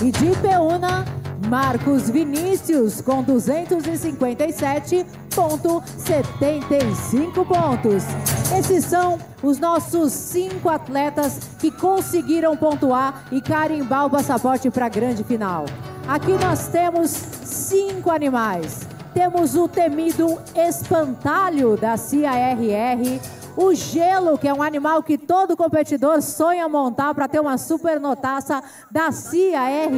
E de Peúna, Marcos Vinícius com 257,75 pontos. Esses são os nossos cinco atletas que conseguiram pontuar e carimbar o passaporte para a grande final. Aqui nós temos cinco animais. Temos o temido espantalho da CIARR, o gelo, que é um animal que todo competidor sonha montar para ter uma super notaça da CIARR,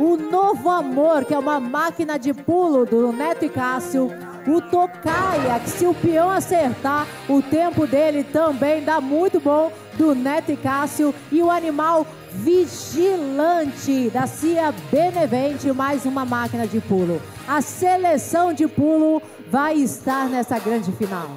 o novo amor, que é uma máquina de pulo do Neto e Cássio, o Tocaia, que se o peão acertar, o tempo dele também dá muito bom, do Neto e Cássio, e o animal vigilante da CIA Benevente, mais uma máquina de pulo. A seleção de pulo vai estar nessa grande final.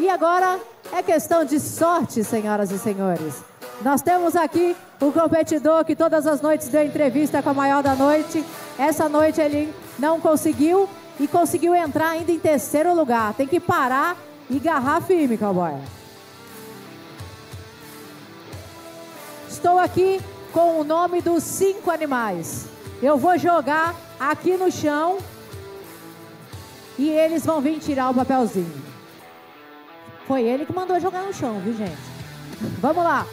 E agora é questão de sorte, senhoras e senhores. Nós temos aqui o competidor que todas as noites deu entrevista com a maior da noite. Essa noite ele não conseguiu e conseguiu entrar ainda em terceiro lugar. Tem que parar e agarrar firme, cowboy. Estou aqui com o nome dos cinco animais. Eu vou jogar aqui no chão e eles vão vir tirar o papelzinho. Foi ele que mandou jogar no chão, viu, gente? Vamos lá.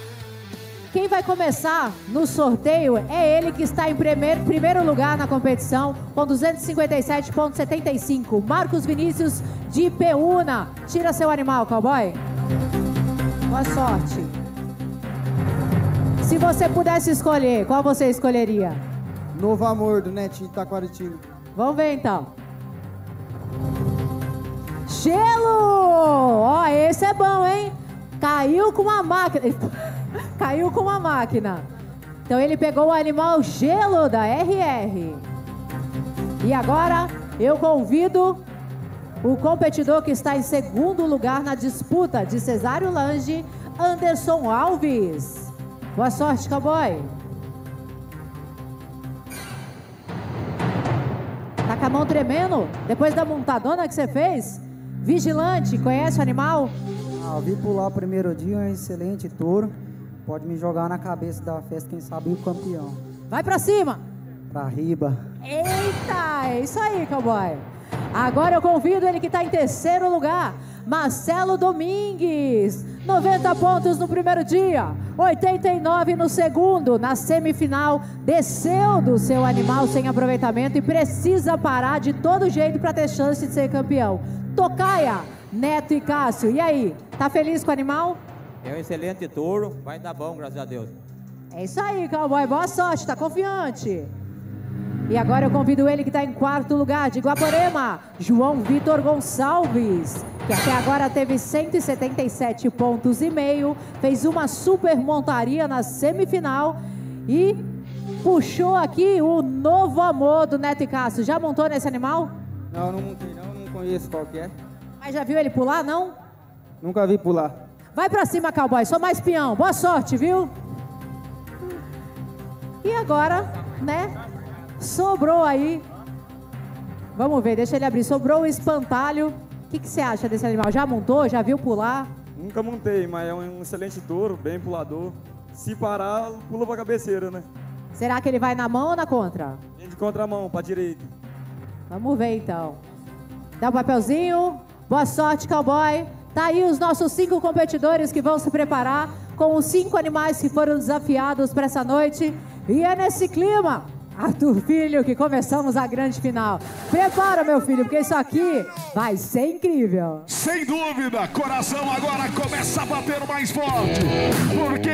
Quem vai começar no sorteio é ele que está em primeiro, primeiro lugar na competição com 257,75. Marcos Vinícius de Peúna. Tira seu animal, cowboy. Boa sorte. Se você pudesse escolher, qual você escolheria? Novo Amor, do Netinho Taquaritinho. Vamos ver então. Gelo! Ó, esse é bom, hein? Caiu com uma máquina. *laughs* Caiu com uma máquina. Então ele pegou o animal gelo da RR. E agora eu convido o competidor que está em segundo lugar na disputa de Cesário Lange, Anderson Alves. Boa sorte, cowboy. Tá com a mão tremendo? Depois da montadona que você fez? Vigilante, conhece o animal? Ah, eu vi pular o primeiro dia, um excelente touro. Pode me jogar na cabeça da festa, quem sabe o campeão. Vai pra cima! Pra riba. Eita, é isso aí, cowboy. Agora eu convido ele que está em terceiro lugar, Marcelo Domingues. 90 pontos no primeiro dia, 89 no segundo. Na semifinal, desceu do seu animal sem aproveitamento e precisa parar de todo jeito para ter chance de ser campeão. Tocaia, Neto e Cássio. E aí, tá feliz com o animal? É um excelente touro, vai dar bom, graças a Deus. É isso aí, cowboy. Boa sorte, tá confiante. E agora eu convido ele que está em quarto lugar, de Guaporema, João Vitor Gonçalves, que até agora teve 177 pontos e meio, fez uma super montaria na semifinal e puxou aqui o novo amor do Neto e Cássio. Já montou nesse animal? Não, não montei não, não conheço qual que é. Mas já viu ele pular, não? Nunca vi pular. Vai pra cima, cowboy, sou mais peão. Boa sorte, viu? E agora, né? Sobrou aí. Vamos ver, deixa ele abrir. Sobrou o espantalho. O que, que você acha desse animal? Já montou? Já viu pular? Nunca montei, mas é um excelente touro, bem pulador. Se parar, pula pra cabeceira, né? Será que ele vai na mão ou na contra? De contramão, pra direita. Vamos ver então. Dá o papelzinho. Boa sorte, cowboy. Tá aí os nossos cinco competidores que vão se preparar com os cinco animais que foram desafiados para essa noite. E é nesse clima, Arthur Filho, que começamos a grande final. Prepara, meu filho, porque isso aqui vai ser incrível. Sem dúvida, coração agora começa a bater mais forte. Porque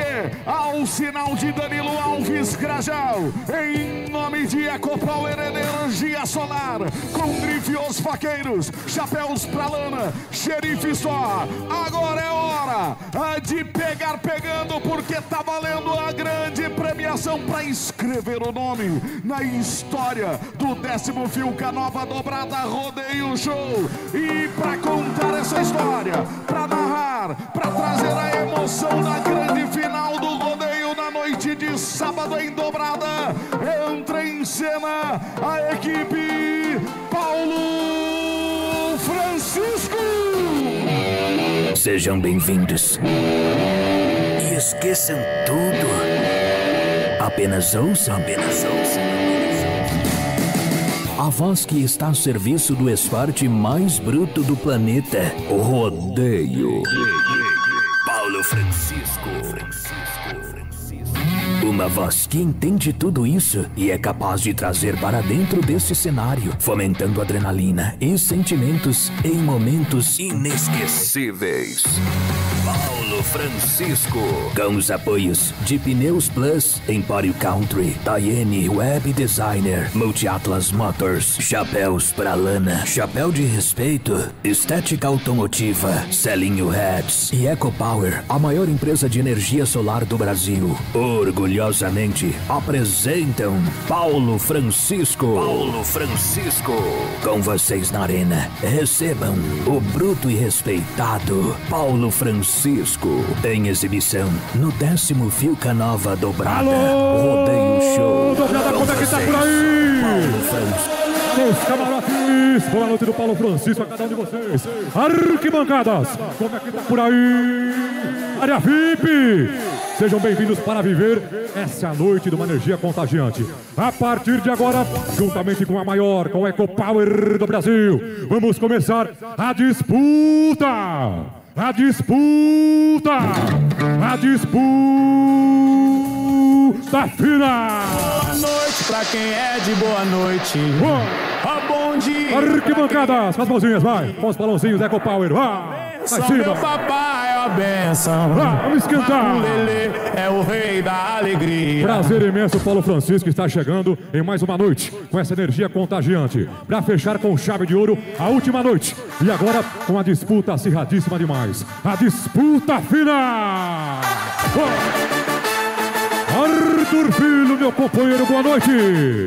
ao sinal de Danilo Alves Grajal, em nome de Ecopower Energia Solar, com grife os vaqueiros, chapéus pra lana, xerife só. Agora é hora de pegar pegando, porque tá valendo a grande premiação para escrever o nome na história do décimo Filca Nova Dobrada Rodeio Show. E para contar essa história, para narrar, para trazer a emoção da grande final do rodeio na noite de sábado em Dobrada, entra em cena a equipe Paulo Francisco. Sejam bem-vindos. E esqueçam tudo. Apenas ouçam, apenas ouçam. A voz que está a serviço do esporte mais bruto do planeta, o rodeio. Paulo Francisco. Uma voz que entende tudo isso e é capaz de trazer para dentro desse cenário, fomentando adrenalina e sentimentos em momentos inesquecíveis. Paulo Francisco. Com os apoios de Pneus Plus, Empório Country, Tayene Web Designer, Multiatlas Motors, Chapéus pra Lana, Chapéu de Respeito, Estética Automotiva, Celinho Heads e EcoPower, a maior empresa de energia solar do Brasil. Orgulhosamente apresentam Paulo Francisco. Paulo Francisco. Com vocês na arena, recebam o bruto e respeitado Paulo Francisco em exibição no décimo Filca Nova Dobrada Rodeio Show. Dobrada, como é que tá por aí? Paulo Francisco. Meus boa noite do Paulo Francisco a cada um de vocês. Arquibancadas, como é que tá por aí? Área VIP, sejam bem-vindos para viver essa noite de uma energia contagiante. A partir de agora, juntamente com a maior, com o Eco Power do Brasil, vamos começar a disputa. A disputa! A disputa final! Boa noite pra quem é de boa noite. A bom dia. Arquibancadas, com as mãozinhas, vai. Com os balãozinhos Eco Power, vai. São meu papai é a benção. Vamos esquentar. O Lelê é o rei da alegria. Prazer imenso, Paulo Francisco está chegando em mais uma noite com essa energia contagiante. Para fechar com chave de ouro a última noite. E agora com a disputa acirradíssima demais. A disputa final! Oh! Arthur Filho, meu companheiro, boa noite!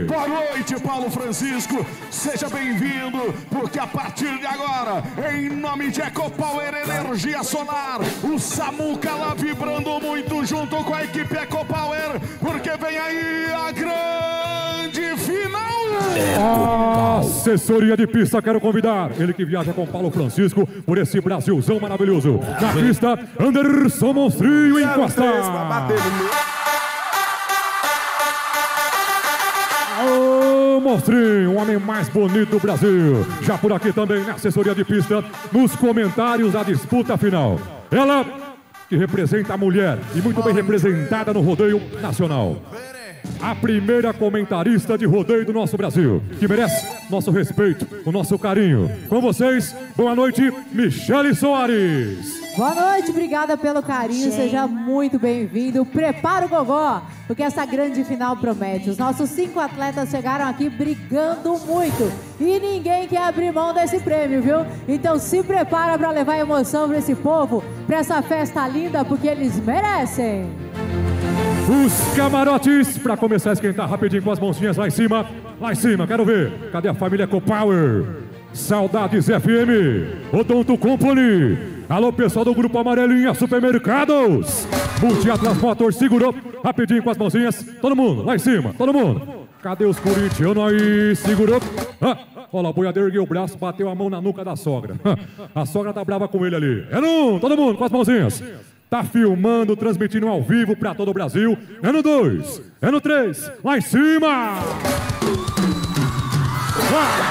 Boa noite, Paulo Francisco. Seja bem-vindo, porque a partir de agora, em nome de Ecopower Energia Solar, o Samuca lá vibrando muito junto com a equipe Ecopower, porque vem aí a grande final. Assessoria de pista, quero convidar ele que viaja com Paulo Francisco por esse Brasilzão maravilhoso. Na pista, Anderson Monstrinho Encosta. Ô, Monstrinho, o homem mais bonito do Brasil. Já por aqui também na assessoria de pista, nos comentários da disputa final. Ela que representa a mulher e muito bem representada no rodeio nacional. A primeira comentarista de rodeio do nosso Brasil, que merece nosso respeito, o nosso carinho. Com vocês, boa noite, Michele Soares. Boa noite, obrigada pelo carinho, seja muito bem-vindo. Prepara o gogó, porque essa grande final promete. Os nossos cinco atletas chegaram aqui brigando muito e ninguém quer abrir mão desse prêmio, viu? Então se prepara para levar emoção para esse povo, para essa festa linda, porque eles merecem. Os camarotes, para começar a esquentar rapidinho com as mãozinhas lá em cima. Lá em cima, quero ver. Cadê a família Copower? Saudades FM, Odonto Company. Alô, pessoal do Grupo Amarelinha Supermercados. Multiatlas Motors segurou rapidinho com as mãozinhas. Todo mundo, lá em cima, todo mundo. Cadê os corintianos aí? Segurou. Ah, olha lá, o boiadeiro ergueu o braço, bateu a mão na nuca da sogra. A sogra tá brava com ele ali. É não, todo mundo, com as mãozinhas. Tá filmando, transmitindo ao vivo para todo o Brasil. É no 2, é no 3, lá em cima! Vai!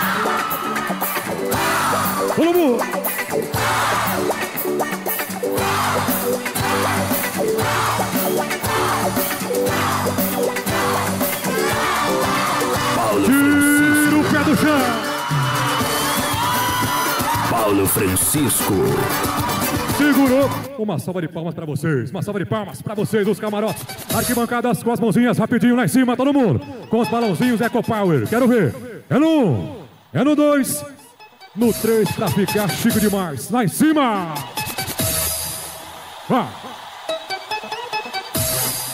Todo mundo! Tira o pé do chão! Paulo Francisco. Segurou. Uma salva de palmas pra vocês. Uma salva de palmas pra vocês, os camarotes. Arquibancadas com as mãozinhas rapidinho lá em cima, todo mundo. Com os balãozinhos Eco Power. Quero ver. É no um, é no dois, no três pra ficar chique demais. Lá em cima. Vá.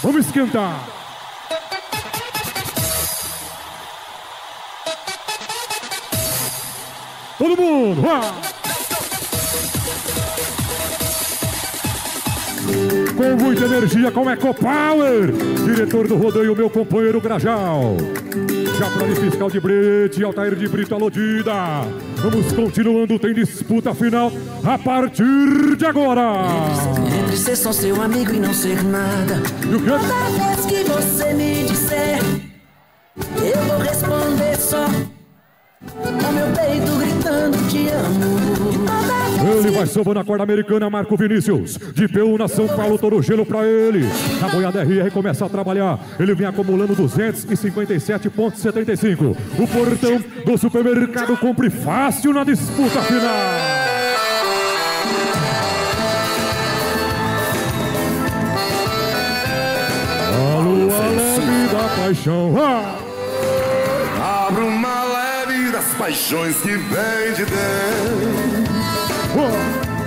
Vamos esquentar. Todo mundo, vá. Com muita energia, com Eco Power. Diretor do rodeio, meu companheiro Grajal. Já para fiscal de Brete, Altair de Brito Alodida. Vamos continuando, tem disputa final a partir de agora. Entre ser só seu amigo e não ser nada. E o quê? Toda vez que você me disser, eu vou responder só. Ele vai sobrar na corda americana, Marco Vinícius. De Peúna, São Paulo, todo gelo pra ele. A boiada RR começa a trabalhar. Ele vem acumulando 257,75. O portão do supermercado cumpre fácil na disputa final. A lua leve da paixão. Ah! Paixões que vem de dentro.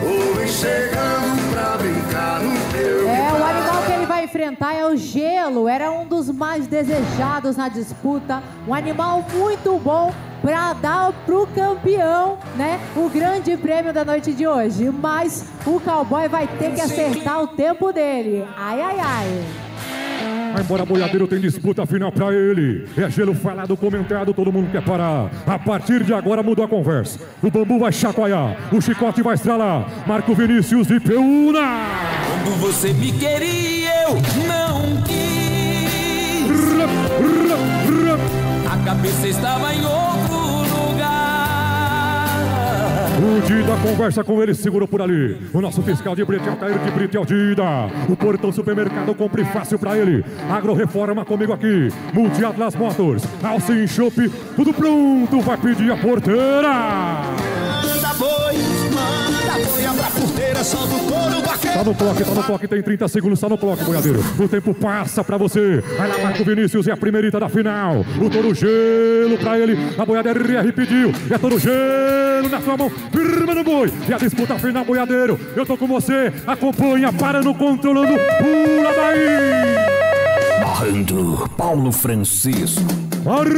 Ou vem chegando pra brincar no teu É, o animal que ele vai enfrentar é o gelo. Era um dos mais desejados na disputa. Um animal muito bom para dar pro campeão, né? O grande prêmio da noite de hoje. Mas o cowboy vai ter que acertar o tempo dele. Ai, ai, ai. Vai embora, boiadeiro, tem disputa final pra ele. É gelo falado, comentado, todo mundo quer parar. A partir de agora mudou a conversa. O bambu vai chacoalhar, o chicote vai estralar. Marco Vinícius de Peúna. Quando você me queria, eu não quis. A cabeça estava em outro. O Dida conversa com ele, segurou por ali. O nosso fiscal de Brete, Altair de Brete, é o Dida. O Portão Supermercado, compre fácil pra ele. Agro Reforma comigo aqui. Multi Atlas Motors, Alcin Shop, tudo pronto, vai pedir a porteira. Abra a porteira, solta o couro vaqueiro. Tá no clock, tá no clock, tem 30 segundos, tá no clock, boiadeiro. O tempo passa pra você. Vai lá, Marco Vinícius, é a primeirita da final. O touro gelo pra ele. A boiadeira RR pediu. É touro gelo na sua mão. Firma no boi. E a disputa final, boiadeiro. Eu tô com você. Acompanha, parando, controlando. Pula daí. Narrando Paulo Francisco. Marco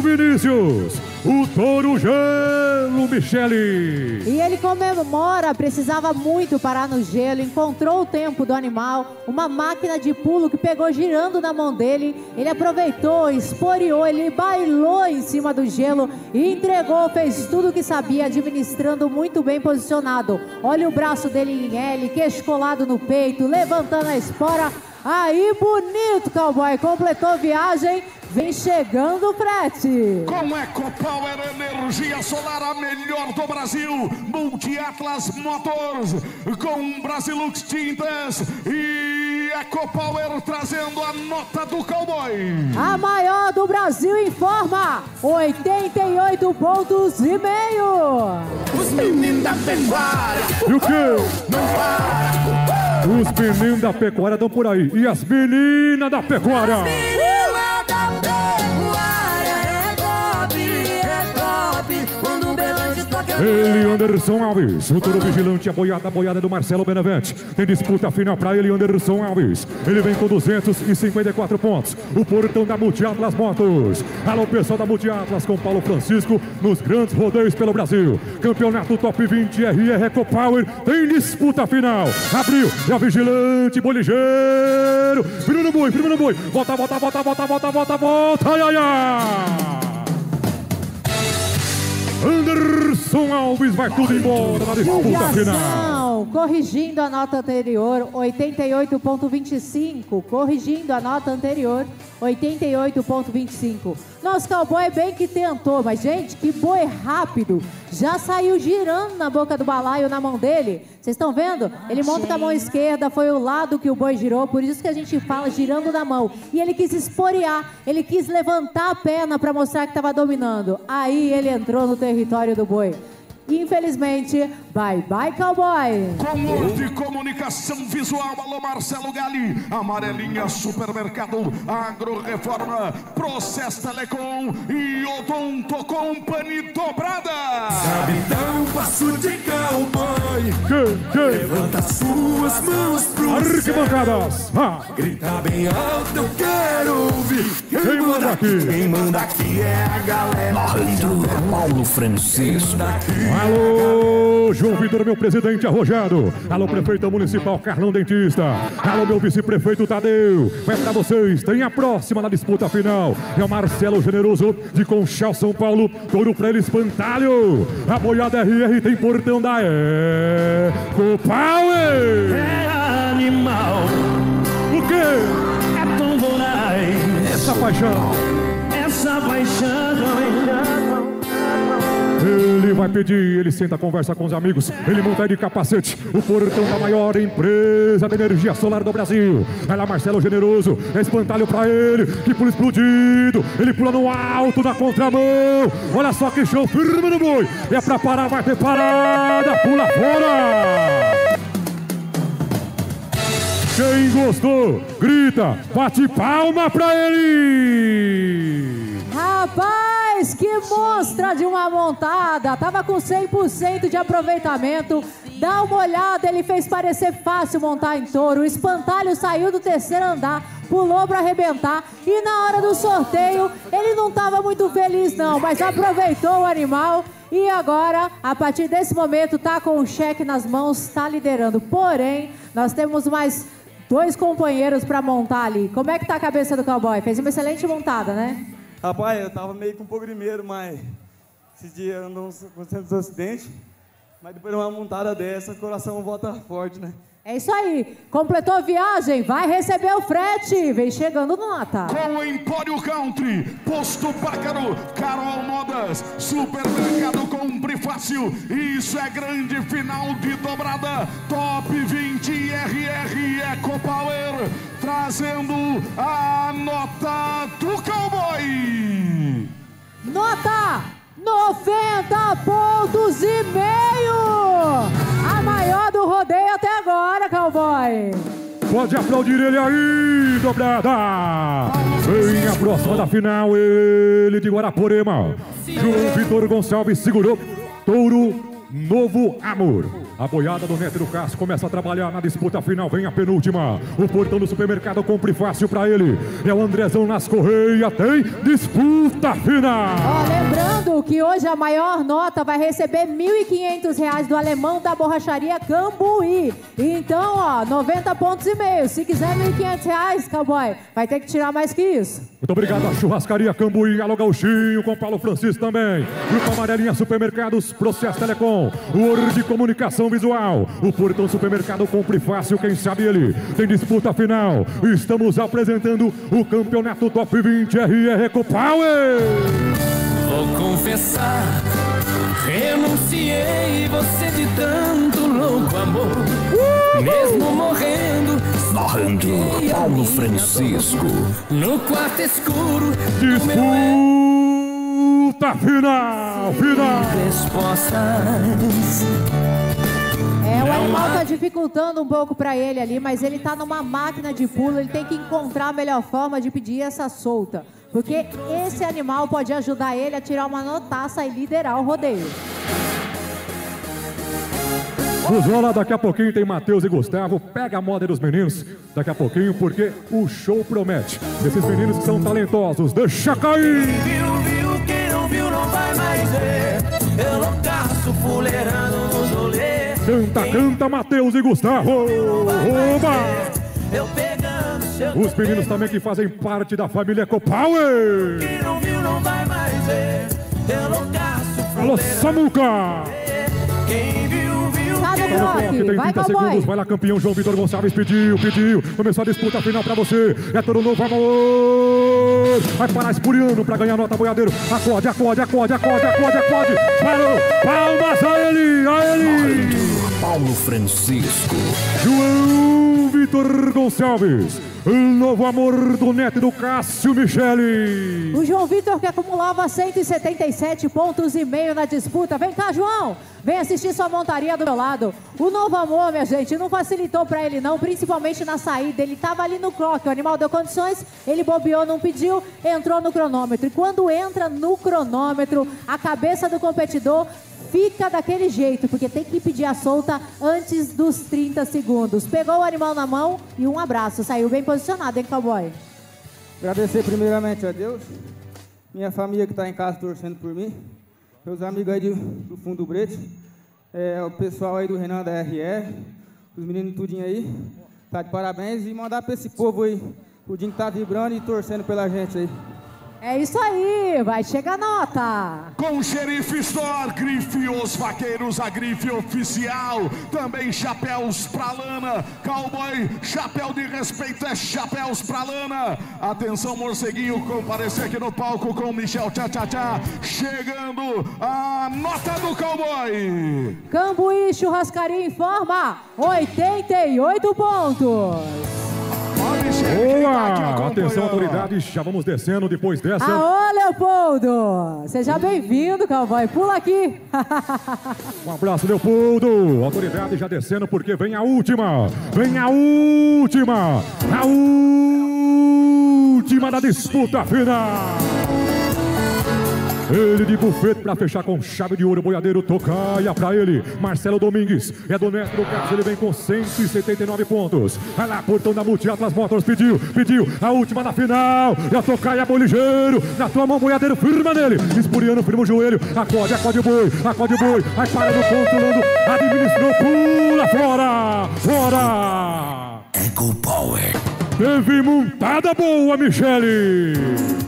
Vinícius. O touro gelo, Michele. E ele comemora, precisava muito parar no gelo, encontrou o tempo do animal, uma máquina de pulo que pegou girando na mão dele. Ele aproveitou, esporeou, ele bailou em cima do gelo e entregou, fez tudo o que sabia, administrando muito bem posicionado. Olha o braço dele em L, queixo colado no peito, levantando a espora. Aí, bonito, cowboy, completou viagem. Vem chegando o frete. Com EcoPower Energia Solar, a melhor do Brasil. Multi Atlas Motors, com Brasilux Tintas e EcoPower trazendo a nota do cowboy. A maior do Brasil informa 88 pontos e meio. Os meninos da pecuária E o quê? não param. Os meninos da pecuária estão por aí. E as meninas da pecuária? Menina da Ele, Anderson Alves. O touro vigilante, a boiada, a boiada do Marcelo Benavente. Tem disputa final para ele, Anderson Alves. Ele vem com 254 pontos. O portão da Multiatlas Motos. Alô, pessoal da Multiatlas com Paulo Francisco nos grandes rodeios pelo Brasil. Campeonato Top 20 RR Eco Power. Tem disputa final. Abriu. A vigilante, boi ligeiro. Firma no boi, no boi. Volta, volta, volta, volta, volta, volta, volta. Ai, ai, ai. Anderson Alves vai tudo embora na disputa final. Corrigindo a nota anterior, 88.25. Corrigindo a nota anterior, 88.25. Nosso cowboy bem que tentou, mas gente, que boi rápido. Já saiu girando na boca do balaio na mão dele. Vocês estão vendo? Ele monta com a mão esquerda, foi o lado que o boi girou, por isso que a gente fala girando na mão. E ele quis esporear, ele quis levantar a perna para mostrar que estava dominando. Aí ele entrou no território do boi. Infelizmente, bye bye cowboy. Com de comunicação visual, alô Marcelo Gali, Amarelinha Supermercado, Agro Reforma, Process Telecom e Odonto Company dobrada. Sabe dar um passo de cowboy. Que, que? Levanta suas mãos pro Arquibancadas. céu. Ah. Grita bem alto, eu quero ouvir. Quem manda aqui? Quem manda aqui é a galera. Narrando Paulo Francisco. Alô, João Vitor, meu presidente arrojado. Alô, prefeito municipal Carlão Dentista. Alô, meu vice-prefeito Tadeu. É pra vocês, tem a próxima na disputa final. É o Marcelo Generoso de Conchal, São Paulo. Touro pra ele, espantalho. A boiada RR tem portão da Eco Power. É animal. O quê? É tão voraz. Essa paixão. Essa paixão. Ele vai pedir, ele senta, conversa com os amigos, ele monta de capacete, o portão da maior empresa de energia solar do Brasil. Lá, Marcelo Generoso, espantalho pra ele, que pula explodido, ele pula no alto da contramão. Olha só que show, firme no boi, é pra parar, vai ter parada, pula fora. Quem gostou, grita, bate palma pra ele. Rapaz, que monstra de uma montada! Tava com 100% de aproveitamento. Dá uma olhada, ele fez parecer fácil montar em touro. O espantalho saiu do terceiro andar, pulou para arrebentar. E na hora do sorteio, ele não tava muito feliz, não, mas aproveitou o animal. E agora, a partir desse momento, tá com o cheque nas mãos, tá liderando. Porém, nós temos mais dois companheiros para montar ali. Como é que tá a cabeça do cowboy? Fez uma excelente montada, né? Rapaz, eu tava meio com um medo, mas esses dias andam acontecendo os acidentes. Mas depois de uma montada dessa, o coração volta forte, né? É isso aí. Completou a viagem, vai receber o frete. Vem chegando no Natal. Com o Empório Country, Posto Pácaro, Carol Modas, Supermercado Compre Fácil. Isso é grande final de dobrada. Top 20 RR Eco Power, trazendo a nota do cowboy. Nota 90 pontos e meio. A maior do rodeio até agora, cowboy. Pode aplaudir ele aí, dobrada! Vem a próxima da final, ele de Guaraporema. João Vitor Gonçalves segurou. Touro Novo Amor. A boiada do Neto do Cássio começa a trabalhar na disputa final. Vem a penúltima. O portão do supermercado compre fácil pra ele. É o Andrezão nas correias. Tem disputa final. Ó, lembrando que hoje a maior nota vai receber 1.500 reais do alemão da borracharia Cambuí. Então, ó, 90 pontos e meio. Se quiser 1.500 reais, cowboy, vai ter que tirar mais que isso. Muito obrigado à Churrascaria Cambuí, Alô Gauchinho, com Paulo Francisco também. Grupo Amarelinha Supermercados, Processo Telecom, o Ouro de Comunicação Visual, o Portão Supermercado Compre Fácil, quem sabe ele. Tem disputa final. Estamos apresentando o Campeonato Top 20 RR Eco Power. Vou confessar, renunciei você de tanto louco amor. Mesmo morrendo, Narrando Paulo Francisco. no quarto escuro Disputa final, final. respostas. É, o Não animal tá dificultando um pouco pra ele ali, mas ele tá numa máquina de pulo, ele tem que encontrar a melhor forma de pedir essa solta. Porque esse animal pode ajudar ele a tirar uma notaça e liderar o rodeio. Rosola, daqui a pouquinho tem Matheus e Gustavo. Pega a moda dos meninos daqui a pouquinho, porque o show promete. Esses meninos que são talentosos, deixa cair! Viu, viu, quem não viu não vai mais ver. Eu loucaço fuleirando nos rolês. Canta, canta, Matheus e Gustavo! Oba! Eu pegando seu Os meninos também que fazem parte da família Eco Power! Quem não viu não vai mais ver. Eu loucaço Alô, Samuca! Quem viu, viu. Tá no tem 30 Vai, segundos. Vai lá, campeão João Vitor Gonçalves pediu, pediu. Começou a disputa final pra você. É todo novo amor. Vai parar Espuriano pra ganhar nota boiadeiro. Acorde, acorde, acorde, acorde, acorde, acorde. Parou. Palmas a ele, a ele. Paulo Francisco. João Vitor Gonçalves. O novo amor do neto do Cássio Michele. O João Vitor que acumulava 177 pontos e meio na disputa. Vem cá, João. Vem assistir sua montaria do meu lado. O novo amor, minha gente, não facilitou pra ele não, principalmente na saída. Ele tava ali no clock, o animal deu condições, ele bobeou, não pediu, entrou no cronômetro. E quando entra no cronômetro, a cabeça do competidor fica daquele jeito, porque tem que pedir a solta antes dos 30 segundos. Pegou o animal na mão e um abraço. Saiu bem posicionado, hein, cowboy? Agradecer primeiramente a Deus, minha família que está em casa torcendo por mim, meus amigos aí de- do Fundo do Brete, é, o pessoal aí do Renan da RR, os meninos tudinho aí, tá de parabéns e mandar para esse povo aí, tudinho que tá vibrando e torcendo pela gente aí. É isso aí, vai chegar nota. Com o xerife Store, grife os vaqueiros, a grife oficial. Também chapéus pra lana. Cowboy, chapéu de respeito é chapéus pra lana. Atenção, morceguinho, comparecer aqui no palco com o Michel Tchá Tchá Tchá. Chegando a nota do cowboy. Cambuí Churrascaria informa 88 pontos. Boa! Atenção, autoridades, já vamos descendo depois dessa. Aô, Leopoldo! Seja bem-vindo, cowboy. Pula aqui. *laughs* Um abraço, Leopoldo. Autoridade já descendo porque vem a última. Vem a última. A última da disputa final. Ele de bufete pra fechar com chave de ouro, boiadeiro tocaia pra ele. Marcelo Domingues é do Neto do Carlos, ele vem com 179 pontos. Vai lá, portão da Multi Atlas Motors, pediu, pediu, a última na final. E a tocaia boi ligeiro, na tua mão, boiadeiro, firma nele. Espuriano, firma o joelho, acorde, acorde o boi, acorde o boi. Vai parando, controlando, administrou, pula fora, fora. Echo Power. Teve montada boa, Michele.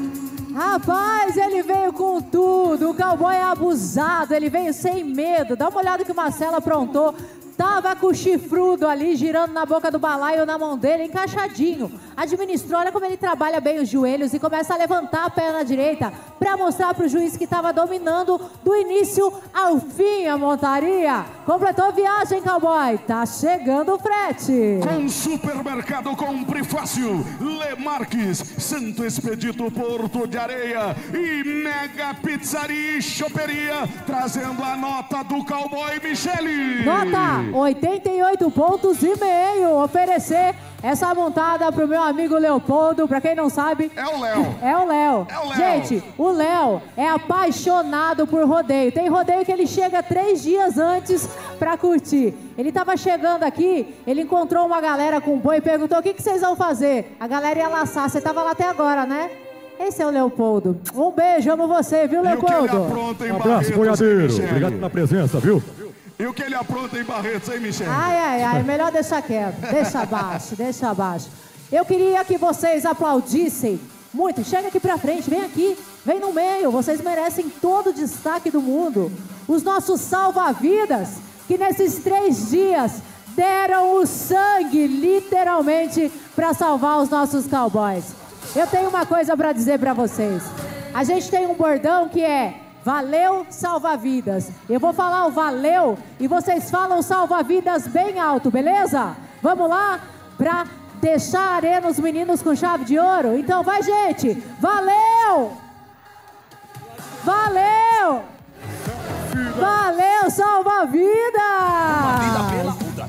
Rapaz, ele veio com tudo. O cowboy é abusado, ele veio sem medo. Dá uma olhada que o Marcelo aprontou. Tava com o chifrudo ali, girando na boca do balaio na mão dele, encaixadinho. Administrou, olha como ele trabalha bem os joelhos e começa a levantar a perna direita para mostrar pro juiz que estava dominando do início ao fim a montaria. Completou a viagem, cowboy. Tá chegando o frete. Com supermercado Compre Fácil, Lemarques, Santo Expedito Porto de Areia e Mega Pizzaria e Choperia, trazendo a nota do cowboy Michele. Nota 88 pontos e meio. Oferecer essa montada pro meu amigo Leopoldo. Pra quem não sabe, é o Léo. É o Léo. É o Léo. Gente, o Léo é apaixonado por rodeio. Tem rodeio que ele chega três dias antes pra curtir. Ele tava chegando aqui, ele encontrou uma galera com boi e perguntou: o que, que vocês vão fazer? A galera ia laçar. Você tava lá até agora, né? Esse é o Leopoldo. Um beijo, amo você, viu, Leopoldo? Um abraço, boiadeiro. Obrigado pela presença, viu? E o que ele apronta em Barretos, hein, Michele? Ai, ai, ai, melhor deixar quieto. Deixa abaixo, *laughs* deixa abaixo. Eu queria que vocês aplaudissem muito. Chega aqui pra frente, vem aqui, vem no meio. Vocês merecem todo o destaque do mundo. Os nossos salva-vidas, que nesses três dias deram o sangue, literalmente, para salvar os nossos cowboys. Eu tenho uma coisa para dizer para vocês. A gente tem um bordão que é Valeu, salva-vidas. Eu vou falar o valeu e vocês falam salva-vidas bem alto, beleza? Vamos lá pra deixar a arena os meninos com chave de ouro? Então vai, gente! Valeu! Valeu! Valeu, salva-vidas!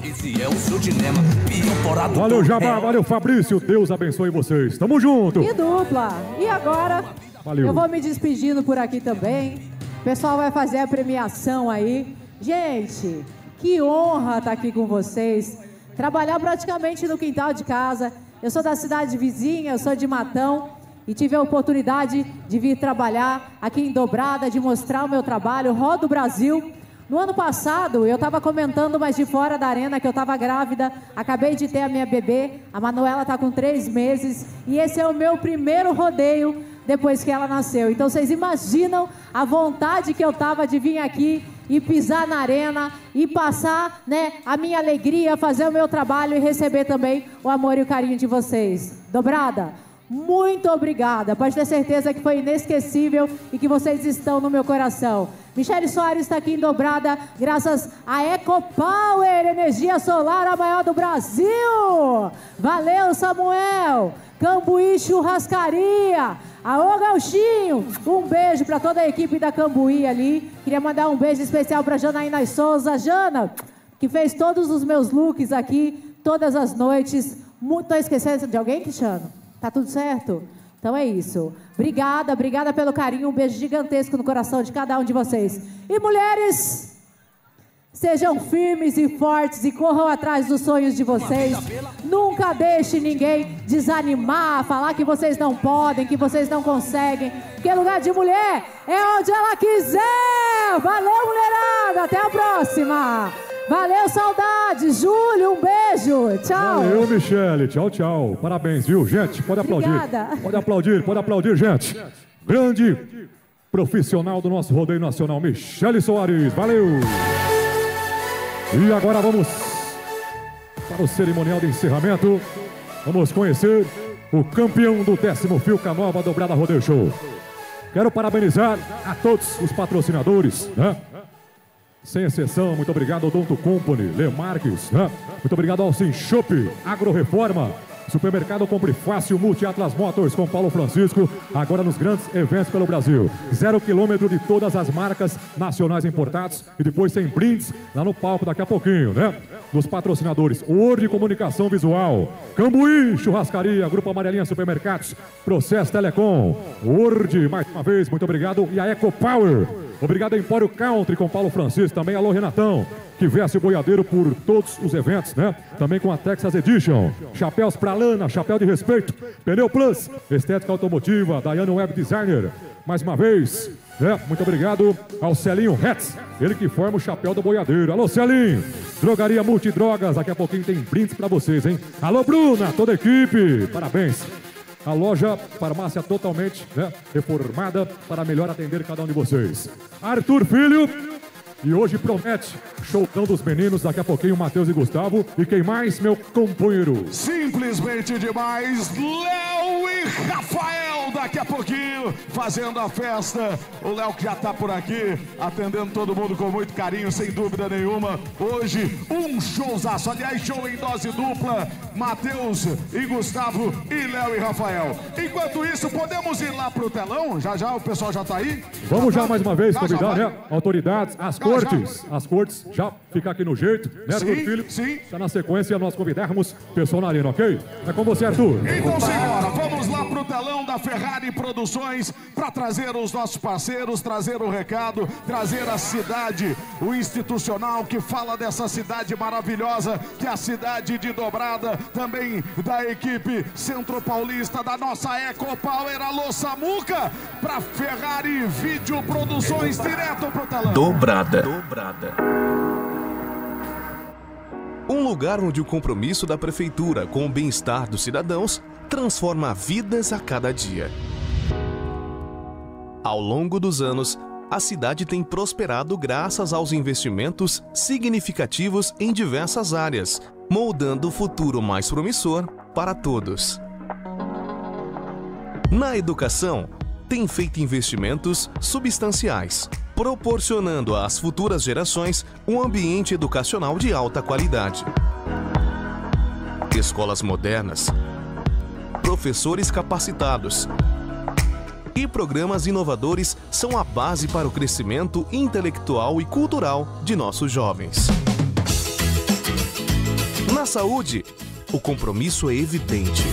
Esse é o seu dilema. Pior Valeu, Jabá. Valeu, Fabrício. Deus abençoe vocês. Tamo junto. E dupla. E agora, Valeu. eu vou me despedindo por aqui também. Pessoal vai fazer a premiação aí. Gente, que honra estar aqui com vocês. Trabalhar praticamente no quintal de casa. Eu sou da cidade vizinha, eu sou de Matão. E tive a oportunidade de vir trabalhar aqui em Dobrada, de mostrar o meu trabalho. Rodo o Brasil. No ano passado, eu estava comentando, mas de fora da arena, que eu estava grávida. Acabei de ter a minha bebê. A Manuela está com três meses. E esse é o meu primeiro rodeio depois que ela nasceu. Então vocês imaginam a vontade que eu tava de vir aqui e pisar na arena e passar, né, a minha alegria, fazer o meu trabalho e receber também o amor e o carinho de vocês. Dobrada. Muito obrigada. Pode ter certeza que foi inesquecível e que vocês estão no meu coração. Michele Soares está aqui em dobrada, graças a EcoPower, energia solar a maior do Brasil. Valeu, Samuel. Cambuí Churrascaria. Aô, Gauchinho. Um beijo para toda a equipe da Cambuí ali. Queria mandar um beijo especial para Janaína Souza. Jana, que fez todos os meus looks aqui, todas as noites. Muito esquecendo de alguém, Cristiano? Tá tudo certo? Então é isso. Obrigada, obrigada pelo carinho. Um beijo gigantesco no coração de cada um de vocês. E mulheres, sejam firmes e fortes e corram atrás dos sonhos de vocês. Nunca deixe ninguém desanimar, falar que vocês não podem, que vocês não conseguem. Porque lugar de mulher é onde ela quiser. Valeu, mulherada. Até a próxima. Valeu, saudade. Júlio, um beijo. Tchau. Valeu, Michele. Tchau, tchau. Parabéns, viu? Gente, pode aplaudir. Obrigada. Pode aplaudir, pode aplaudir, gente. Grande profissional do nosso rodeio nacional, Michele Soares. Valeu. E agora vamos para o cerimonial de encerramento. Vamos conhecer o campeão do décimo Fio Canova Dobrada Rodeio Show. Quero parabenizar a todos os patrocinadores, né? Sem exceção, muito obrigado ao Donto Company, Le Marques, né? muito obrigado ao Sim Shop, Agro Reforma, Supermercado Compre Fácil, Multi Atlas Motors com Paulo Francisco, agora nos grandes eventos pelo Brasil. Zero quilômetro de todas as marcas nacionais importadas e depois tem brindes lá no palco daqui a pouquinho, né? Dos patrocinadores, Word Comunicação Visual, Cambuí, Churrascaria, Grupo Amarelinha Supermercados, Processo Telecom, Word, mais uma vez, muito obrigado, e a Eco Power. Obrigado a Empório Country com Paulo Francisco, também alô Renatão, que veste o boiadeiro por todos os eventos, né? Também com a Texas Edition, chapéus pra lana, chapéu de respeito, Pneu Plus, estética automotiva, Dayane Web Designer. Mais uma vez, né? Muito obrigado ao Celinho Hetz, ele que forma o chapéu do boiadeiro. Alô, Celinho! Drogaria Multidrogas, daqui a pouquinho tem brindes pra vocês, hein? Alô, Bruna, toda a equipe, parabéns. A loja farmácia totalmente né, reformada para melhor atender cada um de vocês. Arthur Filho. E hoje promete showcão dos meninos, daqui a pouquinho Matheus e Gustavo. E quem mais? Meu companheiro. Simplesmente demais, Léo e Rafael, daqui a pouquinho, fazendo a festa. O Léo que já tá por aqui, atendendo todo mundo com muito carinho, sem dúvida nenhuma. Hoje, um showzaço, aliás, show em dose dupla. Matheus e Gustavo e Léo e Rafael. Enquanto isso, podemos ir lá pro telão? Já já, o pessoal já tá aí? Vamos já tá? mais uma vez Já, já convidar, vai? né? Autoridades, as Já, cortes, as cortes já ficar aqui no jeito, né, Sim, Filho? sim. Tá na sequência nós convidarmos o pessoal na arena, ok? É com você, Arthur. Então, senhora, vamos lá pro telão da Ferrari Produções para trazer os nossos parceiros, trazer o recado, trazer a cidade, o institucional que fala dessa cidade maravilhosa, que é a cidade de Dobrada, também da equipe Centro Paulista, da nossa Eco Power, alô Samuca, para Ferrari Vídeo Produções, direto pro telão. Dobrada. Um lugar onde o compromisso da prefeitura com o bem-estar dos cidadãos transforma vidas a cada dia. Ao longo dos anos, a cidade tem prosperado graças aos investimentos significativos em diversas áreas, moldando o futuro mais promissor para todos. Na educação, tem feito investimentos substanciais, proporcionando às futuras gerações um ambiente educacional de alta qualidade. Escolas modernas, professores capacitados e programas inovadores são a base para o crescimento intelectual e cultural de nossos jovens. Na saúde, o compromisso é evidente.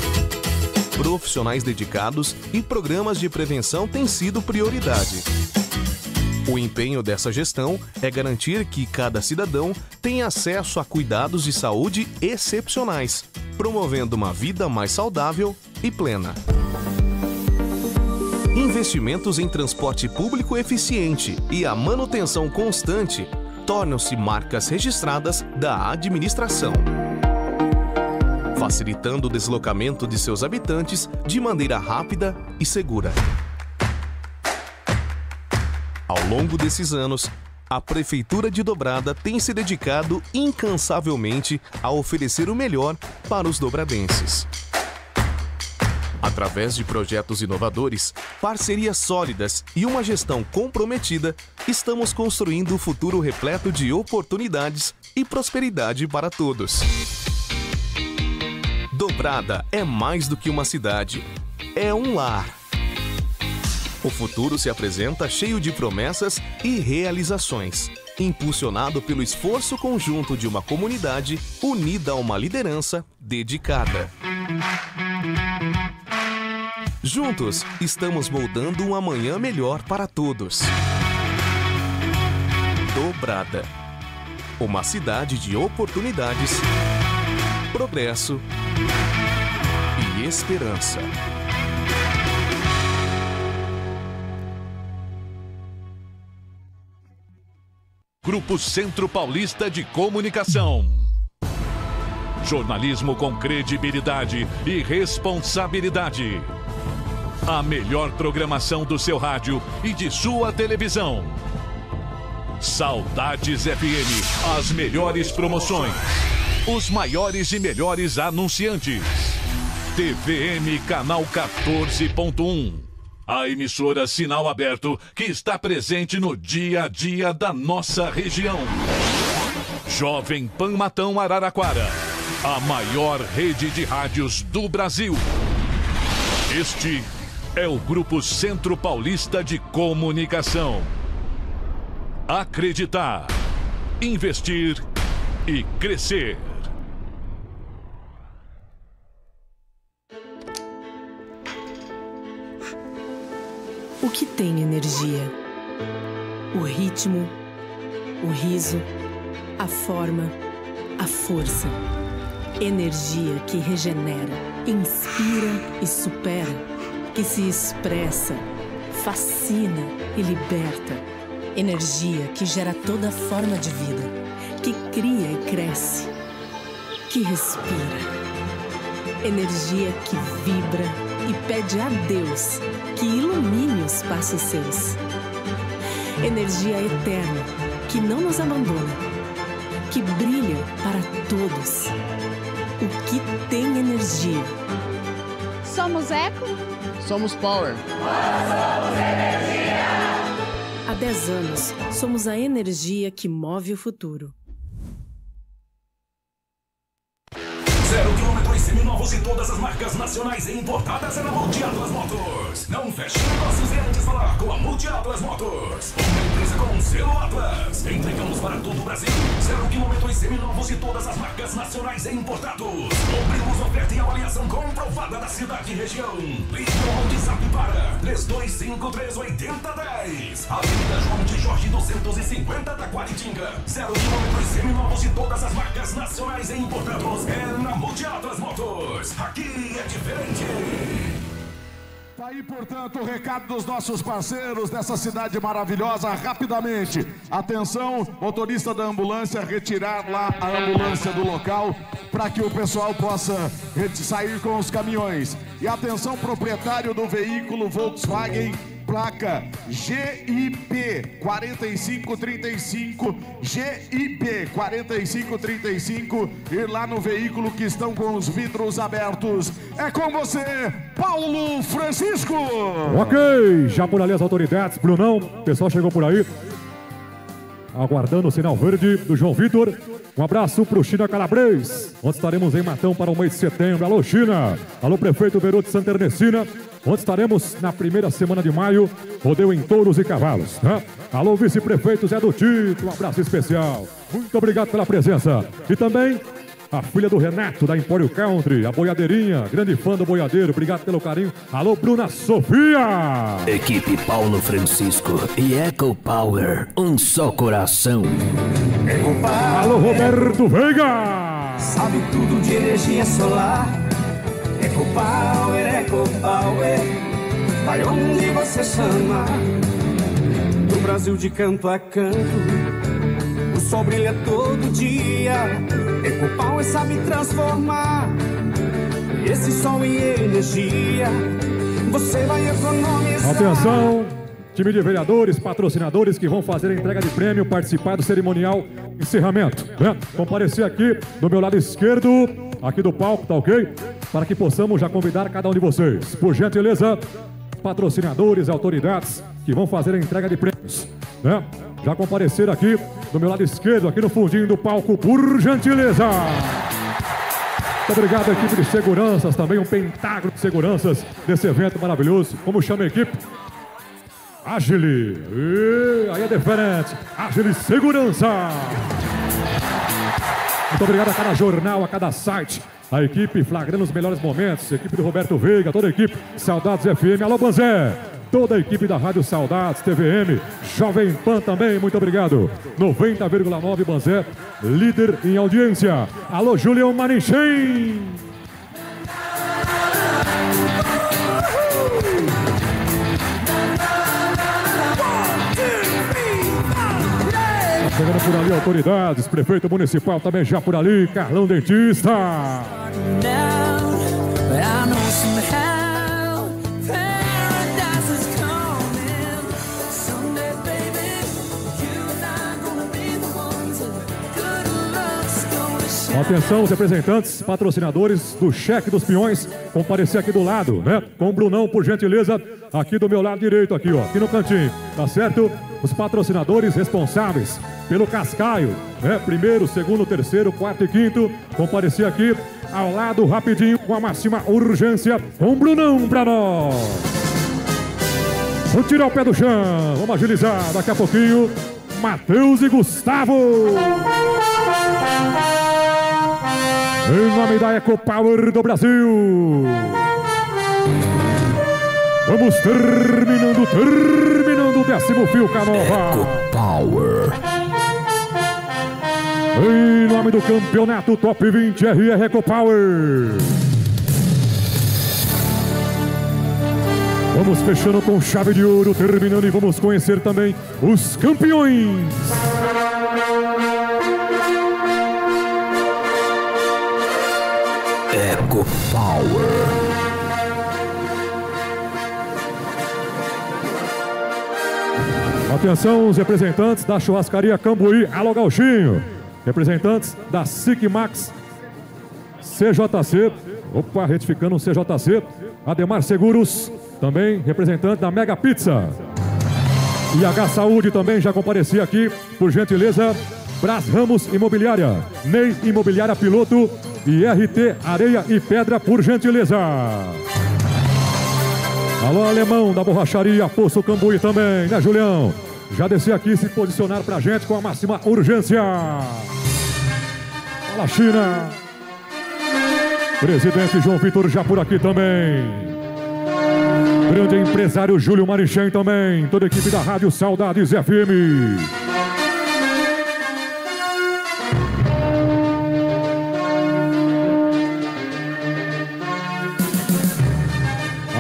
Profissionais dedicados e programas de prevenção têm sido prioridade. O empenho dessa gestão é garantir que cada cidadão tenha acesso a cuidados de saúde excepcionais, promovendo uma vida mais saudável e plena. Investimentos em transporte público eficiente e a manutenção constante tornam-se marcas registradas da administração, facilitando o deslocamento de seus habitantes de maneira rápida e segura. Ao longo desses anos, a Prefeitura de Dobrada tem se dedicado incansavelmente a oferecer o melhor para os dobradenses. Através de projetos inovadores, parcerias sólidas e uma gestão comprometida, estamos construindo um futuro repleto de oportunidades e prosperidade para todos. Dobrada é mais do que uma cidade, é um lar. O futuro se apresenta cheio de promessas e realizações, impulsionado pelo esforço conjunto de uma comunidade unida a uma liderança dedicada. Juntos, estamos moldando um amanhã melhor para todos. Dobrada. Uma cidade de oportunidades, progresso e esperança. Grupo Centro Paulista de Comunicação. Jornalismo com credibilidade e responsabilidade. A melhor programação do seu rádio e de sua televisão. Saudades FM, as melhores promoções. Os maiores e melhores anunciantes. TVM Canal 14.1. A emissora Sinal Aberto que está presente no dia a dia da nossa região. Jovem Pan Matão Araraquara. A maior rede de rádios do Brasil. Este é o Grupo Centro Paulista de Comunicação. Acreditar, investir e crescer. O que tem energia? O ritmo, o riso, a forma, a força. Energia que regenera, inspira e supera, que se expressa, fascina e liberta. Energia que gera toda forma de vida, que cria e cresce, que respira. Energia que vibra e pede a Deus que ilumine os passos seus. Energia eterna que não nos abandona, que brilha para todos. O que tem energia? Somos Eco? Somos Power. Há 10 anos, somos a energia que move o futuro. E todas as marcas nacionais e importadas é na Multiatlas Motors. Não feche negócios e antes falar com a Multiatlas Motors. Uma empresa com selo Atlas. Entregamos para todo o Brasil. Zero quilômetros seminovos e todas as marcas nacionais e importados. Cobrimos oferta e avaliação comprovada da cidade e região. Ligue ou WhatsApp para 32538010. Avenida João de Jorge 250 Taquaritinga. Zero quilômetros seminovos e todas as marcas nacionais e importados é na Multiatlas Motors. Aqui é diferente. Tá aí, portanto, o recado dos nossos parceiros dessa cidade maravilhosa. Rapidamente, atenção, motorista da ambulância, retirar lá a ambulância do local para que o pessoal possa sair com os caminhões. E atenção, proprietário do veículo Volkswagen. Placa GIP 4535 GIP 4535 ir lá no veículo que estão com os vidros abertos. É com você, Paulo Francisco. Ok, já por ali as autoridades, Brunão, o pessoal chegou por aí. Aguardando o sinal verde do João Vitor. Um abraço pro China Calabres, onde estaremos em Matão para o mês de setembro. Alô, China! Alô, prefeito Veru de Santa Ernestina, onde estaremos na primeira semana de maio, rodeio em touros e cavalos. Né? Alô, vice-prefeito Zé do Tito, um abraço especial. Muito obrigado pela presença. E também a filha do Renato, da Empório Country, a boiadeirinha, grande fã do boiadeiro, obrigado pelo carinho. Alô, Bruna Sofia! Equipe Paulo Francisco e Eco Power, um só coração. Alô, Roberto Veiga! Sabe tudo de energia solar. Eco Power, Eco Power. Vai onde você chama. Do Brasil de canto a canto. Sol brilha todo dia. Sabe transformar. Esse sol em energia. Você vai economizar. Atenção, time de vereadores, patrocinadores que vão fazer a entrega de prêmio, participar do cerimonial encerramento. Né? Comparecer aqui do meu lado esquerdo, aqui do palco, tá ok? Para que possamos já convidar cada um de vocês. Por gentileza, patrocinadores, autoridades que vão fazer a entrega de prêmios. Né? Já comparecer aqui do meu lado esquerdo, aqui no fundinho do palco, por gentileza. Muito obrigado, equipe de seguranças, também um pentágono de seguranças desse evento maravilhoso. Como chama a equipe? Agile. E aí é diferente. Agile Segurança. Muito obrigado a cada jornal, a cada site. A equipe flagrando os melhores momentos. A equipe do Roberto Veiga, toda a equipe. Saudades FM. Alô, Banzé. Toda a equipe da Rádio Saudades, TVM, Jovem Pan também, muito obrigado. 90,9 Banzé, líder em audiência. Alô, Julião Manichem. Chegando por ali, autoridades, prefeito municipal também já por ali, Carlão Dentista. Atenção, os representantes, patrocinadores do cheque dos peões, comparecer aqui do lado, né? Com o Brunão, por gentileza, aqui do meu lado direito, aqui, ó, aqui no cantinho, tá certo? Os patrocinadores responsáveis pelo cascaio, né? Primeiro, segundo, terceiro, quarto e quinto, comparecer aqui ao lado, rapidinho, com a máxima urgência, com o Brunão pra nós. Vamos tirar o pé do chão, vamos agilizar daqui a pouquinho. Matheus e Gustavo. Em nome da Eco Power do Brasil. Vamos terminando, terminando o décimo fio Canova. Eco Power. Em nome do campeonato Top 20 RR Eco Power. Vamos fechando com chave de ouro, terminando e vamos conhecer também os campeões. Power. Atenção, os representantes da churrascaria Cambuí, Alô Gauchinho. Representantes da SIC Max CJC. Opa, retificando o CJC. Ademar Seguros, também representante da Mega Pizza. E H Saúde também já comparecia aqui, por gentileza. Brás Ramos Imobiliária, Ney Imobiliária Piloto e RT Areia e Pedra, por gentileza. Alô, alemão da borracharia Poço Cambuí também, né, Julião? Já desci aqui se posicionar pra gente com a máxima urgência. Fala, China. Presidente João Vitor já por aqui também. Grande empresário Júlio Marichem também. Toda a equipe da Rádio Saudades FM.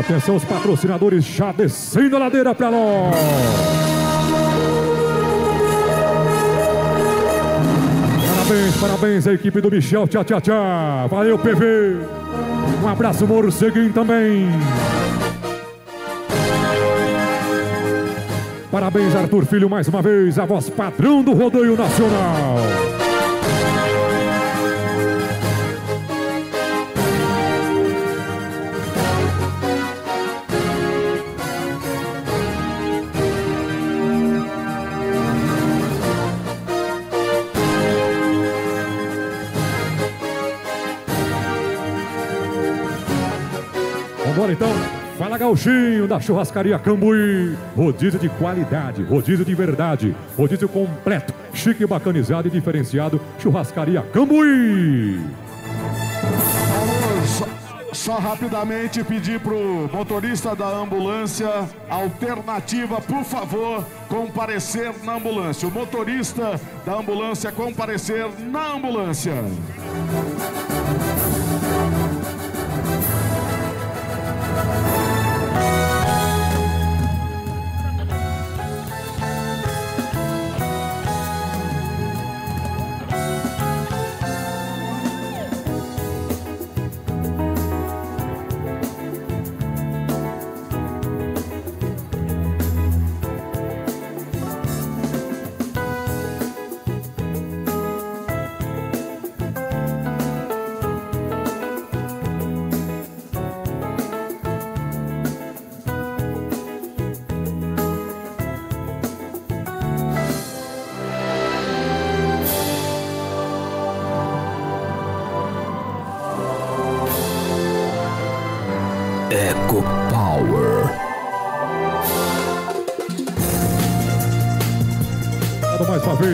Atenção, os patrocinadores já descendo a ladeira para nós. Parabéns, parabéns à equipe do Michel Tchá Tchá Tchá. Valeu, PV. Um abraço, Morceguinho também. Parabéns, Arthur Filho, mais uma vez, a voz padrão do rodeio nacional. Vambora então. Fala Gauchinho da churrascaria Cambuí. Rodízio de qualidade, rodízio de verdade, rodízio completo, chique, bacanizado e diferenciado. Churrascaria Cambuí. Só rapidamente pedir pro motorista da ambulância alternativa, por favor, comparecer na ambulância. O motorista da ambulância comparecer na ambulância.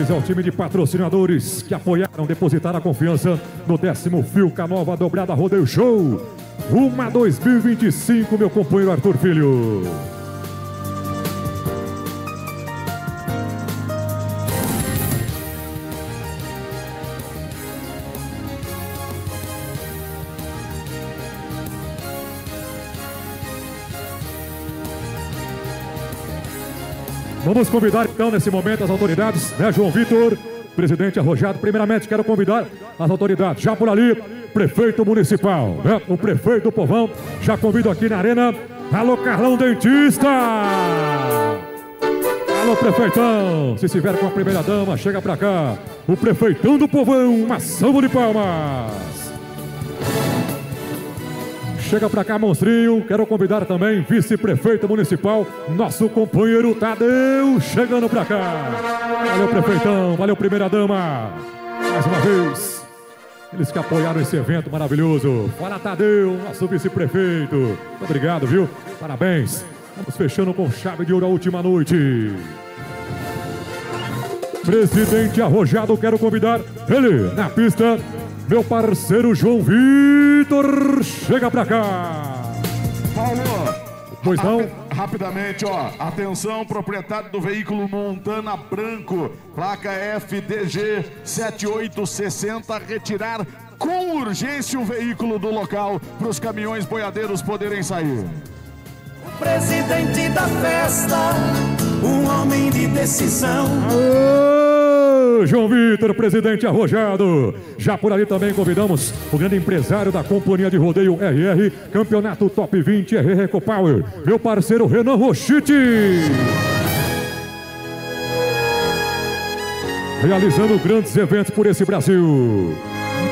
Vez ao time de patrocinadores que apoiaram, depositaram a confiança no décimo Fio Canova Dobrada Rodeio Show. Uma 2025, meu companheiro Arthur Filho. Vamos convidar então nesse momento as autoridades, né, João Vitor, presidente arrojado. Primeiramente, quero convidar as autoridades, já por ali, prefeito municipal, né, o prefeito do Povão. Já convido aqui na arena. Alô, Carlão Dentista! Alô, prefeitão! Se estiver com a primeira dama, chega pra cá. O prefeitão do Povão, uma salva de palmas! Chega pra cá, monstrinho. Quero convidar também vice-prefeito municipal, nosso companheiro Tadeu, chegando pra cá. Valeu, prefeitão. Valeu, primeira dama. Mais uma vez. Eles que apoiaram esse evento maravilhoso. Fala, Tadeu, nosso vice-prefeito. Muito obrigado, viu? Parabéns. Vamos fechando com chave de ouro a última noite. Presidente arrojado, quero convidar ele na pista. Meu parceiro João Vitor, chega pra cá. Paulo, Pois não? rapi- rapidamente, ó. Atenção, proprietário do veículo Montana Branco, placa FDG 7860, retirar com urgência o veículo do local para os caminhões boiadeiros poderem sair. Presidente da festa, um homem de decisão. Ô, João Vitor, presidente arrojado. Já por ali também convidamos o grande empresário da Companhia de Rodeio RR, Campeonato Top 20 RR Ecopower, meu parceiro Renan Rochite. Realizando grandes eventos por esse Brasil.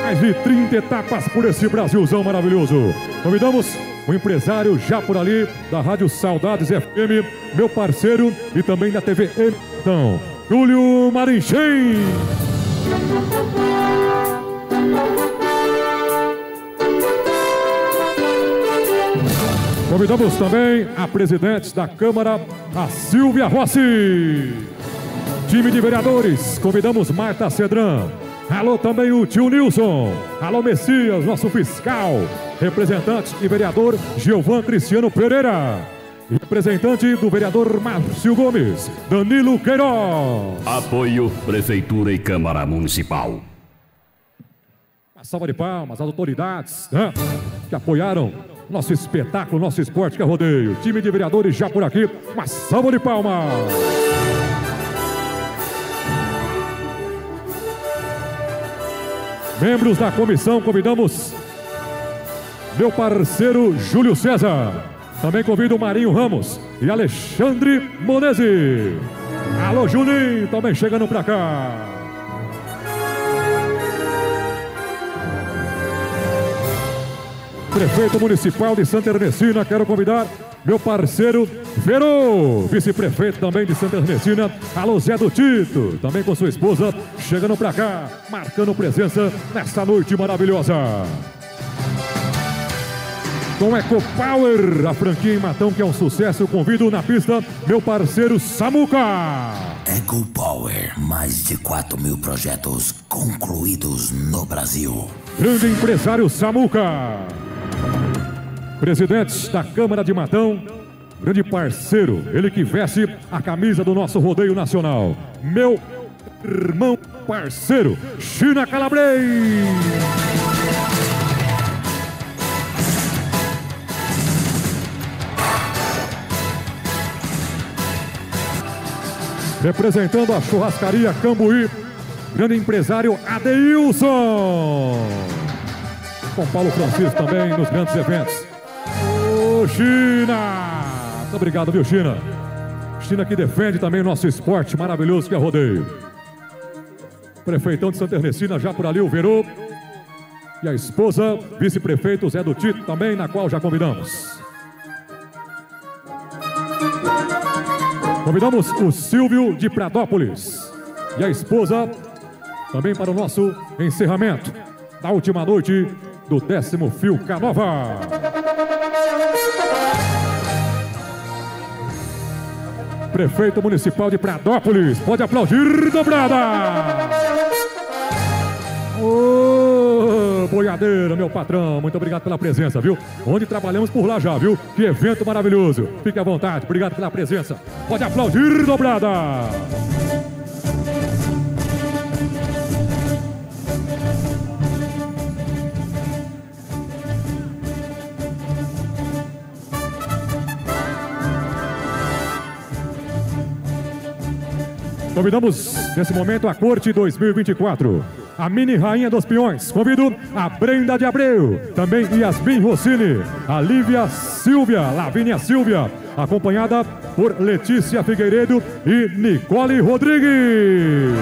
Mais de 30 etapas por esse Brasilzão maravilhoso. Convidamos o empresário já por ali da Rádio Saudades FM, meu parceiro e também da TV Então, Júlio Marinchem. Convidamos também a presidente da Câmara, a Silvia Rossi. Time de vereadores, convidamos Marta Cedran. Alô também o tio Nilson. Alô Messias, nosso fiscal. Representante e vereador Gilvan Cristiano Pereira. Representante do vereador Márcio Gomes, Danilo Queiroz. Apoio Prefeitura e Câmara Municipal. Uma salva de palmas às autoridades né, que apoiaram nosso espetáculo, nosso esporte que é rodeio. Time de vereadores já por aqui. Uma salva de palmas. Membros da comissão, convidamos meu parceiro Júlio César. Também convido Marinho Ramos e Alexandre Monese. Alô, Juninho, também chegando pra cá. Prefeito Municipal de Santa Ernestina, quero convidar meu parceiro Verô, vice-prefeito também de Santa Ernestina, alô Zé do Tito, também com sua esposa, chegando pra cá, marcando presença nesta noite maravilhosa. Com EcoPower, a franquia em Matão que é um sucesso, eu convido na pista meu parceiro Samuca. Eco Power, mais de 4 mil projetos concluídos no Brasil. Grande empresário Samuca. Presidente da Câmara de Matão, grande parceiro, ele que veste a camisa do nosso rodeio nacional. Meu irmão parceiro, China Calabrei. Representando a churrascaria Cambuí, grande empresário Adeilson. Com Paulo Francisco também nos grandes eventos. China! Muito obrigado, viu, China? China que defende também o nosso esporte maravilhoso que é rodeio. Prefeitão de Santa Ernestina, já por ali, o Verô. E a esposa, vice-prefeito Zé do Tito, também, na qual já convidamos. Convidamos o Silvio de Pradópolis e a esposa também para o nosso encerramento da última noite do décimo Fio Canova. Prefeito municipal de Pradópolis. Pode aplaudir, dobrada! Ô, boiadeira, meu patrão, muito obrigado pela presença, viu? Onde trabalhamos por lá já, viu? Que evento maravilhoso. Fique à vontade, obrigado pela presença. Pode aplaudir, dobrada! Convidamos nesse momento a Corte 2024. A mini rainha dos peões. Convido a Brenda de Abreu, também Yasmin Rossini, a Lívia Silvia, Lavínia Silvia, acompanhada por Letícia Figueiredo e Nicole Rodrigues.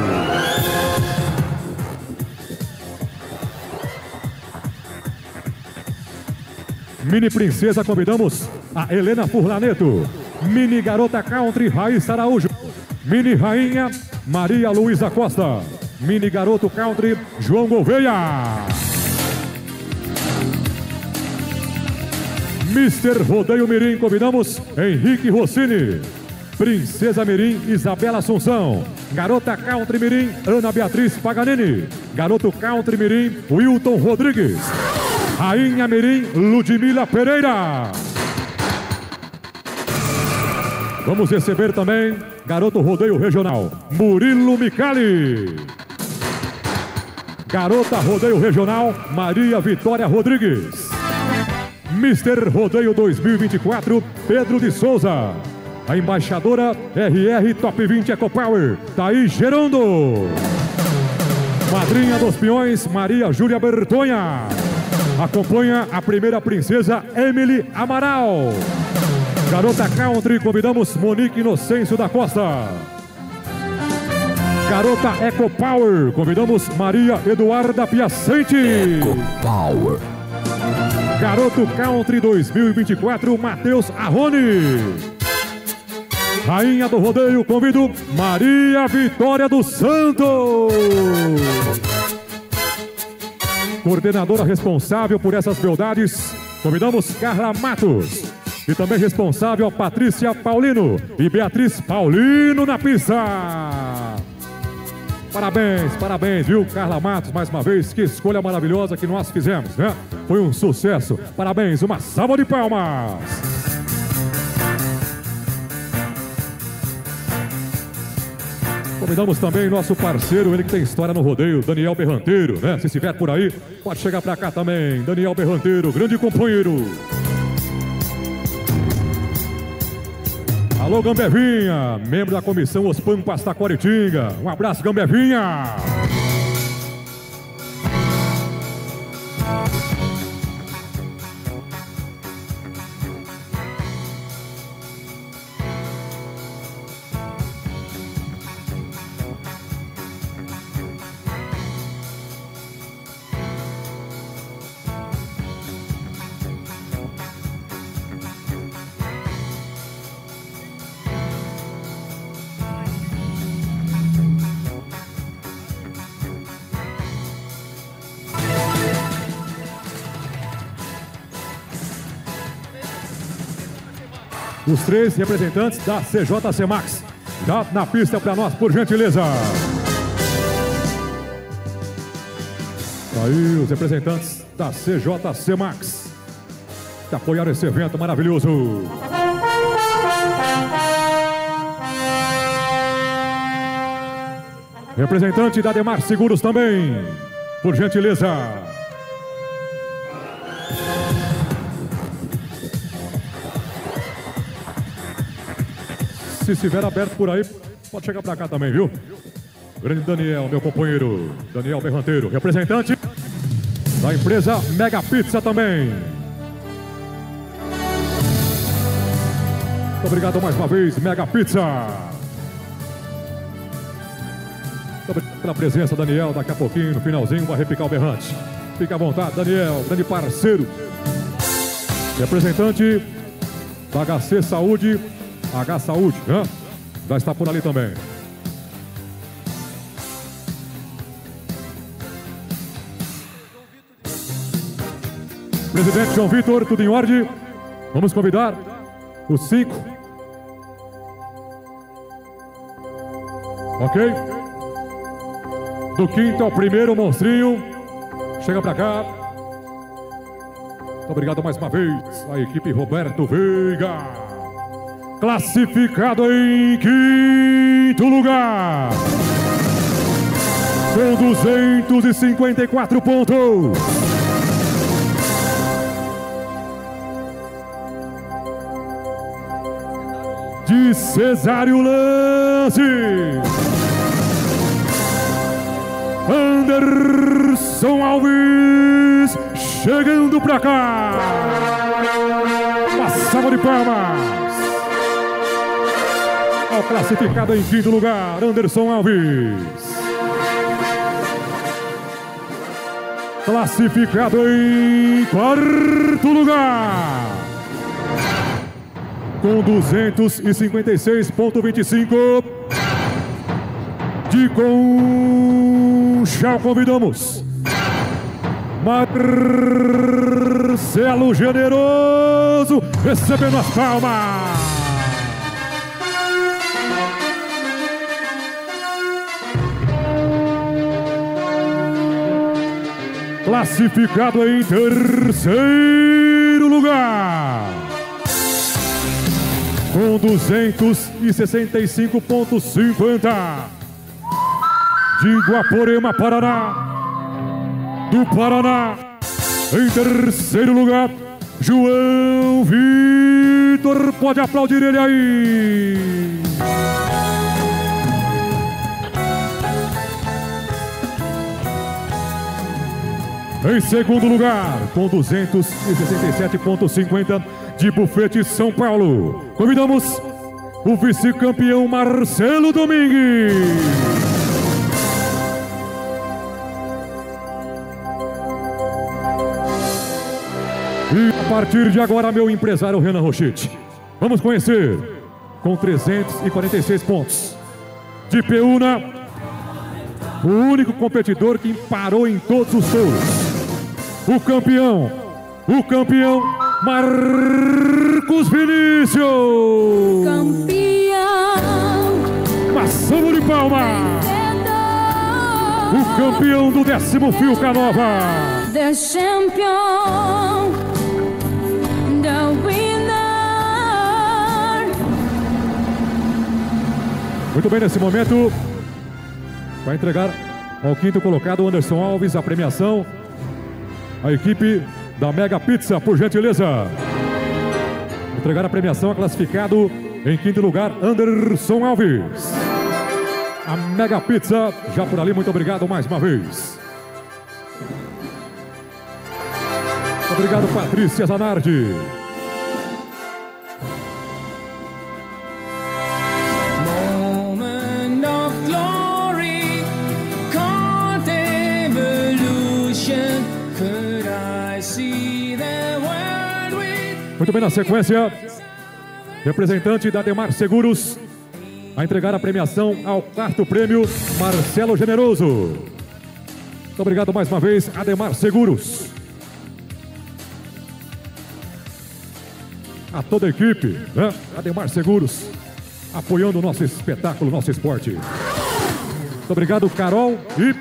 Mini Princesa, convidamos a Helena Furlaneto. Mini Garota Country, Raíssa Araújo. Mini Rainha, Maria Luísa Costa. Mini Garoto Country, João Gouveia. Mister Rodeio Mirim, convidamos Henrique Rossini. Princesa Mirim, Isabela Assunção. Garota Country Mirim, Ana Beatriz Paganini. Garoto Country Mirim, Wilton Rodrigues. Rainha Mirim, Ludmila Pereira. Vamos receber também Garoto Rodeio Regional, Murilo Micali. Garota Rodeio Regional, Maria Vitória Rodrigues. Mister Rodeio 2024, Pedro de Souza. A embaixadora RR Top 20 EcoPower, Thaís Gerondo. Madrinha dos Peões, Maria Júlia Bertonha. Acompanha a primeira princesa Emily Amaral. Garota Country, convidamos Monique Inocêncio da Costa. Garota Eco Power, convidamos Maria Eduarda Piacente. Eco Power. Garoto Country 2024, Matheus Arrone. Rainha do Rodeio, convido Maria Vitória dos Santos. Coordenadora responsável por essas beldades, convidamos Carla Matos. E também responsável Patrícia Paulino e Beatriz Paulino na pista. Parabéns, parabéns, viu, Carla Matos, mais uma vez. Que escolha maravilhosa que nós fizemos, né? Foi um sucesso. Parabéns, uma salva de palmas. Convidamos também nosso parceiro, ele que tem história no rodeio, Daniel Berranteiro, né? Se estiver por aí, pode chegar pra cá também. Daniel Berranteiro, grande companheiro. Alô, Gambevinha, membro da comissão Os Pampas Taquaritinga. Um abraço, Gambevinha. Os três representantes da CJC Max. Já na pista para nós, por gentileza. Aí os representantes da CJC Max. Que apoiaram esse evento maravilhoso. Representante da Demar Seguros também. Por gentileza. Se estiver aberto por aí, pode chegar para cá também, viu? Grande Daniel, meu companheiro, Daniel Berranteiro, representante da empresa Mega Pizza também. Muito obrigado mais uma vez, Mega Pizza. Muito obrigado pela presença, Daniel. Daqui a pouquinho, no finalzinho, vai repicar o berrante. Fique à vontade, Daniel, grande parceiro. Representante da HC Saúde H Saúde, né? Já está por ali também. Presidente João Vitor, tudo em ordem? Vamos convidar os cinco Ok? Do quinto ao primeiro, monstrinho. Chega pra cá. Muito obrigado mais uma vez a equipe Roberto Veiga. Classificado em quinto lugar. Com 254 pontos. De Cesário Lance. Anderson Alves chegando pra cá. Uma salva de palmas. Classificado em quinto lugar, Anderson Alves. Classificado em quarto lugar. Com 256,25 de Conchal, convidamos Marcelo Generoso recebendo as palmas. Classificado em terceiro lugar. Com 265,50 de Guaporema, Paraná. Do Paraná, em terceiro lugar, João Vitor. Pode aplaudir ele aí. Em segundo lugar, com 267,50 de Bufete São Paulo, convidamos o vice-campeão Marcelo Domingues. E a partir de agora, meu empresário Renan Rochete. Vamos conhecer, com 346 pontos, de Peúna, o único competidor que parou em todos os touros. O campeão, o campeão Marcos Vinícius. Campeão. Salva de palmas. O campeão do décimo fio Canova. The champion. The winner. Muito bem, nesse momento, vai entregar ao quinto colocado Anderson Alves a premiação. A equipe da Mega Pizza, por gentileza. Entregar a premiação classificado em quinto lugar, Anderson Alves. A Mega Pizza, já por ali, muito obrigado mais uma vez. Obrigado, Patrícia Zanardi. Muito bem, na sequência, representante da Demar Seguros, a entregar a premiação ao quarto prêmio, Marcelo Generoso. Muito obrigado mais uma vez, Ademar Seguros. A toda a equipe, né? Ademar Seguros, apoiando o nosso espetáculo, nosso esporte. Muito obrigado, Carol e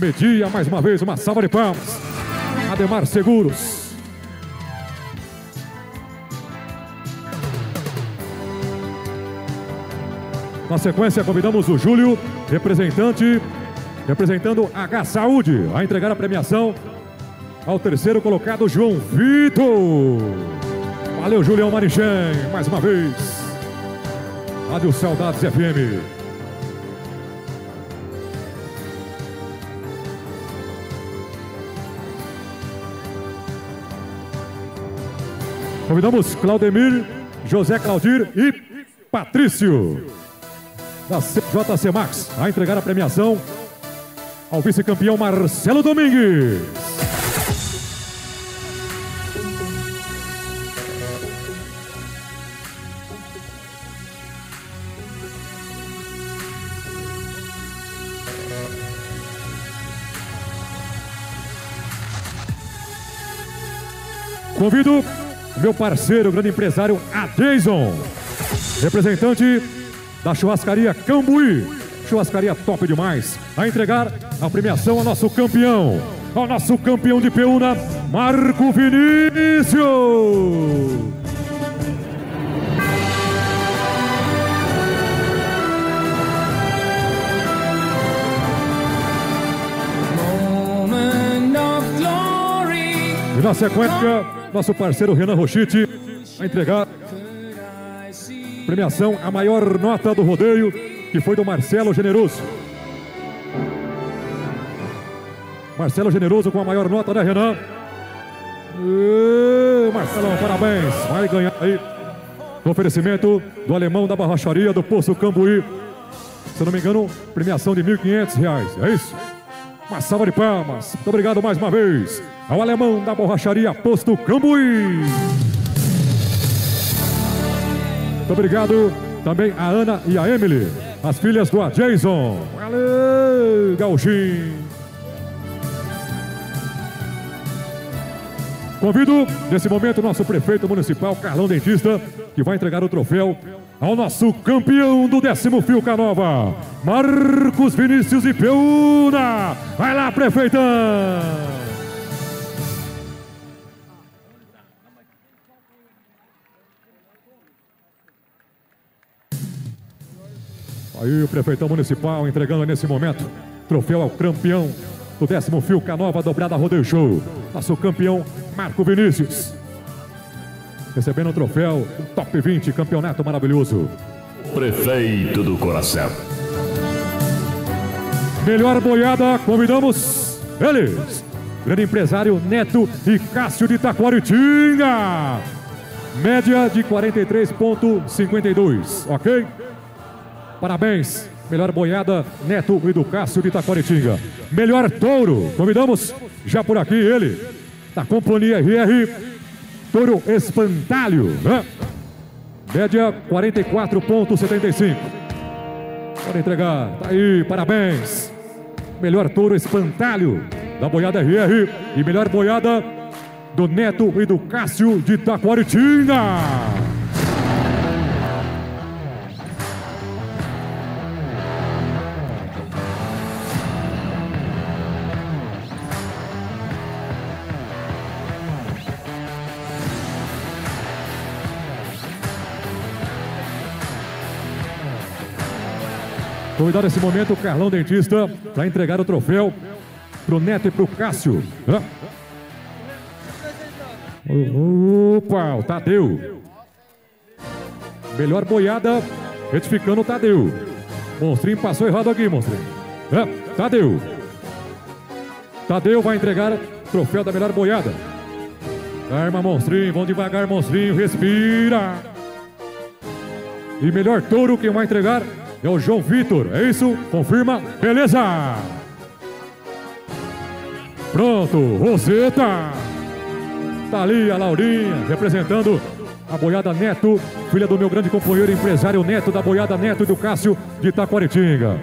Media, mais uma vez, uma salva de palmas. Ademar Seguros. Na sequência, convidamos o Júlio, representante, representando H Saúde, a entregar a premiação ao terceiro colocado, João Vitor. Valeu, Julião Marichem, mais uma vez. Rádio Saudades FM. Convidamos Claudemir, José Claudir e Patrício da JC Max a entregar a premiação ao vice-campeão Marcelo Domingues. Convido meu parceiro, grande empresário, Jason, representante da churrascaria Cambuí, churrascaria top demais. A entregar a premiação ao nosso campeão, ao nosso campeão de Peúna, Marco Vinícius. E na sequência, nosso parceiro Renan Rochite vai entregar premiação, a maior nota do rodeio, que foi do Marcelo Generoso. Marcelo Generoso com a maior nota, né, Renan? Marcelão, parabéns. Vai ganhar aí o oferecimento do alemão da borracharia do Poço Cambuí. Se eu não me engano, premiação de R$ 1.500. É isso? Uma salva de palmas. Muito obrigado mais uma vez ao alemão da borracharia Posto Cambuí. Muito obrigado também a Ana e a Emily, as filhas do Jason. Valeu, Gauchinho. Convido, nesse momento, nosso prefeito municipal, Carlão Dentista, que vai entregar o troféu ao nosso campeão do décimo Fio Canova, Marcos Vinícius e Peúna. Vai lá, prefeitão! Aí o prefeitão municipal entregando nesse momento troféu ao campeão do décimo Fio Canova Dobrada Rodeio Show. Nosso campeão Marco Vinícius. Recebendo o troféu do Top 20 Campeonato Maravilhoso. Prefeito do Coração. Melhor boiada, convidamos eles. Grande empresário Neto e Cássio de Taquaritinga. Média de 43,52, ok? Parabéns. Melhor boiada, Neto e do Cássio de Taquaritinga. Melhor touro, convidamos já por aqui ele, da companhia RR, touro espantalho, né? Média 44,75. Pode entregar, tá aí, parabéns. Melhor touro espantalho da boiada RR e melhor boiada do Neto e do Cássio de Taquaritinga. Convidar nesse momento o Carlão Dentista para entregar o troféu pro Neto e pro Cássio. Hã? Opa, o Tadeu. Melhor boiada, retificando o Tadeu. Monstrinho passou errado aqui, Monstrinho. Tadeu. Tadeu vai entregar o troféu da melhor boiada. Calma, Monstrinho, vão devagar, Monstrinho, respira. E melhor touro, quem vai entregar é o João Vitor. É isso? Confirma? Beleza! Pronto, Roseta. Tá ali a Laurinha, representando a Boiada Neto, filha do meu grande companheiro empresário Neto, da Boiada Neto e do Cássio de Itaquaritinga.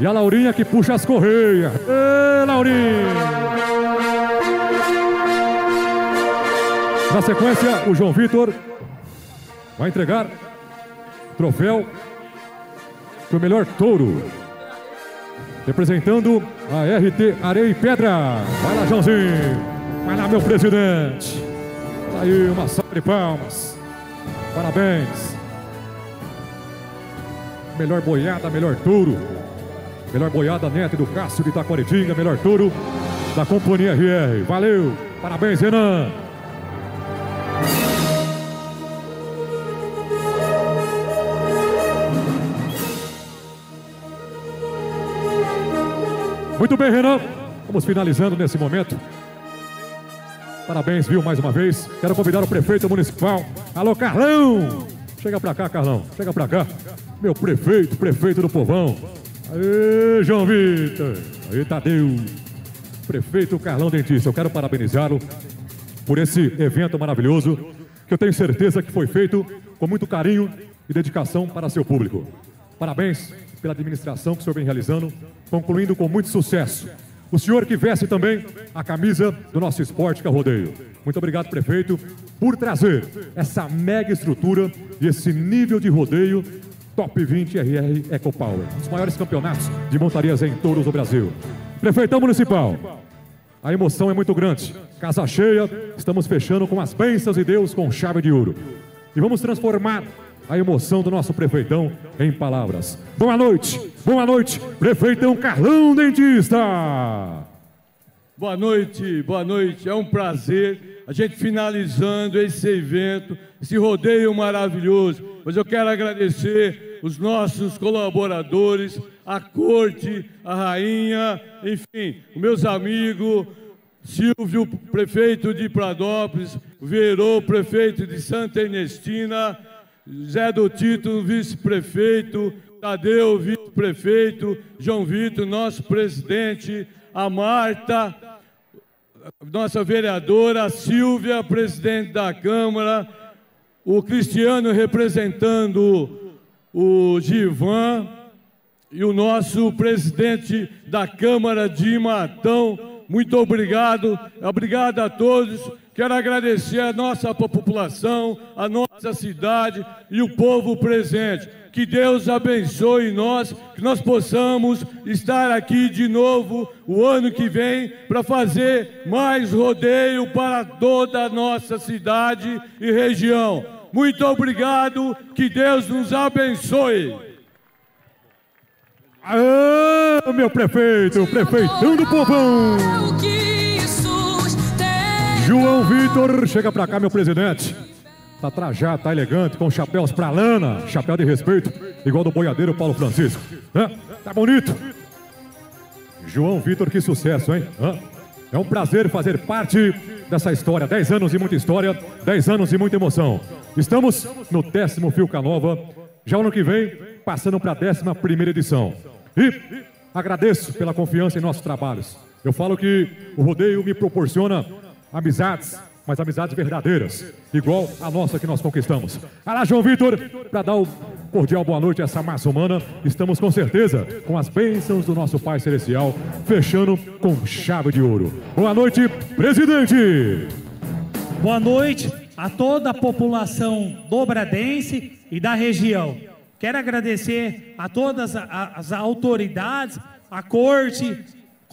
E a Laurinha que puxa as correias. Ê, Laurinha! Na sequência, o João Vitor vai entregar troféu para o melhor touro. Representando a RT Areia e Pedra. Vai lá, Joãozinho. Vai lá, meu presidente. Tá aí uma salva de palmas. Parabéns. Melhor boiada, melhor touro. Melhor boiada, Neto do Cássio de Itaquaritinga. Melhor touro da Companhia RR. Valeu. Parabéns, Renan. Muito bem, Renan. Vamos finalizando nesse momento. Parabéns, viu, mais uma vez. Quero convidar o prefeito municipal. Alô, Carlão! Chega pra cá, Carlão. Chega pra cá. Meu prefeito, prefeito do povão. Aê, João Vitor. Aí, Tadeu. Prefeito Carlão Dentista, eu quero parabenizá-lo por esse evento maravilhoso que eu tenho certeza que foi feito com muito carinho e dedicação para seu público. Parabéns pela administração que o senhor vem realizando, concluindo com muito sucesso. O senhor que veste também a camisa do nosso esporte que é o rodeio. Muito obrigado, prefeito, por trazer essa mega estrutura e esse nível de rodeio Top 20 RR EcoPower, os maiores campeonatos de montarias em touros do Brasil. Prefeitão Municipal, a emoção é muito grande. Casa cheia, estamos fechando com as bênçãos de Deus com chave de ouro. E vamos transformar a emoção do nosso prefeitão em palavras. Boa noite, boa noite, prefeitão Carlão Dentista. Boa noite, boa noite. É um prazer a gente finalizando esse evento, esse rodeio maravilhoso. Mas eu quero agradecer os nossos colaboradores, a corte, a rainha, enfim, os meus amigos, Silvio, prefeito de Pradópolis, Verô, prefeito de Santa Ernestina, Zé do Tito, vice-prefeito, Tadeu, vice-prefeito, João Vitor, nosso presidente, a Marta, nossa vereadora, a Silvia, presidente da Câmara, o Cristiano representando o Givan e o nosso presidente da Câmara de Matão. Muito obrigado, obrigado a todos. Quero agradecer a nossa população, a nossa cidade e o povo presente. Que Deus abençoe nós, que nós possamos estar aqui de novo o ano que vem para fazer mais rodeio para toda a nossa cidade e região. Muito obrigado, que Deus nos abençoe. Aê, meu prefeito, prefeitão do povão. João Vitor, chega pra cá, meu presidente. Tá trajado, tá elegante, com chapéus pra lana, chapéu de respeito, igual do boiadeiro Paulo Francisco. Tá bonito. João Vitor, que sucesso, hein? É um prazer fazer parte dessa história. Dez anos de muita história, dez anos de muita emoção. Estamos no décimo Fio Canova. Já ano que vem, passando para a décima primeira edição. E agradeço pela confiança em nossos trabalhos. Eu falo que o rodeio me proporciona amizades, mas amizades verdadeiras, igual a nossa que nós conquistamos. Alá, João Vitor, para dar o cordial boa noite a essa massa humana, estamos com certeza com as bênçãos do nosso Pai Celestial, fechando com chave de ouro. Boa noite, presidente! Boa noite a toda a população dobradense e da região. Quero agradecer a todas as autoridades, a corte,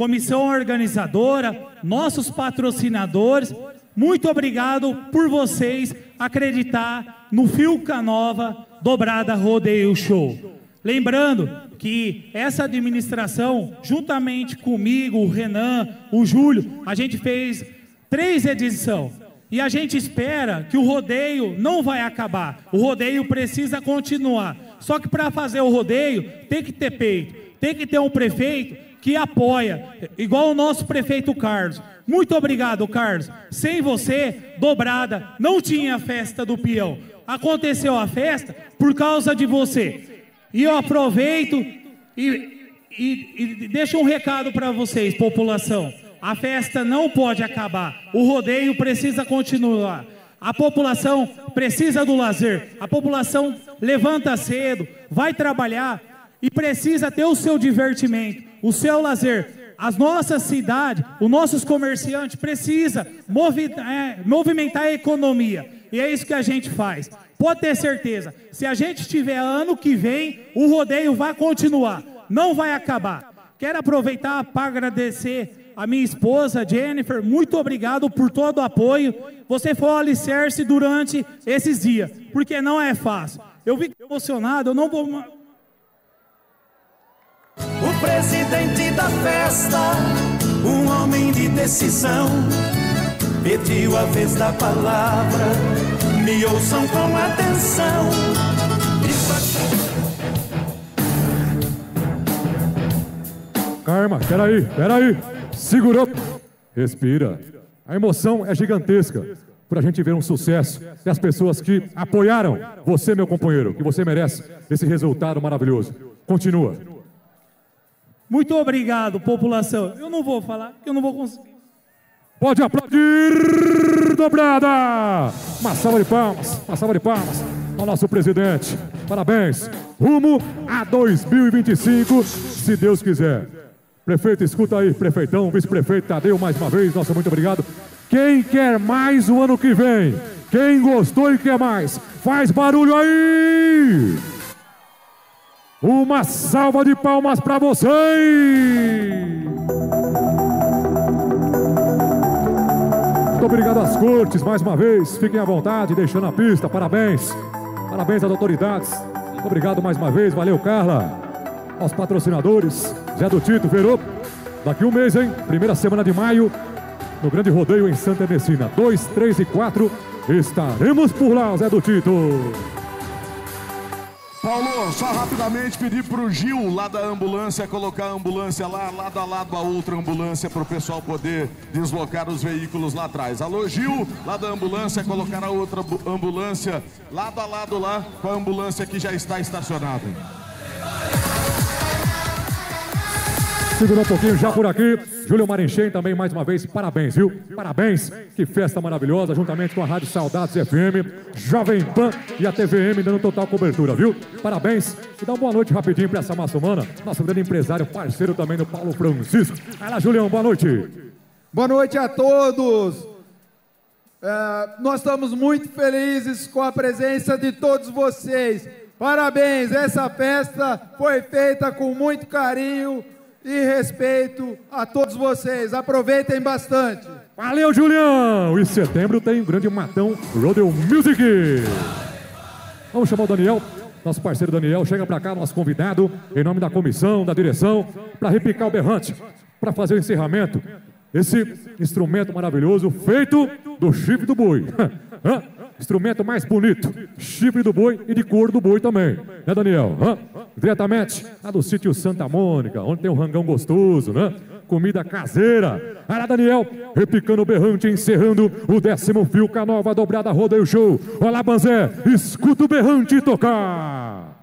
comissão organizadora, nossos patrocinadores. Muito obrigado por vocês acreditar no Filca Nova Dobrada Rodeio Show. Lembrando que essa administração, juntamente comigo, o Renan, o Júlio, a gente fez três edições. E a gente espera que o rodeio não vai acabar. O rodeio precisa continuar. Só que para fazer o rodeio tem que ter peito, tem que ter um prefeito que apoia, igual o nosso prefeito Carlos. Muito obrigado, Carlos. Sem você, dobrada, não tinha festa do peão. Aconteceu a festa por causa de você. E eu aproveito e, e, e deixo um recado para vocês, população. A festa não pode acabar. O rodeio precisa continuar. A população precisa do lazer. A população levanta cedo, vai trabalhar e precisa ter o seu divertimento, o seu lazer. As nossas cidades, os nossos comerciantes precisa é, movimentar a economia. E é isso que a gente faz. Pode ter certeza, se a gente tiver ano que vem, o rodeio vai continuar, não vai acabar. Quero aproveitar para agradecer a minha esposa Jennifer, muito obrigado por todo o apoio. Você foi o alicerce durante esses dias, porque não é fácil. Eu vi emocionado, eu não vou. Presidente da festa, um homem de decisão, pediu a vez da palavra, me ouçam com atenção. Karma, peraí, peraí. Segurou. Respira. A emoção é gigantesca para a gente ver um sucesso e as pessoas que apoiaram você, meu companheiro, que você merece esse resultado maravilhoso. Continua. Muito obrigado, população. Eu não vou falar, eu não vou conseguir. Pode aplaudir, dobrada! Uma salva de palmas, uma salva de palmas ao nosso presidente. Parabéns. Rumo a 2025, se Deus quiser. Prefeito, escuta aí, prefeitão, vice-prefeito Tadeu, mais uma vez, nossa, muito obrigado. Quem quer mais o ano que vem? Quem gostou e quer mais? Faz barulho aí! Uma salva de palmas para vocês! Muito obrigado às cortes mais uma vez. Fiquem à vontade, deixando a pista. Parabéns. Parabéns às autoridades. Muito obrigado mais uma vez. Valeu, Carla. Aos patrocinadores. Zé do Tito, Verô. Daqui um mês, hein? Primeira semana de maio. No grande rodeio em Santa Ernestina. 2, 3 e 4. Estaremos por lá, Zé do Tito. Paulo, só rapidamente pedir pro Gil lá da ambulância colocar a ambulância lá, lado a lado a outra ambulância para o pessoal poder deslocar os veículos lá atrás. Alô, Gil, lá da ambulância, colocar a outra bu- ambulância lado a lado lá com a ambulância que já está estacionada. Segurou um pouquinho já por aqui. Júlio Marinchem também mais uma vez, parabéns, viu? Parabéns. Que festa maravilhosa, juntamente com a Rádio Saudades FM, Jovem Pan e a TVM dando total cobertura, viu? Parabéns. E dá uma boa noite rapidinho para essa maçomana, nosso grande empresário, parceiro também do Paulo Francisco. Vai lá, Julião, boa noite. Boa noite a todos. É, nós estamos muito felizes com a presença de todos vocês. Parabéns, essa festa foi feita com muito carinho e respeito a todos vocês. Aproveitem bastante. Valeu, Julião! Em setembro tem o grande Matão Rodeo Music. Vamos chamar o Daniel, nosso parceiro Daniel. Chega pra cá, nosso convidado, em nome da comissão, da direção, para repicar o berrante, para fazer o encerramento. Esse instrumento maravilhoso feito do chifre do boi. *laughs* Instrumento mais bonito, chifre do boi e de couro do boi também, né, Daniel? Hã? Diretamente lá do sítio Santa Mônica, onde tem um rangão gostoso, né? Comida caseira. Olha Daniel, repicando o berrante, encerrando o décimo fio com a nova dobrada Rodeio Show. Olha lá, Banzé, escuta o berrante tocar.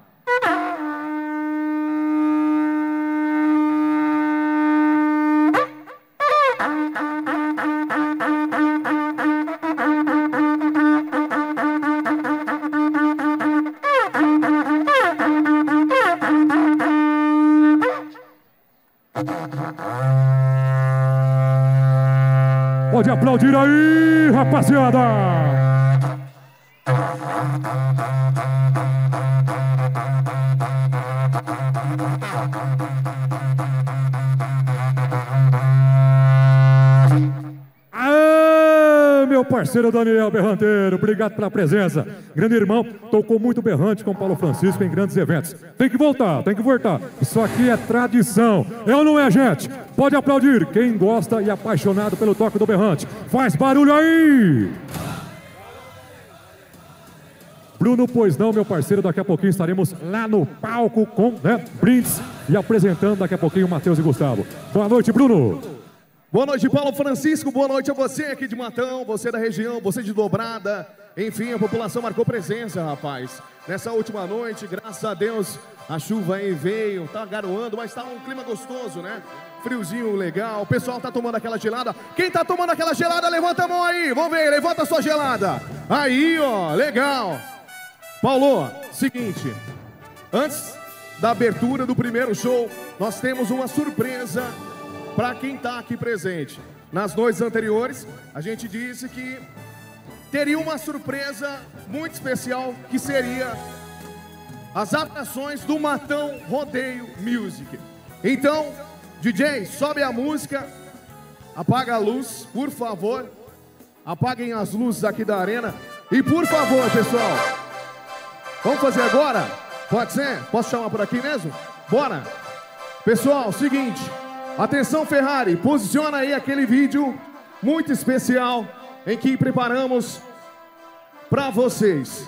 Aplaudir aí, rapaziada! Aê, meu parceiro Daniel Berranteiro, obrigado pela presença. Grande irmão, tocou muito berrante com Paulo Francisco em grandes eventos. Tem que voltar, tem que voltar. Isso aqui é tradição. É ou não é, gente? Pode aplaudir quem gosta e é apaixonado pelo toque do berrante. Faz barulho aí! Bruno, pois não, meu parceiro, daqui a pouquinho estaremos lá no palco com né, brindes e apresentando daqui a pouquinho o Matheus e Gustavo. Boa noite, Bruno. Boa noite, Paulo Francisco. Boa noite a você aqui de Matão, você da região, você de Dobrada. Enfim, a população marcou presença, rapaz. Nessa última noite, graças a Deus, a chuva aí veio, tá garoando, mas tá um clima gostoso, né? Friozinho legal. O pessoal tá tomando aquela gelada. Quem tá tomando aquela gelada, levanta a mão aí. Vamos ver, levanta a sua gelada. Aí, ó, legal. Paulo, seguinte. Antes da abertura do primeiro show, nós temos uma surpresa para quem está aqui presente. Nas noites anteriores, a gente disse que teria uma surpresa muito especial, que seria as atrações do Matão Rodeio Music. Então, DJ, sobe a música, apaga a luz, por favor. Apaguem as luzes aqui da arena. E por favor, pessoal, vamos fazer agora? Pode ser? Posso chamar por aqui mesmo? Bora! Pessoal, seguinte. Atenção Ferrari, posiciona aí aquele vídeo muito especial em que preparamos para vocês.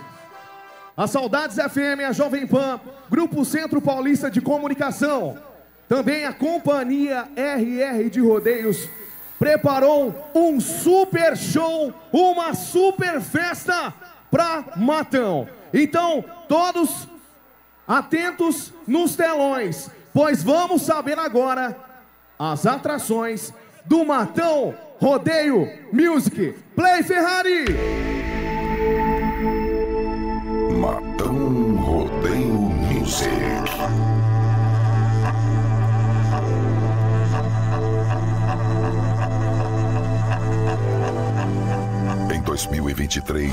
A Saudades FM, a Jovem Pan, Grupo Centro Paulista de Comunicação, também a Companhia RR de Rodeios preparou um super show, uma super festa para Matão. Então, todos atentos nos telões, pois vamos saber agora as atrações do Matão Rodeio Music. Play Ferrari! Matão Rodeio Music. 2023,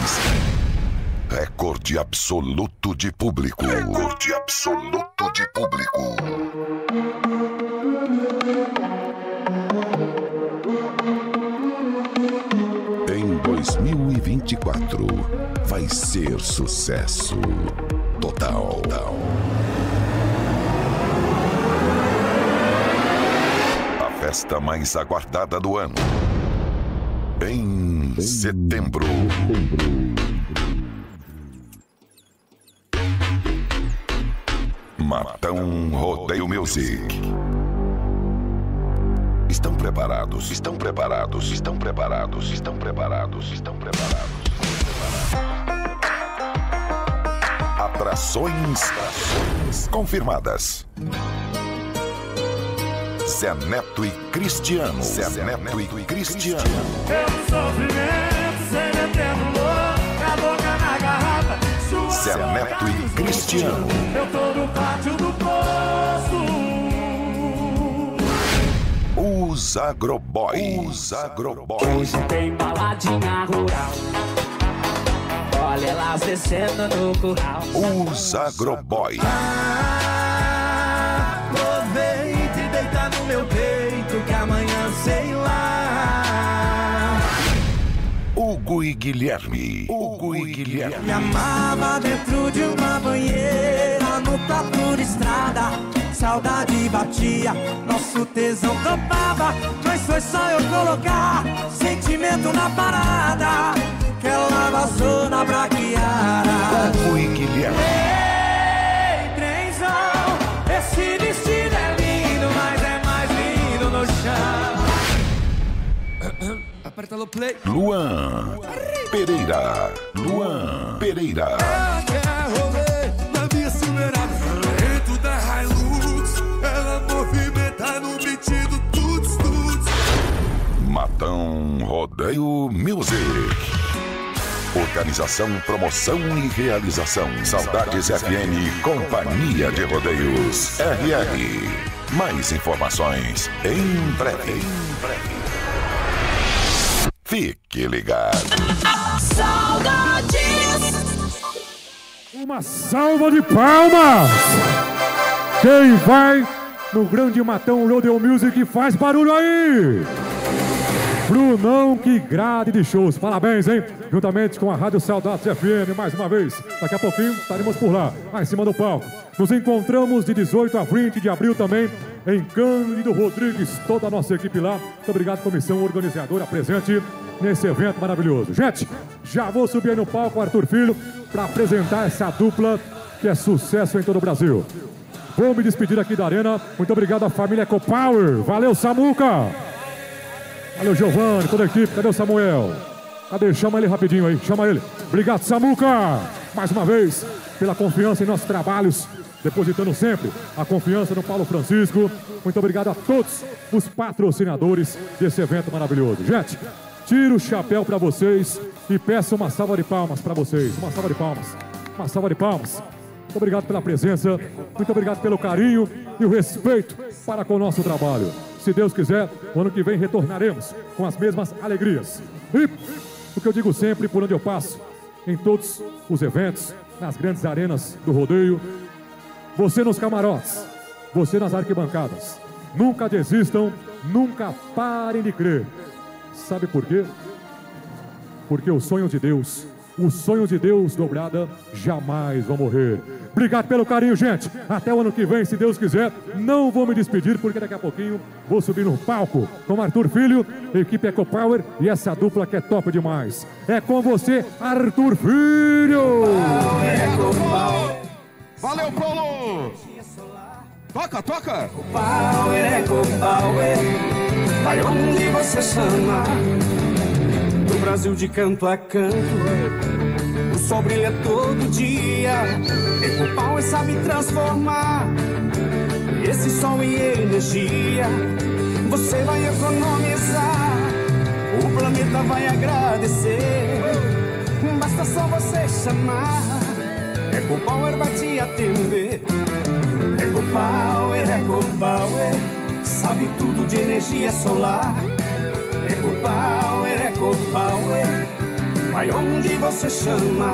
Recorde absoluto de público. Recorde absoluto de público. Em 2024, vai ser sucesso total. A festa mais aguardada do ano. Em setembro. Matão Rodeio Music. Estão preparados? Estão preparados? Estão preparados? Estão preparados? Estão preparados? Atrações, atrações confirmadas. Zé Neto e Cristiano. Zé Neto e Cristiano. Pelo sofrimento, sem meter no louco, a boca na garrafa. Sua Zé Neto e Cristiano. Eu tô no pátio do poço. Os Agroboys. Os Agroboys. Hoje tem baladinha rural. Olha elas descendo no curral. Os Agroboys. Aproveita e Guilherme. Hugo e Guilherme. Me amava dentro de uma banheira no por estrada. Saudade batia, nosso tesão topava. Mas foi só eu colocar sentimento na parada. Que ela vazou na braquiara. Hugo e Guilherme. Chão. Aperta o play. Luan Pereira. Luan Pereira. Ela quer rolê na minha acelerada Dentro da Hilux Ela movimenta no beat Matão Rodeio Music. Organização, promoção e realização. Saudades FM, Companhia de Rodeios. RR. Mais informações em breve. Fique ligado. Saudades. Uma salva de palmas! Quem vai no Grande Matão Rodeo Music faz barulho aí! Brunão, que grade de shows. Parabéns, hein? Juntamente com a Rádio Saudades FM, mais uma vez. Daqui a pouquinho estaremos por lá, lá em cima do palco. Nos encontramos de 18 a 20 de abril também em Cândido Rodrigues, toda a nossa equipe lá. Muito obrigado, comissão organizadora presente nesse evento maravilhoso. Gente, já vou subir aí no palco, Arthur Filho, para apresentar essa dupla que é sucesso em todo o Brasil. Vou me despedir aqui da arena. Muito obrigado à família EcoPower. Valeu, Samuca! Valeu, Giovanni, toda a equipe. Cadê o Samuel? Cadê? Chama ele rapidinho aí, chama ele. Obrigado, Samuca! Mais uma vez, pela confiança em nossos trabalhos, depositando sempre a confiança no Paulo Francisco. Muito obrigado a todos os patrocinadores desse evento maravilhoso. Gente, tiro o chapéu para vocês e peço uma salva de palmas para vocês. Uma salva de palmas. Uma salva de palmas. Muito obrigado pela presença, muito obrigado pelo carinho e o respeito para com o nosso trabalho. Se Deus quiser, o ano que vem retornaremos com as mesmas alegrias. E o que eu digo sempre, por onde eu passo, em todos os eventos, nas grandes arenas do rodeio, você nos camarotes, você nas arquibancadas. Nunca desistam, nunca parem de crer. Sabe por quê? Porque o sonho de Deus, os sonhos de Deus dobrada jamais vão morrer. Obrigado pelo carinho, gente. Até o ano que vem, se Deus quiser. Não vou me despedir, porque daqui a pouquinho vou subir no palco com Arthur Filho, equipe EcoPower e essa dupla que é top demais. É com você, Arthur Filho! Valeu, Paulo! Toca, toca! Power, Eco Power, vai onde você chama. Do Brasil de canto a canto, o sol brilha todo dia. Eco Power sabe transformar esse sol em energia. Você vai economizar, o planeta vai agradecer. Basta só você chamar, Eco Power vai te atender. Eco Power, Eco Power, sabe tudo de energia solar. Eco Power, Eco Power, vai onde você chama.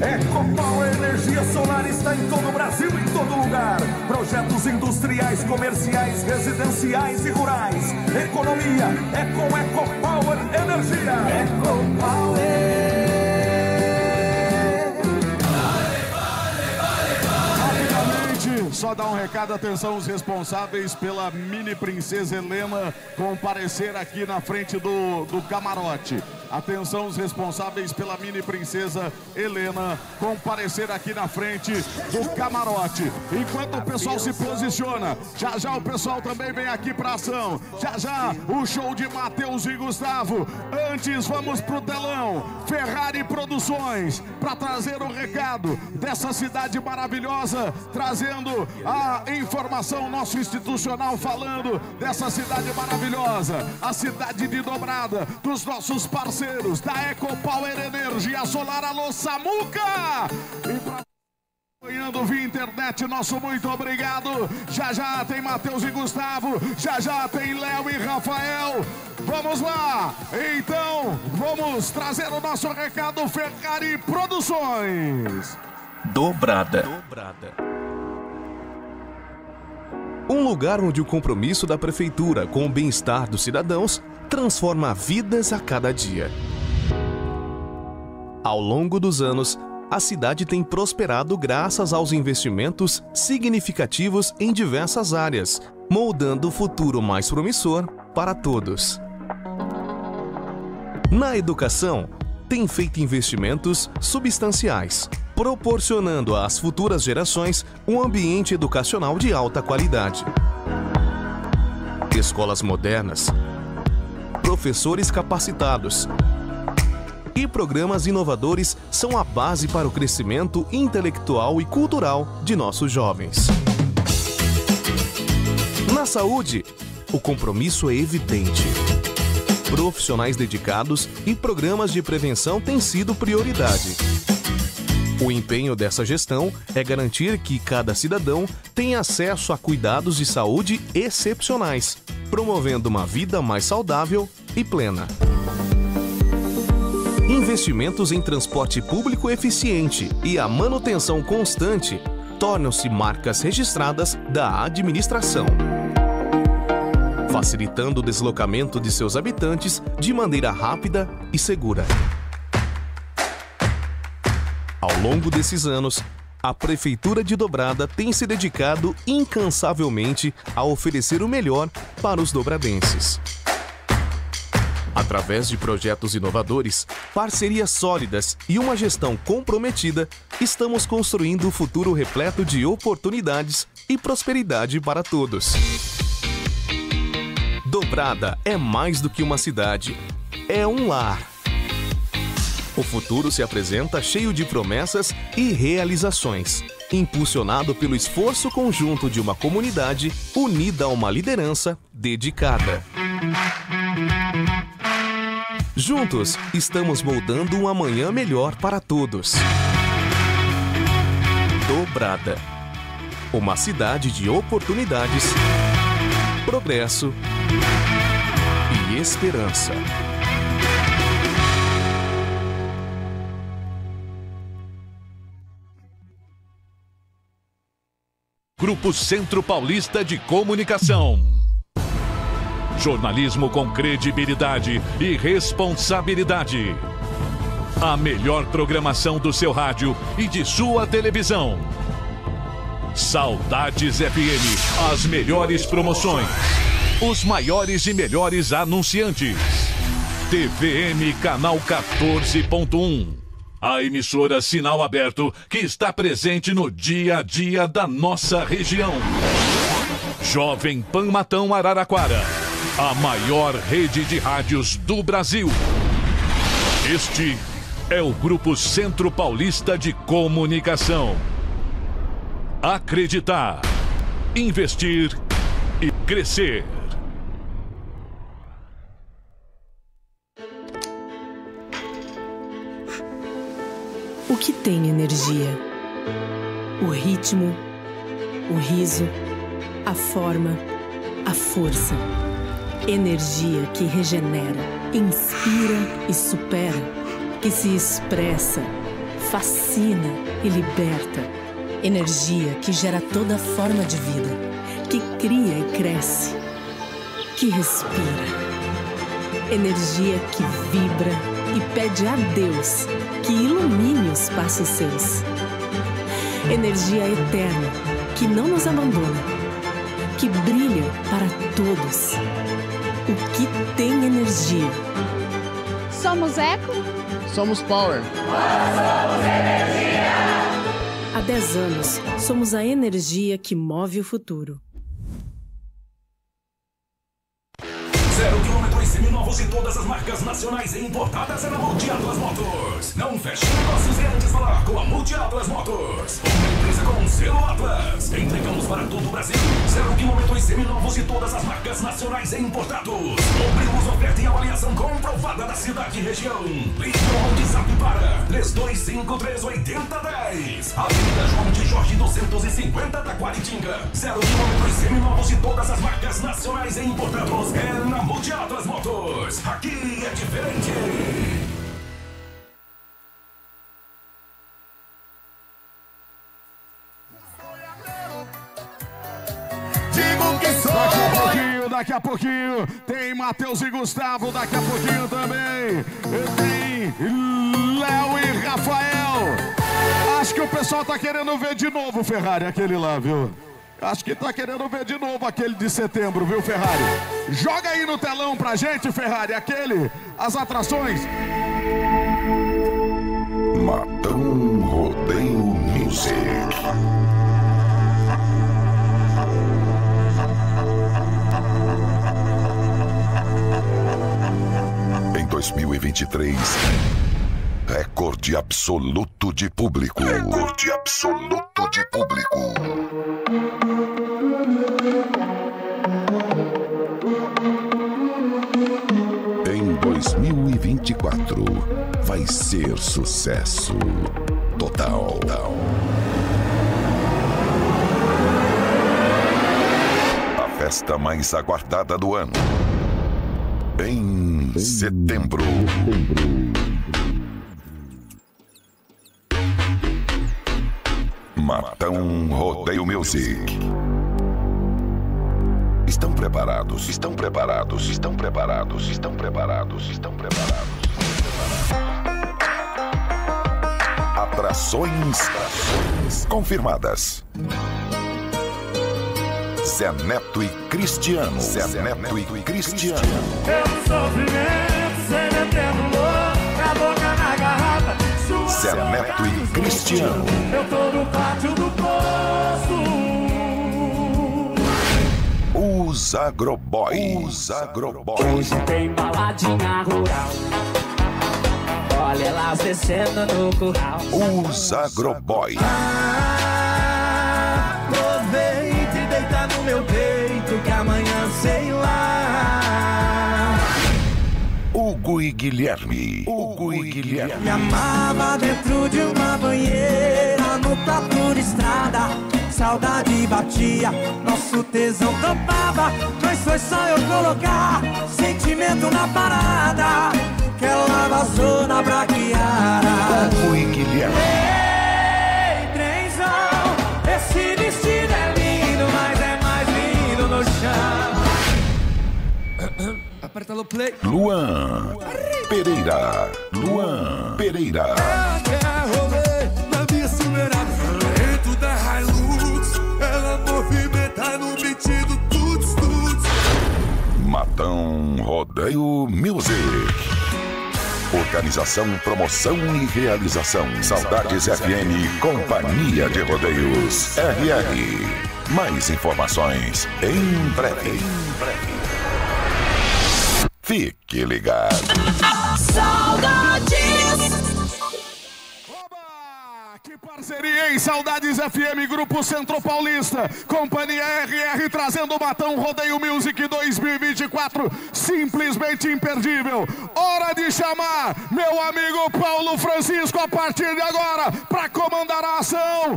Ecopau Energia Solar está em todo o Brasil, em todo lugar. Projetos industriais, comerciais, residenciais e rurais. Economia é com Ecopower Energia. Ecopower. Só dar um recado, atenção, os responsáveis pela mini princesa Helena comparecer aqui na frente do, do camarote. Atenção, os responsáveis pela mini princesa Helena comparecer aqui na frente do camarote. Enquanto o pessoal se posiciona, já já o pessoal também vem aqui pra ação. Já já o show de Matheus e Gustavo. Antes, vamos pro telão. Ferrari Produções para trazer o recado dessa cidade maravilhosa, trazendo a informação nosso institucional falando dessa cidade maravilhosa, a cidade de Dobrada, dos nossos parceiros da Ecopower Energia Solar, alô Samuca! E pra acompanhando via internet, nosso muito obrigado. Já já tem Matheus e Gustavo, já já tem Léo e Rafael. Vamos lá! Então, vamos trazer o nosso recado Ferrari Produções. Dobrada. Um lugar onde o compromisso da prefeitura com o bem-estar dos cidadãos transforma vidas a cada dia. Ao longo dos anos, a cidade tem prosperado graças aos investimentos significativos em diversas áreas, moldando o futuro mais promissor para todos. Na educação, tem feito investimentos substanciais, proporcionando às futuras gerações um ambiente educacional de alta qualidade. Escolas modernas, professores capacitados e programas inovadores são a base para o crescimento intelectual e cultural de nossos jovens. Na saúde, o compromisso é evidente. Profissionais dedicados e programas de prevenção têm sido prioridade. O empenho dessa gestão é garantir que cada cidadão tenha acesso a cuidados de saúde excepcionais, promovendo uma vida mais saudável e plena. Investimentos em transporte público eficiente e a manutenção constante tornam-se marcas registradas da administração, facilitando o deslocamento de seus habitantes de maneira rápida e segura. Ao longo desses anos, a Prefeitura de Dobrada tem se dedicado incansavelmente a oferecer o melhor para os dobradenses. Através de projetos inovadores, parcerias sólidas e uma gestão comprometida, estamos construindo um futuro repleto de oportunidades e prosperidade para todos. Dobrada é mais do que uma cidade, é um lar. O futuro se apresenta cheio de promessas e realizações, impulsionado pelo esforço conjunto de uma comunidade unida a uma liderança dedicada. Juntos, estamos moldando um amanhã melhor para todos. Dobrada. Uma cidade de oportunidades, progresso e esperança. Grupo Centro Paulista de Comunicação. Jornalismo com credibilidade e responsabilidade. A melhor programação do seu rádio e de sua televisão. Saudades FM, as melhores promoções. Os maiores e melhores anunciantes. TVM Canal 14.1. A emissora Sinal Aberto que está presente no dia a dia da nossa região. Jovem Pan Matão Araraquara. A maior rede de rádios do Brasil. Este é o Grupo Centro Paulista de Comunicação. Acreditar, investir e crescer. O que tem energia? O ritmo, o riso, a forma, a força. Energia que regenera, inspira e supera, que se expressa, fascina e liberta. Energia que gera toda forma de vida, que cria e cresce, que respira. Energia que vibra e pede a Deus que ilumine os passos seus. Energia eterna que não nos abandona, que brilha para todos. O que tem energia? Somos Eco? Somos Power. Há 10 anos, somos a energia que move o futuro. Quilômetros seminovos e todas as marcas nacionais e importadas é na Multiatlas Motors. Não feche negócios e antes falar com a Multiatlas Motors. Uma empresa com selo Atlas. Entregamos para todo o Brasil. Zero quilômetros seminovos e todas as marcas nacionais e importados. Cobrimos oferta e avaliação comprovada da cidade e região. Ligue no WhatsApp para 32538010. Avenida João de Jorge 250 da Quaritinga. Zero quilômetros seminovos e todas as marcas nacionais e importados é na Multiatlas Motors. Aqui é diferente. Digo que. Daqui a pouquinho, daqui a pouquinho, tem Matheus e Gustavo, daqui a pouquinho também. Tem Léo e Rafael. Acho que o pessoal tá querendo ver de novo o Ferrari, aquele lá, viu? Acho que tá querendo ver de novo aquele de setembro, viu, Ferrari? Joga aí no telão pra gente, Ferrari, aquele, as atrações. Matão Rodeio Music. Em 2023, recorde absoluto de público. Recorde absoluto de público. Em 2024, vai ser sucesso total. A festa mais aguardada do ano. Em setembro. Matão Rodeio Music. Estão preparados? Estão preparados? Estão preparados? Estão preparados? Estão preparados? Atrações, atrações confirmadas. Zé Neto e Cristiano. Zé Neto e Cristiano. Pelo sofrimento, sem meter no louco, Zé Neto e Cristiano. Eu tô no pátio do poço. Os Agroboys. Os Agroboys. Hoje tem baladinha rural. Olha elas descendo no curral. Os Agroboys. Aproveita e deita no meu e Guilherme. Hugo e Guilherme. Me amava dentro de uma banheira no por estrada. Saudade batia, nosso tesão topava. Mas foi só eu colocar sentimento na parada. Que ela vazou na braquiara. Hugo e Guilherme. Ei, trenzão, esse Aperta no play. Luan Pereira. Luan Pereira. Quer rolê na minha cimerada Dentro da Hilux Ela movimenta no beat do tuts tuts Matão Rodeio Music. Organização, promoção e realização. Saudades FM Companhia de Rodeios. RR. Mais informações em breve. Em breve. Fique ligado. Saudades! Parceria em Saudades FM, Grupo Centro Paulista, Companhia RR trazendo o Matão Rodeio Music 2024, simplesmente imperdível. Hora de chamar meu amigo Paulo Francisco a partir de agora para comandar a ação.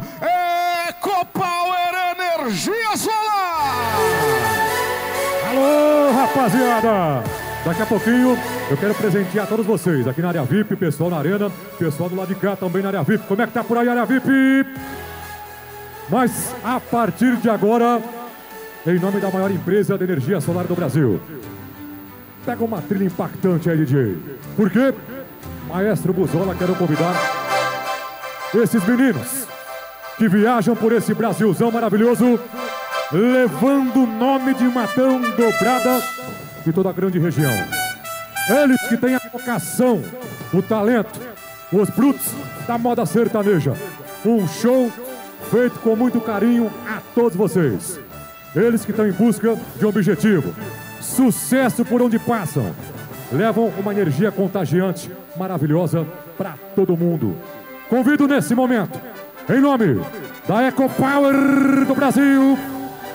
Ecopower Energia Solar. Alô, rapaziada! Daqui a pouquinho eu quero presentear todos vocês aqui na área VIP, pessoal na arena, pessoal do lado de cá também na área VIP. Como é que tá por aí, área VIP? Mas a partir de agora, em nome da maior empresa de energia solar do Brasil, pega uma trilha impactante aí, DJ. Por quê? Maestro Buzola, quero convidar esses meninos que viajam por esse Brasilzão maravilhoso, levando o nome de Matão Dobrada de toda a grande região. Eles que têm a vocação, o talento, os brutos da moda sertaneja. Um show feito com muito carinho a todos vocês. Eles que estão em busca de um objetivo. Sucesso por onde passam. Levam uma energia contagiante, maravilhosa para todo mundo. Convido nesse momento, em nome da Eco Power do Brasil,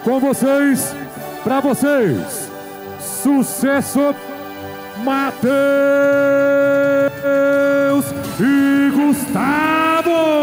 com vocês, para vocês, sucesso Matheus e Gustavo!